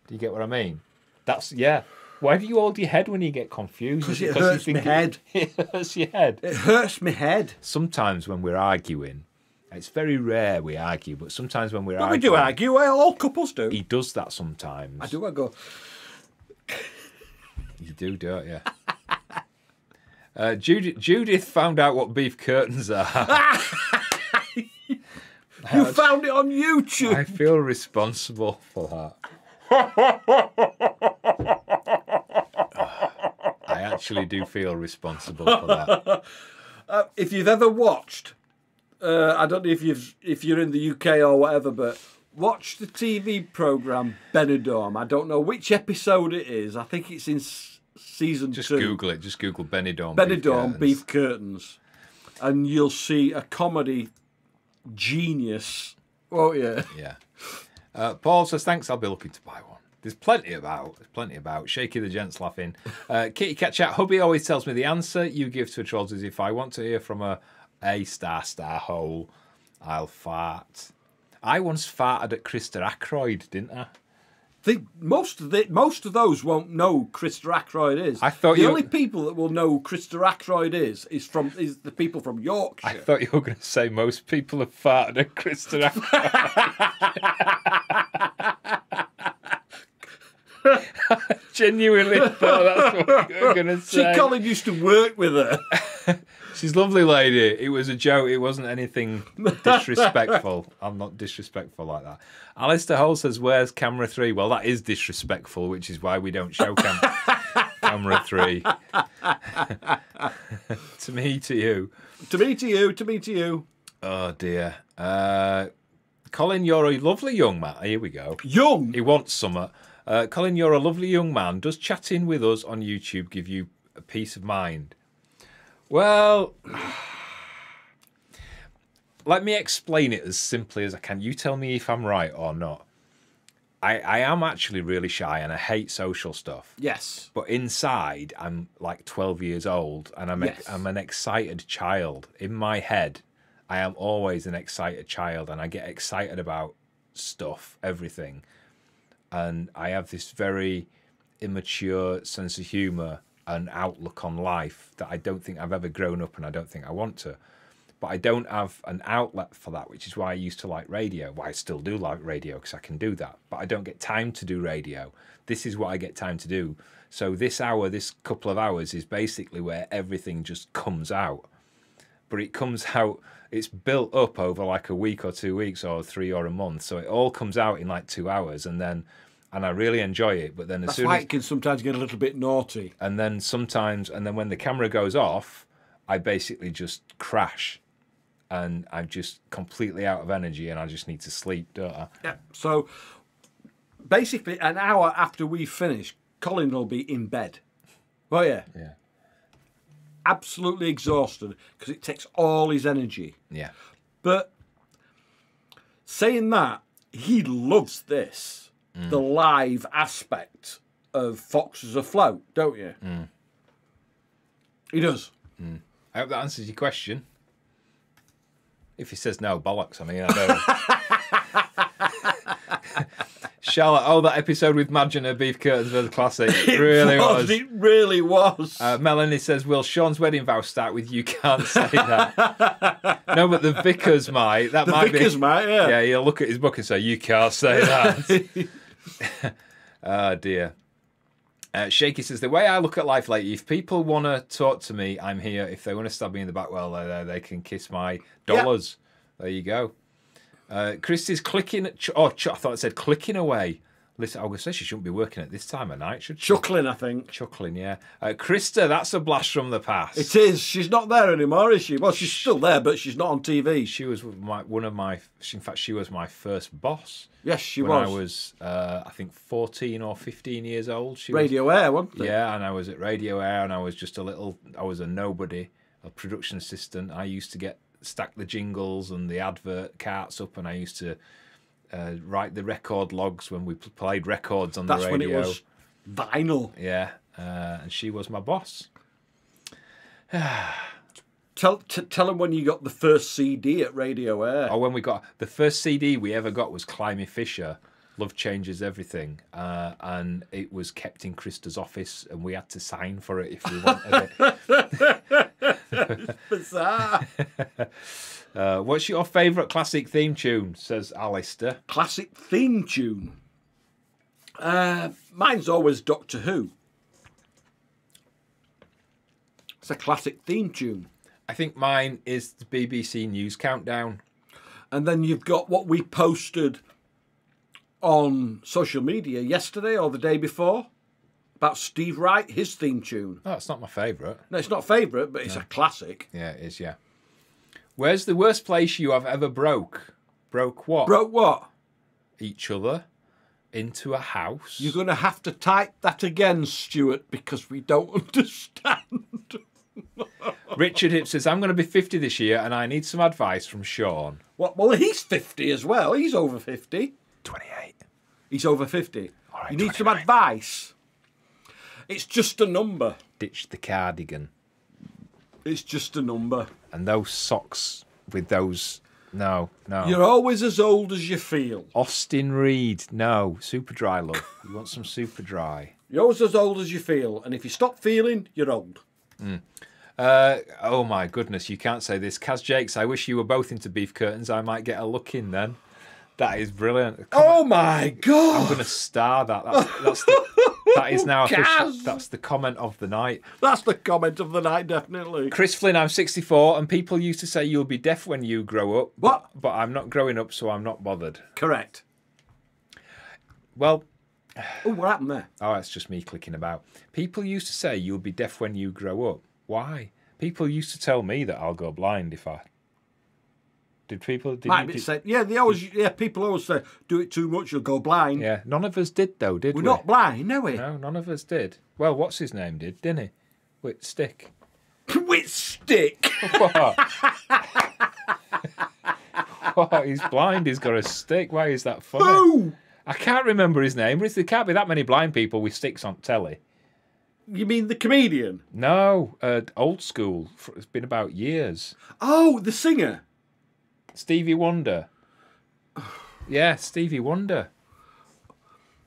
Do you get what I mean? That's yeah. Why do you hold your head when you get confused? Because it you hurts my head. It, [LAUGHS] it hurts your head. It hurts my head. Sometimes when we're arguing, it's very rare we argue, but sometimes when we're But we do argue. Well, all couples do. he does that sometimes. I do. I go. You do, don't you? [LAUGHS] Uh, Judith, Judith found out what beef curtains are. [LAUGHS] You found it on YouTube. I feel responsible for that. I actually do feel responsible for that. [LAUGHS] if you've ever watched, uh, I don't know if you've if you're in the UK or whatever, but watch the TV program Benidorm. I don't know which episode it is. I think it's in s- season Just two. Google it. Just Google Benidorm. Benidorm beef. beef curtains, and you'll see a comedy genius. Oh yeah, Yeah. [LAUGHS] Uh, Paul says thanks. I'll be looking to buy one. There's plenty about. There's plenty about. Shaky the gents laughing. Uh, Kitty Cat Chat. Hubby always tells me the answer you give to a trolls is if I want to hear from a a star star hole, I'll fart. I once farted at Christa Ackroyd, didn't I? The, most of the most of those won't know Christa Ackroyd is. I thought the you- only people that will know who Christa Ackroyd is is from is the people from Yorkshire. I thought you were going to say most people have farted at Christa Ackroyd. [LAUGHS] [LAUGHS] Genuinely thought that's what you were going to See, say. Colin used to work with her. [LAUGHS] She's a lovely lady. It was a joke. It wasn't anything disrespectful. [LAUGHS] I'm not disrespectful like that. Alistair Hall says, Where's camera three? Well, that is disrespectful, which is why we don't show cam- [LAUGHS] camera three. to me, to you. to me, to you, to me, to you. Oh, dear. Uh, Colin, you're a lovely young man. Here we go. Young. He wants summer. Uh, Colin, you're a lovely young man. Does chatting with us on YouTube give you a peace of mind? Well, [SIGHS] let me explain it as simply as I can. You tell me if I'm right or not. I, I am actually really shy and I hate social stuff. Yes. But inside, I'm like 12 years old and I'm, Yes. I'm an excited child. In my head, I am always an excited child and I get excited about stuff, everything. And I have this very immature sense of humor and outlook on life that I don't think I've ever grown up and I don't think I want to. But I don't have an outlet for that, which is why I used to like radio. Why I still do like radio because I can do that. But I don't get time to do radio. This is what I get time to do. So this hour, this couple of hours is basically where everything just comes out. But it comes [LAUGHS] out, it's built up over like a week or two weeks or three or a month. So it all comes out in like two hours and then, and I really enjoy it. But then as That's soon why as, it can sometimes get a little bit naughty. and then sometimes and then when the camera goes off i basically just crash and i'm just completely out of energy and i just need to sleep don't i Yeah. So basically, an hour after we finish, Colin will be in bed. Oh yeah, yeah absolutely exhausted because it takes all his energy. yeah But saying that, he loves this, the live aspect of Foxes Afloat, don't you? He does. i hope that answers your question if he says no bollocks i mean i don't Charlotte, [LAUGHS] oh, that episode with Madge and her beef curtains was a classic. [LAUGHS] It really was. It really was. Uh, Melanie says, "Will Sean's wedding vow start with you can't say that?" [LAUGHS] no, but the vicar's might. That the might vicar's be. mate, yeah. Yeah, he'll look at his book and say, "You can't say that." Oh [LAUGHS] dear. Uh, Shaky says the way I look at life lately, if people want to talk to me, I'm here. If they want to stab me in the back, well, they, they can kiss my dollars. There you go. Uh, Chris is clicking. Ch- oh, ch- I thought it said clicking away. Listen, I was going say she shouldn't be working at this time of night, should she? Chuckling, I think. Chuckling, yeah. Uh, Christa, that's a blast from the past. It is. She's not there anymore, is she? Well, she's still there, but she's not on TV. She was my, one of my. In fact, she was my first boss. Yes, she when was. I was, uh, I think, fourteen or fifteen years old. She Radio Aire, wasn't was, it? Yeah, and I was at Radio Aire, and I was just a little. I was a nobody, a production assistant. I used to get stack the jingles and the advert carts up, and I used to uh, write the record logs when we played records on That's the when it was vinyl. Yeah, uh, and she was my boss. [SIGHS] Tell t- tell them when you got the first CD at Radio Aire. Oh, when we got the first CD we ever got was Climie Fisher, Love Changes Everything, uh, and it was kept in Christa's office, and we had to sign for it if we wanted it. [LAUGHS] [LAUGHS] Bizarre. Uh, what's your favourite classic theme tune? Says Alistair. Classic theme tune. Uh, mine's always Doctor Who. It's a classic theme tune. I think mine is the BBC News Countdown. And then you've got what we posted on social media yesterday or the day before about Steve Wright, his theme tune. Oh, it's not my favourite. No, it's not favourite, but it's a classic. Yeah, it is. Yeah. Where's the worst place you have ever broke? Broke what? Broke what? Each other into a house. You're going to have to type that again, Stuart, because we don't [LAUGHS] understand. [LAUGHS] Richard Hip says, I'm going to be 50 this year and I need some advice from Sean. What? Well, he's 50 as well. He's over 50. 28. He's over 50. All right, you need some advice. It's just a number. Ditch the cardigan. It's just a number. And those socks with those. No, no. You're always as old as you feel. Austin Reed. No. Super dry, love. You want some super dry. You're always as old as you feel. And if you stop feeling, you're old. Uh, oh my goodness, you can't say this. Kaz Jakes, I wish you were both into beef curtains. I might get a look in then. That is brilliant. Oh my god! I'm going to star that. That's, that's the, that is now official. That's the comment of the night. That's the comment of the night, definitely. Chris Flynn, I'm 64, and people used to say you'll be deaf when you grow up. What? But, but I'm not growing up, so I'm not bothered. Correct. Well, Oh, what happened there? [SIGHS] oh, it's just me clicking about. People used to say you'll be deaf when you grow up. Why? People used to tell me that I'll go blind if I. Did people? Did, Might you- did- said. Yeah, they always. Yeah, people always say, "Do it too much, you'll go blind." Yeah, none of us did though, did We're we? Are not blind, are we? No, none of us did. Well, what's his name did, didn't he? With stick. [LAUGHS] With stick. What? [LAUGHS] what? He's blind. He's got a stick. Why is that funny? Who? I can't remember his name. There can't be that many blind people with sticks on telly. You mean the comedian? No, uh, old school. It's been about years. Oh, the singer. Stevie Wonder. Yeah, Stevie Wonder.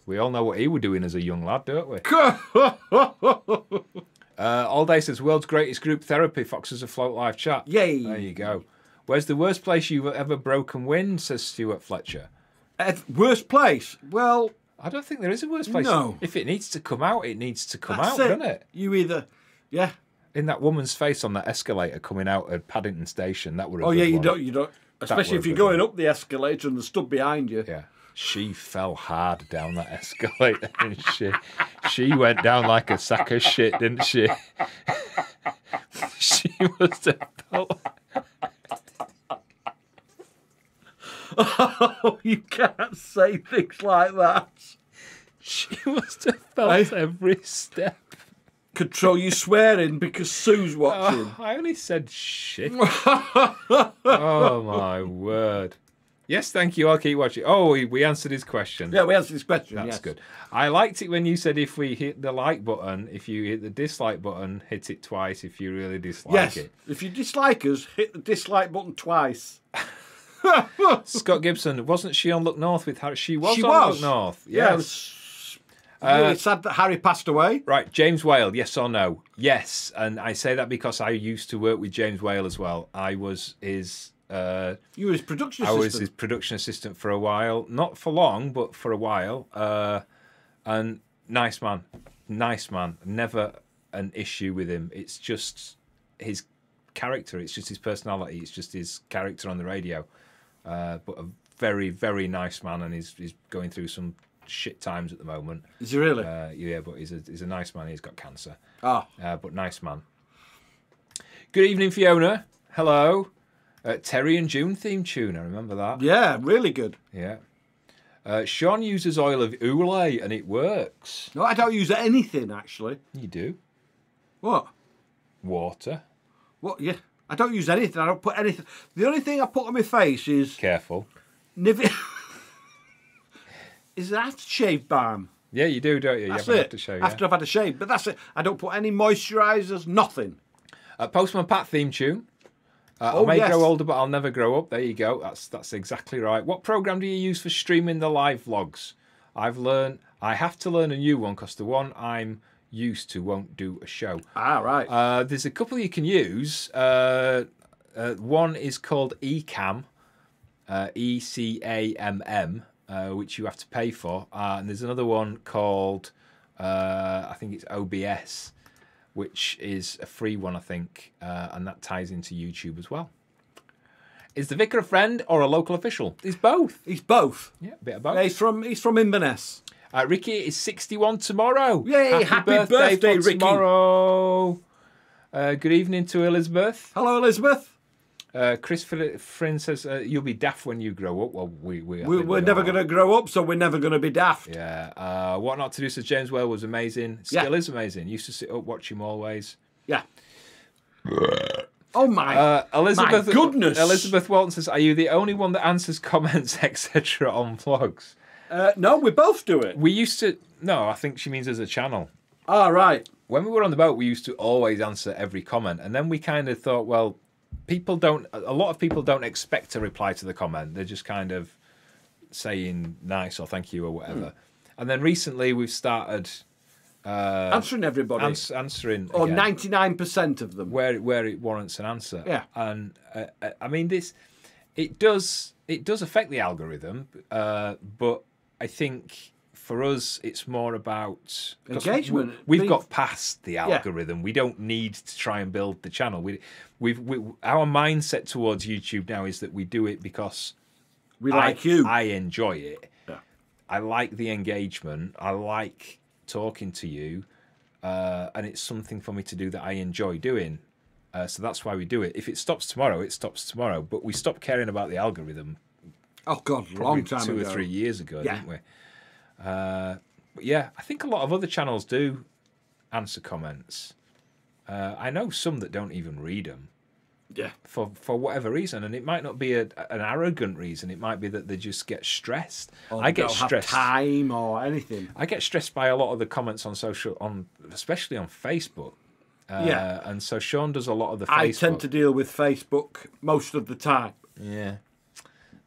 We all know what he was doing as a young lad, don't we? [LAUGHS] Uh, All Day says, world's greatest group therapy, Foxes Afloat live chat. Yay. There you go. Where's the worst place you've ever broken wind, says Stuart Fletcher. Uh, worst place. Well, I don't think there is a worst place. No. If it needs to come out, it needs to come that's out, it. doesn't it? You either, yeah. In that woman's face on that escalator coming out at Paddington Station, that a Oh yeah, you one. don't, you don't. Especially if you're going up the escalator and the stood behind you. Yeah. She fell hard down that escalator, [LAUGHS] didn't she? She went down like a sack of shit, didn't she? [LAUGHS] she must have felt. Oh, [LAUGHS] you can't say things like that. She must have felt I- every step. Control your swearing because Sue's [LAUGHS] oh, watching. I only said shit. [LAUGHS] oh my word. Yes, thank you. I'll keep watching. Oh, we, we answered his question. Yeah, we answered his question. That's yes. good. I liked it when you said if we hit the like button, if you hit the dislike button, hit it twice if you really dislike Yes. it. If you dislike us, hit the dislike button twice. [LAUGHS] Scott Gibson, wasn't she on Look North with Harry? She was She on was. Look North. Yeah, Yes. Uh, really sad that Harry passed away. Right, James Whale, yes or no? Yes, and I say that because I used to work with James Whale as well. I was his, uh, You were his production I was assistant. his production assistant for a while, not for long, but for a while. Uh, and nice man, nice man. Never an issue with him. It's just his character. It's just his personality. It's just his character on the radio. Uh, but a very, very nice man, and he's he's going through some shit times at the moment. Is he really? Uh, yeah, but he's a he's a nice man. He's got cancer, Ah, uh, but nice man. Good evening, Fiona. Hello. Uh, Terry and June theme tune. I remember that. yeah, really good. Yeah. Uh, Sean uses oil of oolay and it works. No, I don't use anything actually. You do. What? Water. What? Yeah, I don't use anything. I don't put anything. The only thing I put on my face is Careful. Nivea. Is an aftershave balm. Yeah, you do, don't you? You That's an it. aftershave, yeah. After I've had a shave, but that's it. I don't put any moisturisers. Nothing. Uh, Postman Pat theme tune. Uh, Oh, I may yes. grow older, but I'll never grow up. There you go. That's that's exactly right. What program do you use for streaming the live vlogs? I've learned. I have to learn a new one because the one I'm used to won't do a show. Ah, right. Uh, there's a couple you can use. Uh, uh, one is called Ecamm, uh, E C A M M, uh, which you have to pay for. Uh, and there's another one called, uh, I think it's OBS, which is a free one, I think, uh, and that ties into YouTube as well. Is the vicar a friend or a local official? He's both. he's both. Yeah, a bit of both. Yeah, he's from he's from Inverness. Uh, Ricky is 61 tomorrow. Yay, happy birthday, for Ricky. Tomorrow. Uh, good evening to Elizabeth. Hello, Elizabeth. Uh, Chris Fri- Frin says uh, you'll be daft when you grow up. Well, we, we, we, we're we never going to grow up, so we're never going to be daft. Yeah. Uh, what not to do says James Whale was amazing. Yeah. Still is amazing. Used to sit up watch him always. Yeah. oh my! Uh, Elizabeth goodness. Elizabeth Walton says, "Are you the only one that answers [LAUGHS] comments etc. on vlogs?" Uh, no, we both do it. We used to. No, I think she means as a channel. All right. when we were on the boat, we used to always answer every comment, and then we kind of thought, well, people don't. A lot of people don't expect to reply to the comment; they're just kind of saying nice or thank you or whatever. And then recently, we've started uh, Answering everybody. ans- answering or again ninety nine percent of them. where where it warrants an answer. Yeah. and uh, uh, I mean this, it does it does affect the algorithm, uh, but I think for us it's more about Engagement. We, have got past the algorithm. We don't need to try and build the channel. We we've we, our mindset towards YouTube now is that we do it because We I, like you. I enjoy it. Yeah. I like the engagement. I like talking to you, uh, and it's something for me to do that I enjoy doing. Uh, so that's why we do it. If it stops tomorrow, it stops tomorrow. But we stopped caring about the algorithm oh God, long time two ago. or three years ago, Yeah. didn't we? Uh, but yeah, I think a lot of other channels do answer comments. Uh, I know some that don't even read them Yeah. for for whatever reason, and it might not be a, an arrogant reason. It might be that they just get stressed. Or I get stressed. time or anything. I get stressed by a lot of the comments on social, on especially on Facebook. Uh, Yeah. and so Sean does a lot of the I tend to deal with Facebook most of the time. Yeah,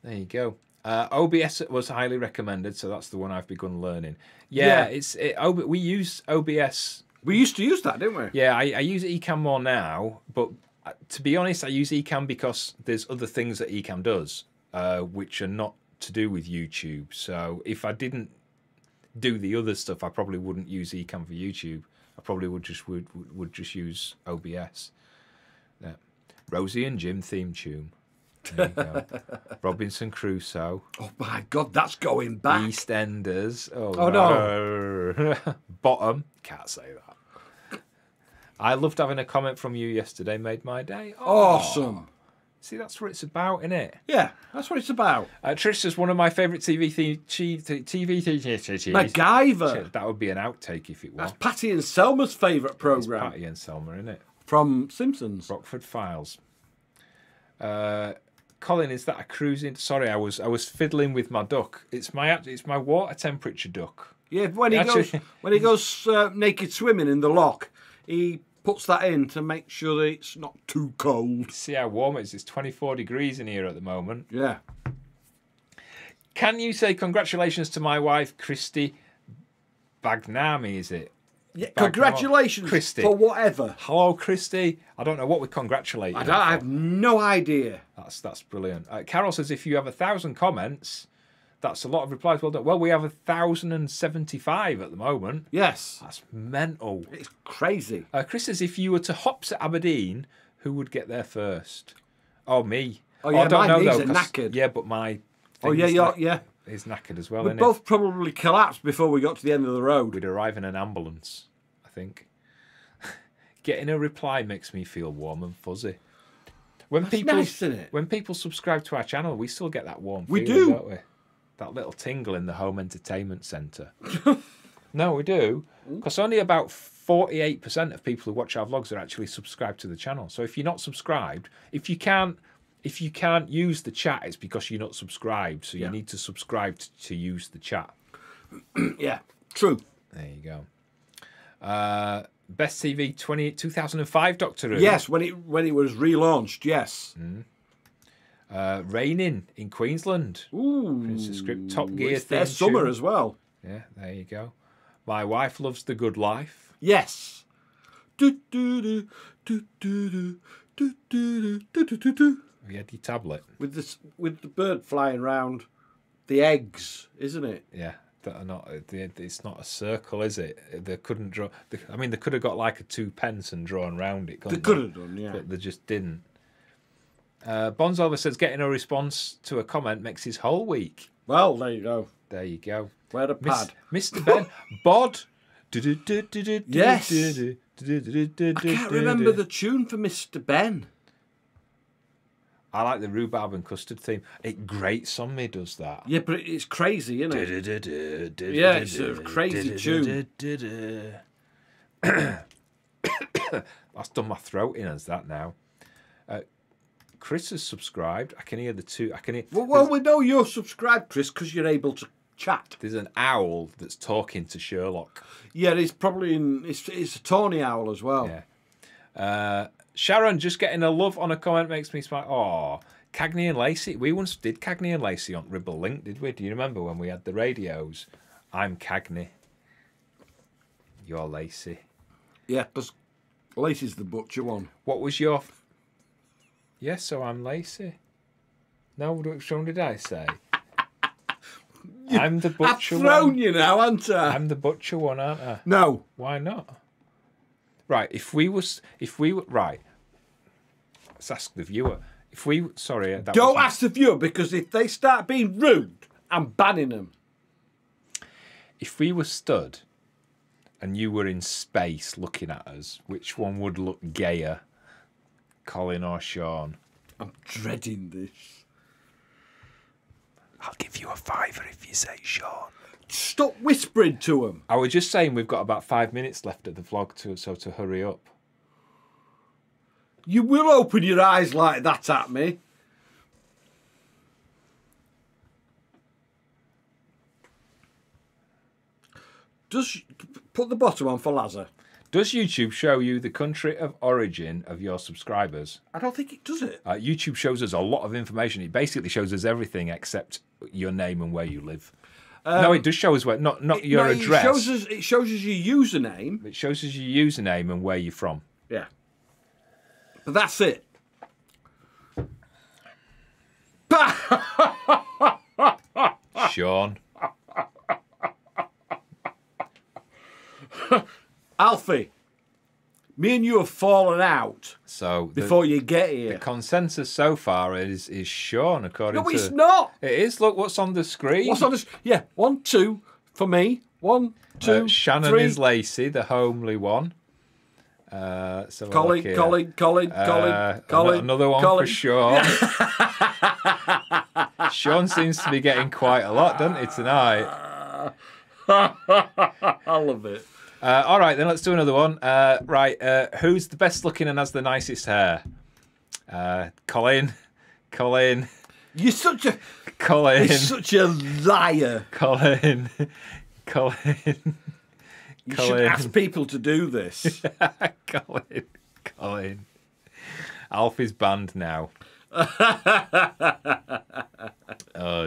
there you go. Uh, OBS was highly recommended, so that's the one I've begun learning. Yeah, Yeah. it's it, OB, we use OBS. We used to use that, didn't we? Yeah, I, I use Ecamm more now, but uh, to be honest, I use Ecamm because there's other things that Ecamm does, uh, which are not to do with YouTube. So if I didn't do the other stuff, I probably wouldn't use Ecamm for YouTube. I probably would just would would, would just use OBS. Yeah. Rosie and Jim theme tune. There you go. [LAUGHS] Robinson Crusoe, Oh my God, that's going back. EastEnders. Oh, Oh, no. [LAUGHS] Bottom. Can't say that. I loved having a comment from you yesterday. Made my day. Oh, Awesome. See, that's what it's about, isn't it? Yeah, that's what it's about. Uh, Trish is one of my favourite TV chi- TV TV MacGyver. That would be an outtake if it was. That's Patty and Selma's favourite program Patty and Selma, isn't it? from Simpsons. Rockford Files. Uh, Colin, is that a cruising? Sorry, I was I was fiddling with my duck. It's my it's my water temperature duck. Yeah, when he Actually- goes when he goes uh, naked swimming in the lock, he puts that in to make sure that it's not too cold. See how warm it is. It's 24 degrees in here at the moment. Yeah. Can you say congratulations to my wife, Christy Bagnami, is it? Yeah, congratulations Christy. for whatever. Hello, Christy. I don't know what we congratulate you. I, don't, I have no idea. That's that's brilliant. Uh, Carol says if you have a thousand comments, that's a lot of replies. Well done. Well, we have a thousand and seventy-five at the moment. Yes, That's mental. it's crazy. Uh, Chris says if you were to hops at Aberdeen, who would get there first? Oh, me. Oh, yeah, I don't my know knees though. are knackered. Yeah, but my. Oh yeah, yeah, yeah. Is knackered as well. We both probably collapsed before we got to the end of the road. We'd arrive in an ambulance. I think. [LAUGHS] Getting a reply makes me feel warm and fuzzy. When people nice, it? when people subscribe to our channel, we still get that warm. We feeling, do. don't we? That little tingle in the home entertainment centre. [LAUGHS] no, we do, because only about forty-eight percent of people who watch our vlogs are actually subscribed to the channel. So if you're not subscribed, if you can't, if you can't use the chat, it's because you're not subscribed. So you Yeah. need to subscribe t- to use the chat. Yeah, true. There you go. Uh, Best TV 20, 2005 Doctor Who. Yes, when it when it was relaunched. Yes. Uh, raining in Queensland. Ooh, Princess Script Top Gear it's their summer tune. as well. Yeah, there you go. My wife loves the good life. Yes. Do, do, do, do, do, do, do, do, do, do, do, do. Have you had your tablet? With this, with the bird flying round the eggs, isn't it? Yeah, that are not. It's not a circle, is it? They couldn't draw. they- I mean, they could have got like a two pence and drawn round it. They couldn't have done, yeah. but they just didn't. Uh, Bonzover says getting a response to a comment makes his whole week. Well, there you go. There you go. Where the Miss, pad. Mr. Benn [LAUGHS] Bod. Yes. I I can't remember the tune for Mr. Benn. I like the rhubarb and custard theme. It grates on me, does that? Yeah, but it's crazy, isn't it? Yeah, it's a crazy tune. That's done my throat in as that now. Uh, Chris has subscribed. I can hear the two. I can hear. Well, well, we know you're subscribed, Chris, because you're able to chat. There's an owl that's talking to Sherlock. Yeah, it's probably in. It's it's a Tawny owl as well. Yeah. Uh, Sharon just getting a love on a comment makes me smile. Oh, Cagney and Lacey. We once did Cagney and Lacey on Ribble Link, did we? Do you remember when we had the radios? I'm Cagney. You're Lacey. Yeah, because Lacey's the butcher one. What was your? Yes, so I'm Lacey. No, which one did I say? I'm the butcher I've thrown one. you now, haven't I? I'm the butcher one, aren't I? No. Why not? Right, if we was, if we were right, let's ask the viewer. If we, sorry, that Don't wasn't- ask the viewer because if they start being rude, I'm banning them. If we were stood, and you were in space looking at us, which one would look gayer, Colin or Sean? I'm dreading this. I'll give you a fiver if you say Sean. Stop whispering to them. I was just saying we've got about five minutes left of the vlog, to, so to hurry up. You will open your eyes like that at me. Just put the bottom on for Lazar. Does YouTube show you the country of origin of your subscribers? I don't think it does it. Uh, YouTube shows us a lot of information. It basically shows us everything except your name and where you live. no, it does show us where not not your No, address. It shows us. It shows us your username. It shows us your username and where you're from. Yeah. But that's it. Sean. Alfie, me and you have fallen out So the, before you get here, the consensus so far is is Sean according to No, to it's not. It is. Look what's on the screen. What's on this? Yeah, one, two for me. One, two, Uh, Shannon three. is Lacey, the homely one. Uh, so Colin, here. Colin, Colin, Uh, Colin, Colin. Another one Colin. for Sean. [LAUGHS] Sean seems to be getting quite a lot, doesn't he, tonight? [LAUGHS] I love it. Uh, all right, then let's do another one. Uh, right, uh, who's the best looking and has the nicest hair? Uh, Colin, [LAUGHS] Colin, You're such a, Colin, you're such a liar. Colin, Colin. You Colin. should ask people to do this. [LAUGHS] Colin, Colin. Alfie's banned now. [LAUGHS] oh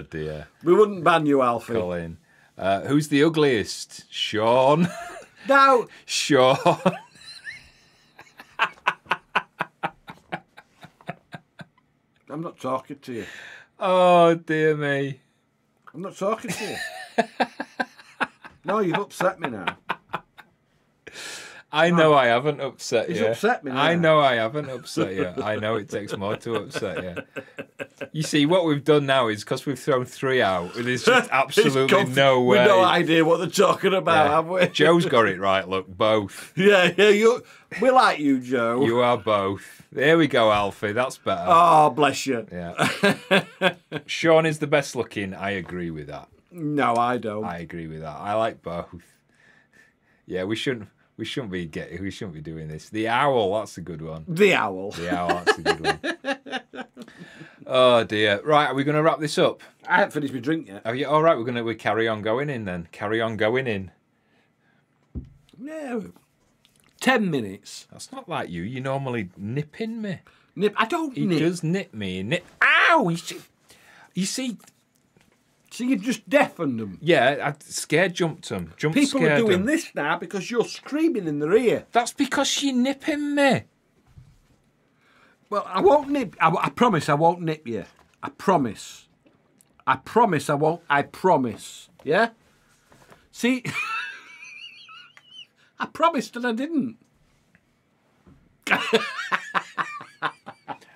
dear, we wouldn't ban you, Alfie. Colin. Uh, who's the ugliest? Sean. Now, [LAUGHS] Sean. I'm not talking to you. Oh dear me. I'm not talking to you. no, you've upset me now. I know I haven't upset He's you. upset me now. I know I haven't upset you. I know it takes more to upset you. You see, what we've done now is because we've thrown three out, there's just [LAUGHS] absolutely no way. We've no idea what they're talking about, Yeah. have we? [LAUGHS] Joe's got it right. Look, both. Yeah, yeah, you. We like you, Joe. You are both. There we go, Alfie. That's better. Oh, bless you. Yeah. [LAUGHS] Sean is the best looking. I agree with that. No, I don't. I agree with that. I like both. Yeah, we shouldn't. We shouldn't be getting. We shouldn't be doing this. The owl. That's a good one. The owl. The owl. That's a good one. [LAUGHS] oh dear. Right. Are we going to wrap this up? I haven't finished my drink yet. Oh, are you all right? We're going to we carry on going in then. Carry on going in. No. Ten minutes. That's not like you. You normally nipping me. Nip. I don't He nip. does nip me. Nip. Ow! You see So you just deafened them. Yeah, I scared jumped him. Jump People are doing 'em. this now because you're screaming in their ear. That's because she nipping me. Well, I won't nip. I, I promise I won't nip you. I promise. I promise I won't. I promise. Yeah? See? [LAUGHS] I promised and I didn't.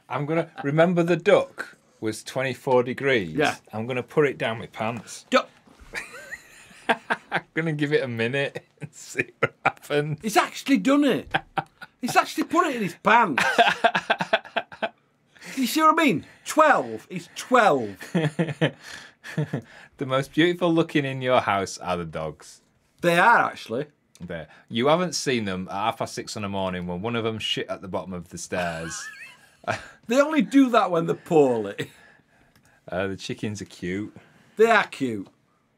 I'm gonna remember the duck was 24 degrees. Yeah. I'm gonna put it down my pants. Du- I'm [LAUGHS] gonna give it a minute and [LAUGHS] see what happens. He's actually done it. He's actually put it in his pants. [LAUGHS] you see what I mean? 12. He's 12. The most beautiful looking in your house are the dogs. They are actually. There. You haven't seen them at half past six in the morning when one of them shit at the bottom of the stairs. [LAUGHS] They only do that when they're poorly. uh, the chickens are cute. They are cute.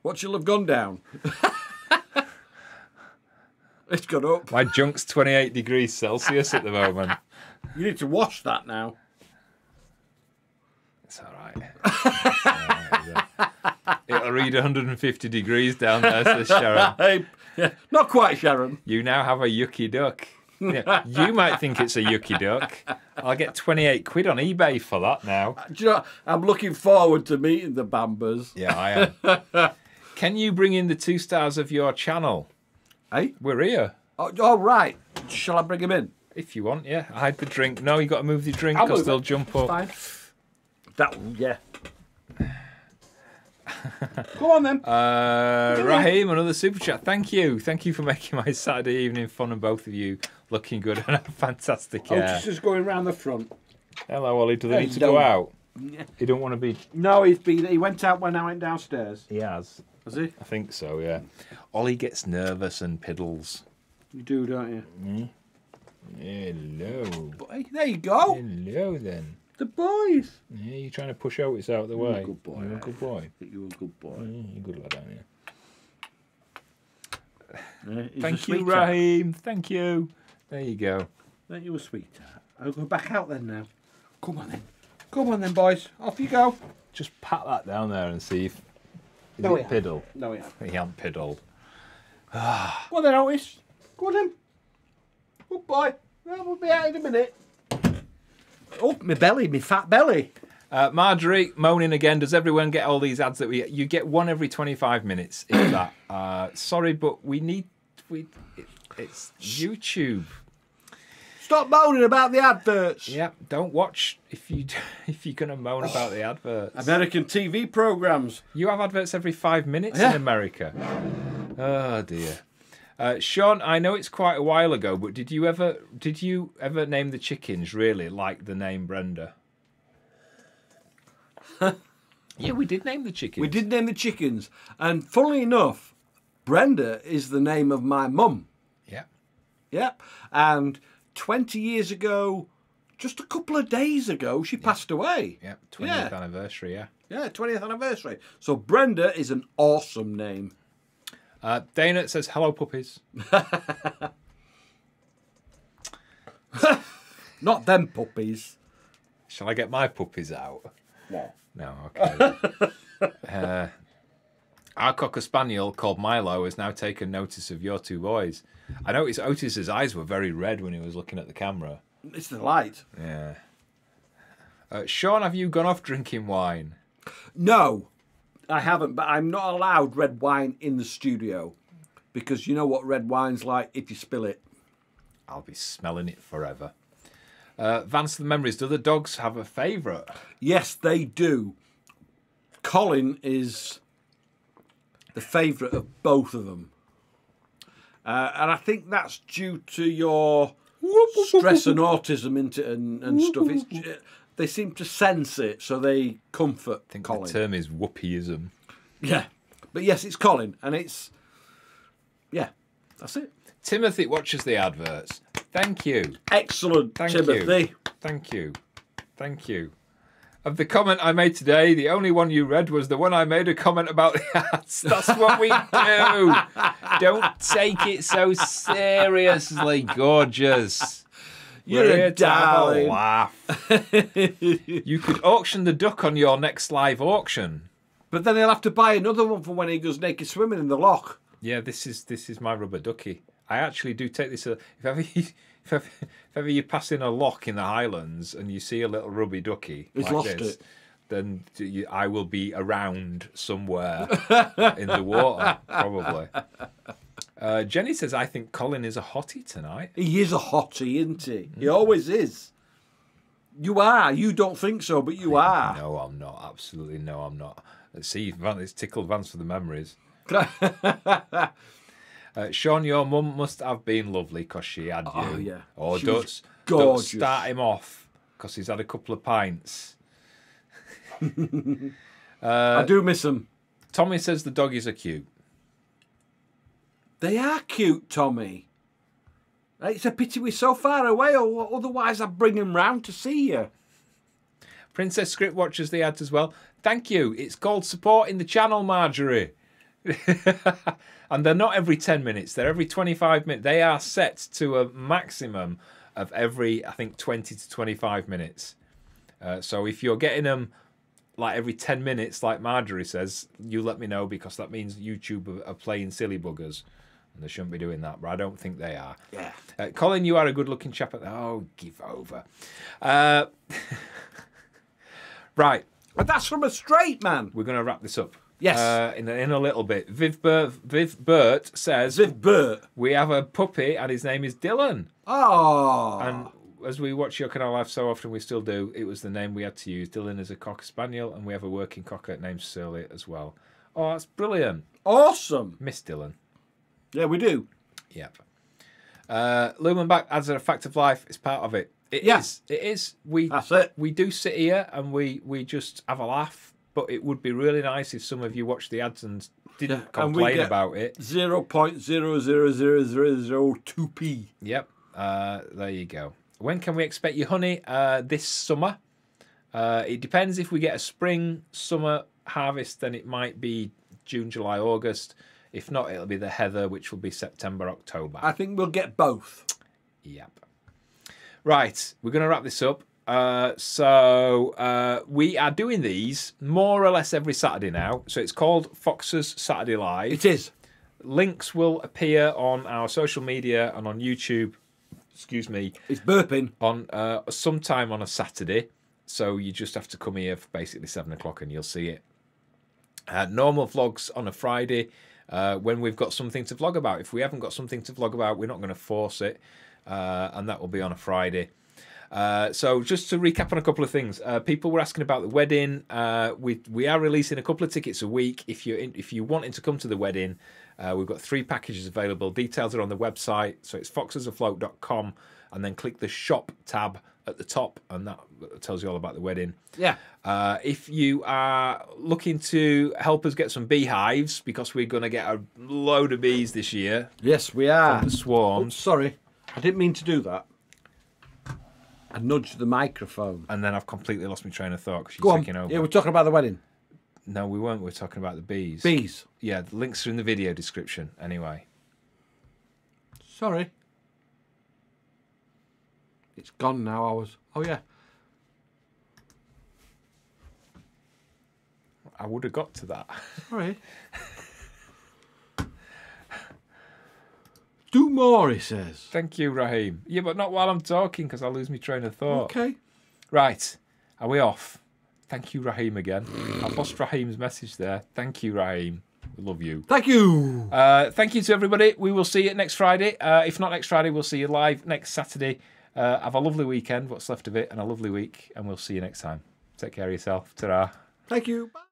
What shall have gone down? [LAUGHS] it's gone up. My junk's 28 degrees Celsius at the moment. [LAUGHS] You need to wash that now. It's all right. It's all right, it? It'll read 150 degrees down there, says Sharon. Not quite, Sharon. You now have a yucky duck. Yeah, you might think it's a yucky duck. I'll get 28 quid on eBay for that now. Do you know, I'm looking forward to meeting the Bambers. Yeah, I am. [LAUGHS] Can you bring in the two stars of your channel? Hey? We're here. Oh, oh, right. Shall I bring him in? If you want, yeah. Hide the drink. No, you got to move the drink because they'll it. jump up. Fine. That, yeah. Go on then. Uh, Raheem, another super chat. Thank you. Thank you for making my Saturday evening fun and both of you looking good and [LAUGHS] fantastic Oh, just, going round the front. Hello, Ollie. Do they need to go out? He don't want to be. No, he's been. He went out when I went downstairs. He has. Has he? I think so, yeah. Ollie gets nervous and piddles. You do, don't you? Hello. But, there you go. Hello, then. The boys. Yeah, you're trying to push Otis out of the You're a way. good boy, You're a good boy. You're a good boy. Yeah, you're a good lad, aren't you? Uh, yeah, Thank you, sweetheart. Raheem. Thank you. There you go. Ain't you a sweetheart? I'll go back out then now. Come on then. Come on then, boys. Off you go. Just pat that down there and see if. Is No, it he hasn't. He No, yeah. Piddled. Ah. Go on then, Otis. Go on then. Good boy. Yeah, we'll be out in a minute. Oh, my belly, my fat belly. Uh, Marjorie moaning again. Does everyone get all these ads that we? Get? You get one every twenty-five minutes. If [COUGHS] that. Uh, sorry, but we need. We. It, it's YouTube. Stop moaning about the adverts. Yeah. Don't watch if you [LAUGHS] if you're gonna moan about the adverts. American TV programs. You have adverts every five minutes Yeah. in America. Oh dear. Uh, Sean, I know it's quite a while ago, but did you ever did you ever name the chickens really like the name Brenda? [LAUGHS] yeah, we did name the chickens. We did name the chickens, and funnily enough, Brenda is the name of my mum. Yeah. Yep. And 20 years ago, just a couple of days ago, she passed away. Yeah. Twentieth Yeah. anniversary. Yeah. Yeah, 20th anniversary. So Brenda is an awesome name. Uh, Dana says, hello, puppies. [LAUGHS] Not them puppies. Shall I get my puppies out? No. No, okay. [LAUGHS] uh, our Cocker Spaniel called Milo has now taken notice of your two boys. I noticed Otis's eyes were very red when he was looking at the camera. It's the light. Yeah. Uh, Sean, have you gone off drinking wine? No, I haven't, but I'm not allowed red wine in the studio because you know what red wine's like if you spill it. I'll be smelling it forever. Uh, Vance the Memories, do the dogs have a favourite? Yes, they do. Colin is the favourite of both of them. Uh, and I think that's due to your [LAUGHS] stress and autism into and, and stuff. It's, they seem to sense it, so they comfort I think Colin. the term is whoopieism. Yeah, but yes, it's Colin, and it's yeah, that's it. Timothy watches the adverts. Thank you. Excellent, Thank Timothy. you. Thank you. Thank you. Of the comment I made today, the only one you read was the one I made a comment about the ads. [LAUGHS] That's what we do. [LAUGHS] Don't take it so seriously, gorgeous. You're We're a to darling. laugh. you could auction the duck on your next live auction. But then he'll have to buy another one for when he goes naked swimming in the loch. Yeah, this is this is my rubber ducky. I actually do take this. Uh, if ever [LAUGHS] you, if ever, if ever you pass in a lock in the Highlands and you see a little rubby ducky He's like lost this, it. then I will be around somewhere [LAUGHS] in the water, probably. Uh, Jenny says, "I think Colin is a hottie tonight." He is a hottie, isn't he? He always is. You are. You don't think so, but you are. No, I'm not. Absolutely no, I'm not. Let's see, Van, it's tickled Vance for the memories. [LAUGHS] Uh, Sean, your mum must have been lovely because she had you. Oh, yeah. Or She don't, don't start him off because he's had a couple of pints. [LAUGHS] I do miss him. Tommy says the doggies are cute. They are cute, Tommy. It's a pity we're so far away, or otherwise I'd bring them round to see you. Princess Script watches the ads as well. Thank you. It's called supporting the channel, Marjorie. [LAUGHS] and they're not every 10 minutes, they're every 25 minutes. They are set to a maximum of every, I think, 20 to 25 minutes. Uh, so if you're getting them like every 10 minutes, like Marjorie says, you let me know because that means YouTube are, are playing silly buggers. And they shouldn't be doing that, but I don't think they are. Yeah. Uh, Colin, you are a good looking chap. At that. oh, give over. Uh, [LAUGHS] right, But that's from a straight man. we're going to wrap this up. Yes. Uh, in, a, in a little bit. Viv Burt, Viv Burt says Viv Burt. we have a puppy and his name is Dylan. Oh. And as we watch your canal live so often, we still do. It was the name we had to use. Dylan is a cocker spaniel, and we have a working cocker named Surly as well. Oh, that's brilliant. awesome. Miss Dylan. Yeah, we do. Yep. Uh, Lumen back adds a fact of life. It's part of it. It Yeah. is. It is. We That's it. we do sit here and we we just have a laugh. But it would be really nice if some of you watched the ads and didn't Yeah, and we complain get- about it. Zero point zero zero zero zero zero two p. Yep. Uh, there you go. When can we expect you, honey? Uh, this summer. Uh, it depends if we get a spring, summer harvest, then it might be June, July, August. If not, it'll be the heather, which will be September, October. I think we'll get both. Yep. Right, we're going to wrap this up. Uh, so uh, we are doing these more or less every Saturday now. So it's called Foxes Saturday Live. It is. Links will appear on our social media and on YouTube. Excuse me. It's burping. On uh, sometime on a Saturday. So you just have to come here for basically seven o'clock and you'll see it. Uh, normal vlogs on a Friday uh, when we've got something to vlog about. If we haven't got something to vlog about, we're not going to force it, uh, and that will be on a Friday. Uh, so just to recap on a couple of things, uh, people were asking about the wedding. Uh, we we are releasing a couple of tickets a week. If you are if you wanting to come to the wedding, uh, we've got three packages available. Details are on the website, so it's foxesafloat.com, and then click the shop tab at the top, and that tells you all about the wedding. Yeah. Uh, if you are looking to help us get some beehives, because we're going to get a load of bees this year, Yes, we are. the Oh, swarms, sorry, I didn't mean to do that. I nudged the microphone. and then I've completely lost my train of thought because you're on. taking over. Yeah, we're talking about the wedding. No, we weren't. We were talking about the bees. Bees. Yeah, the links are in the video description. Anyway, Sorry. It's gone now. I was. Oh yeah. I would have got to that. Sorry. [LAUGHS] Do more, he says. Thank you, Raheem. Yeah, but not while I'm talking because I'll lose my train of thought. Okay. Right, are we off? Thank you, Raheem, again. I've lost Raheem's message there. Thank you, Raheem. We love you. Thank you. Uh, thank you to everybody. We will see you next Friday. Uh, if not next Friday, we'll see you live next Saturday. Uh, have a lovely weekend, what's left of it, and a lovely week, and we'll see you next time. Take care of yourself. Ta ra. Thank you. Bye.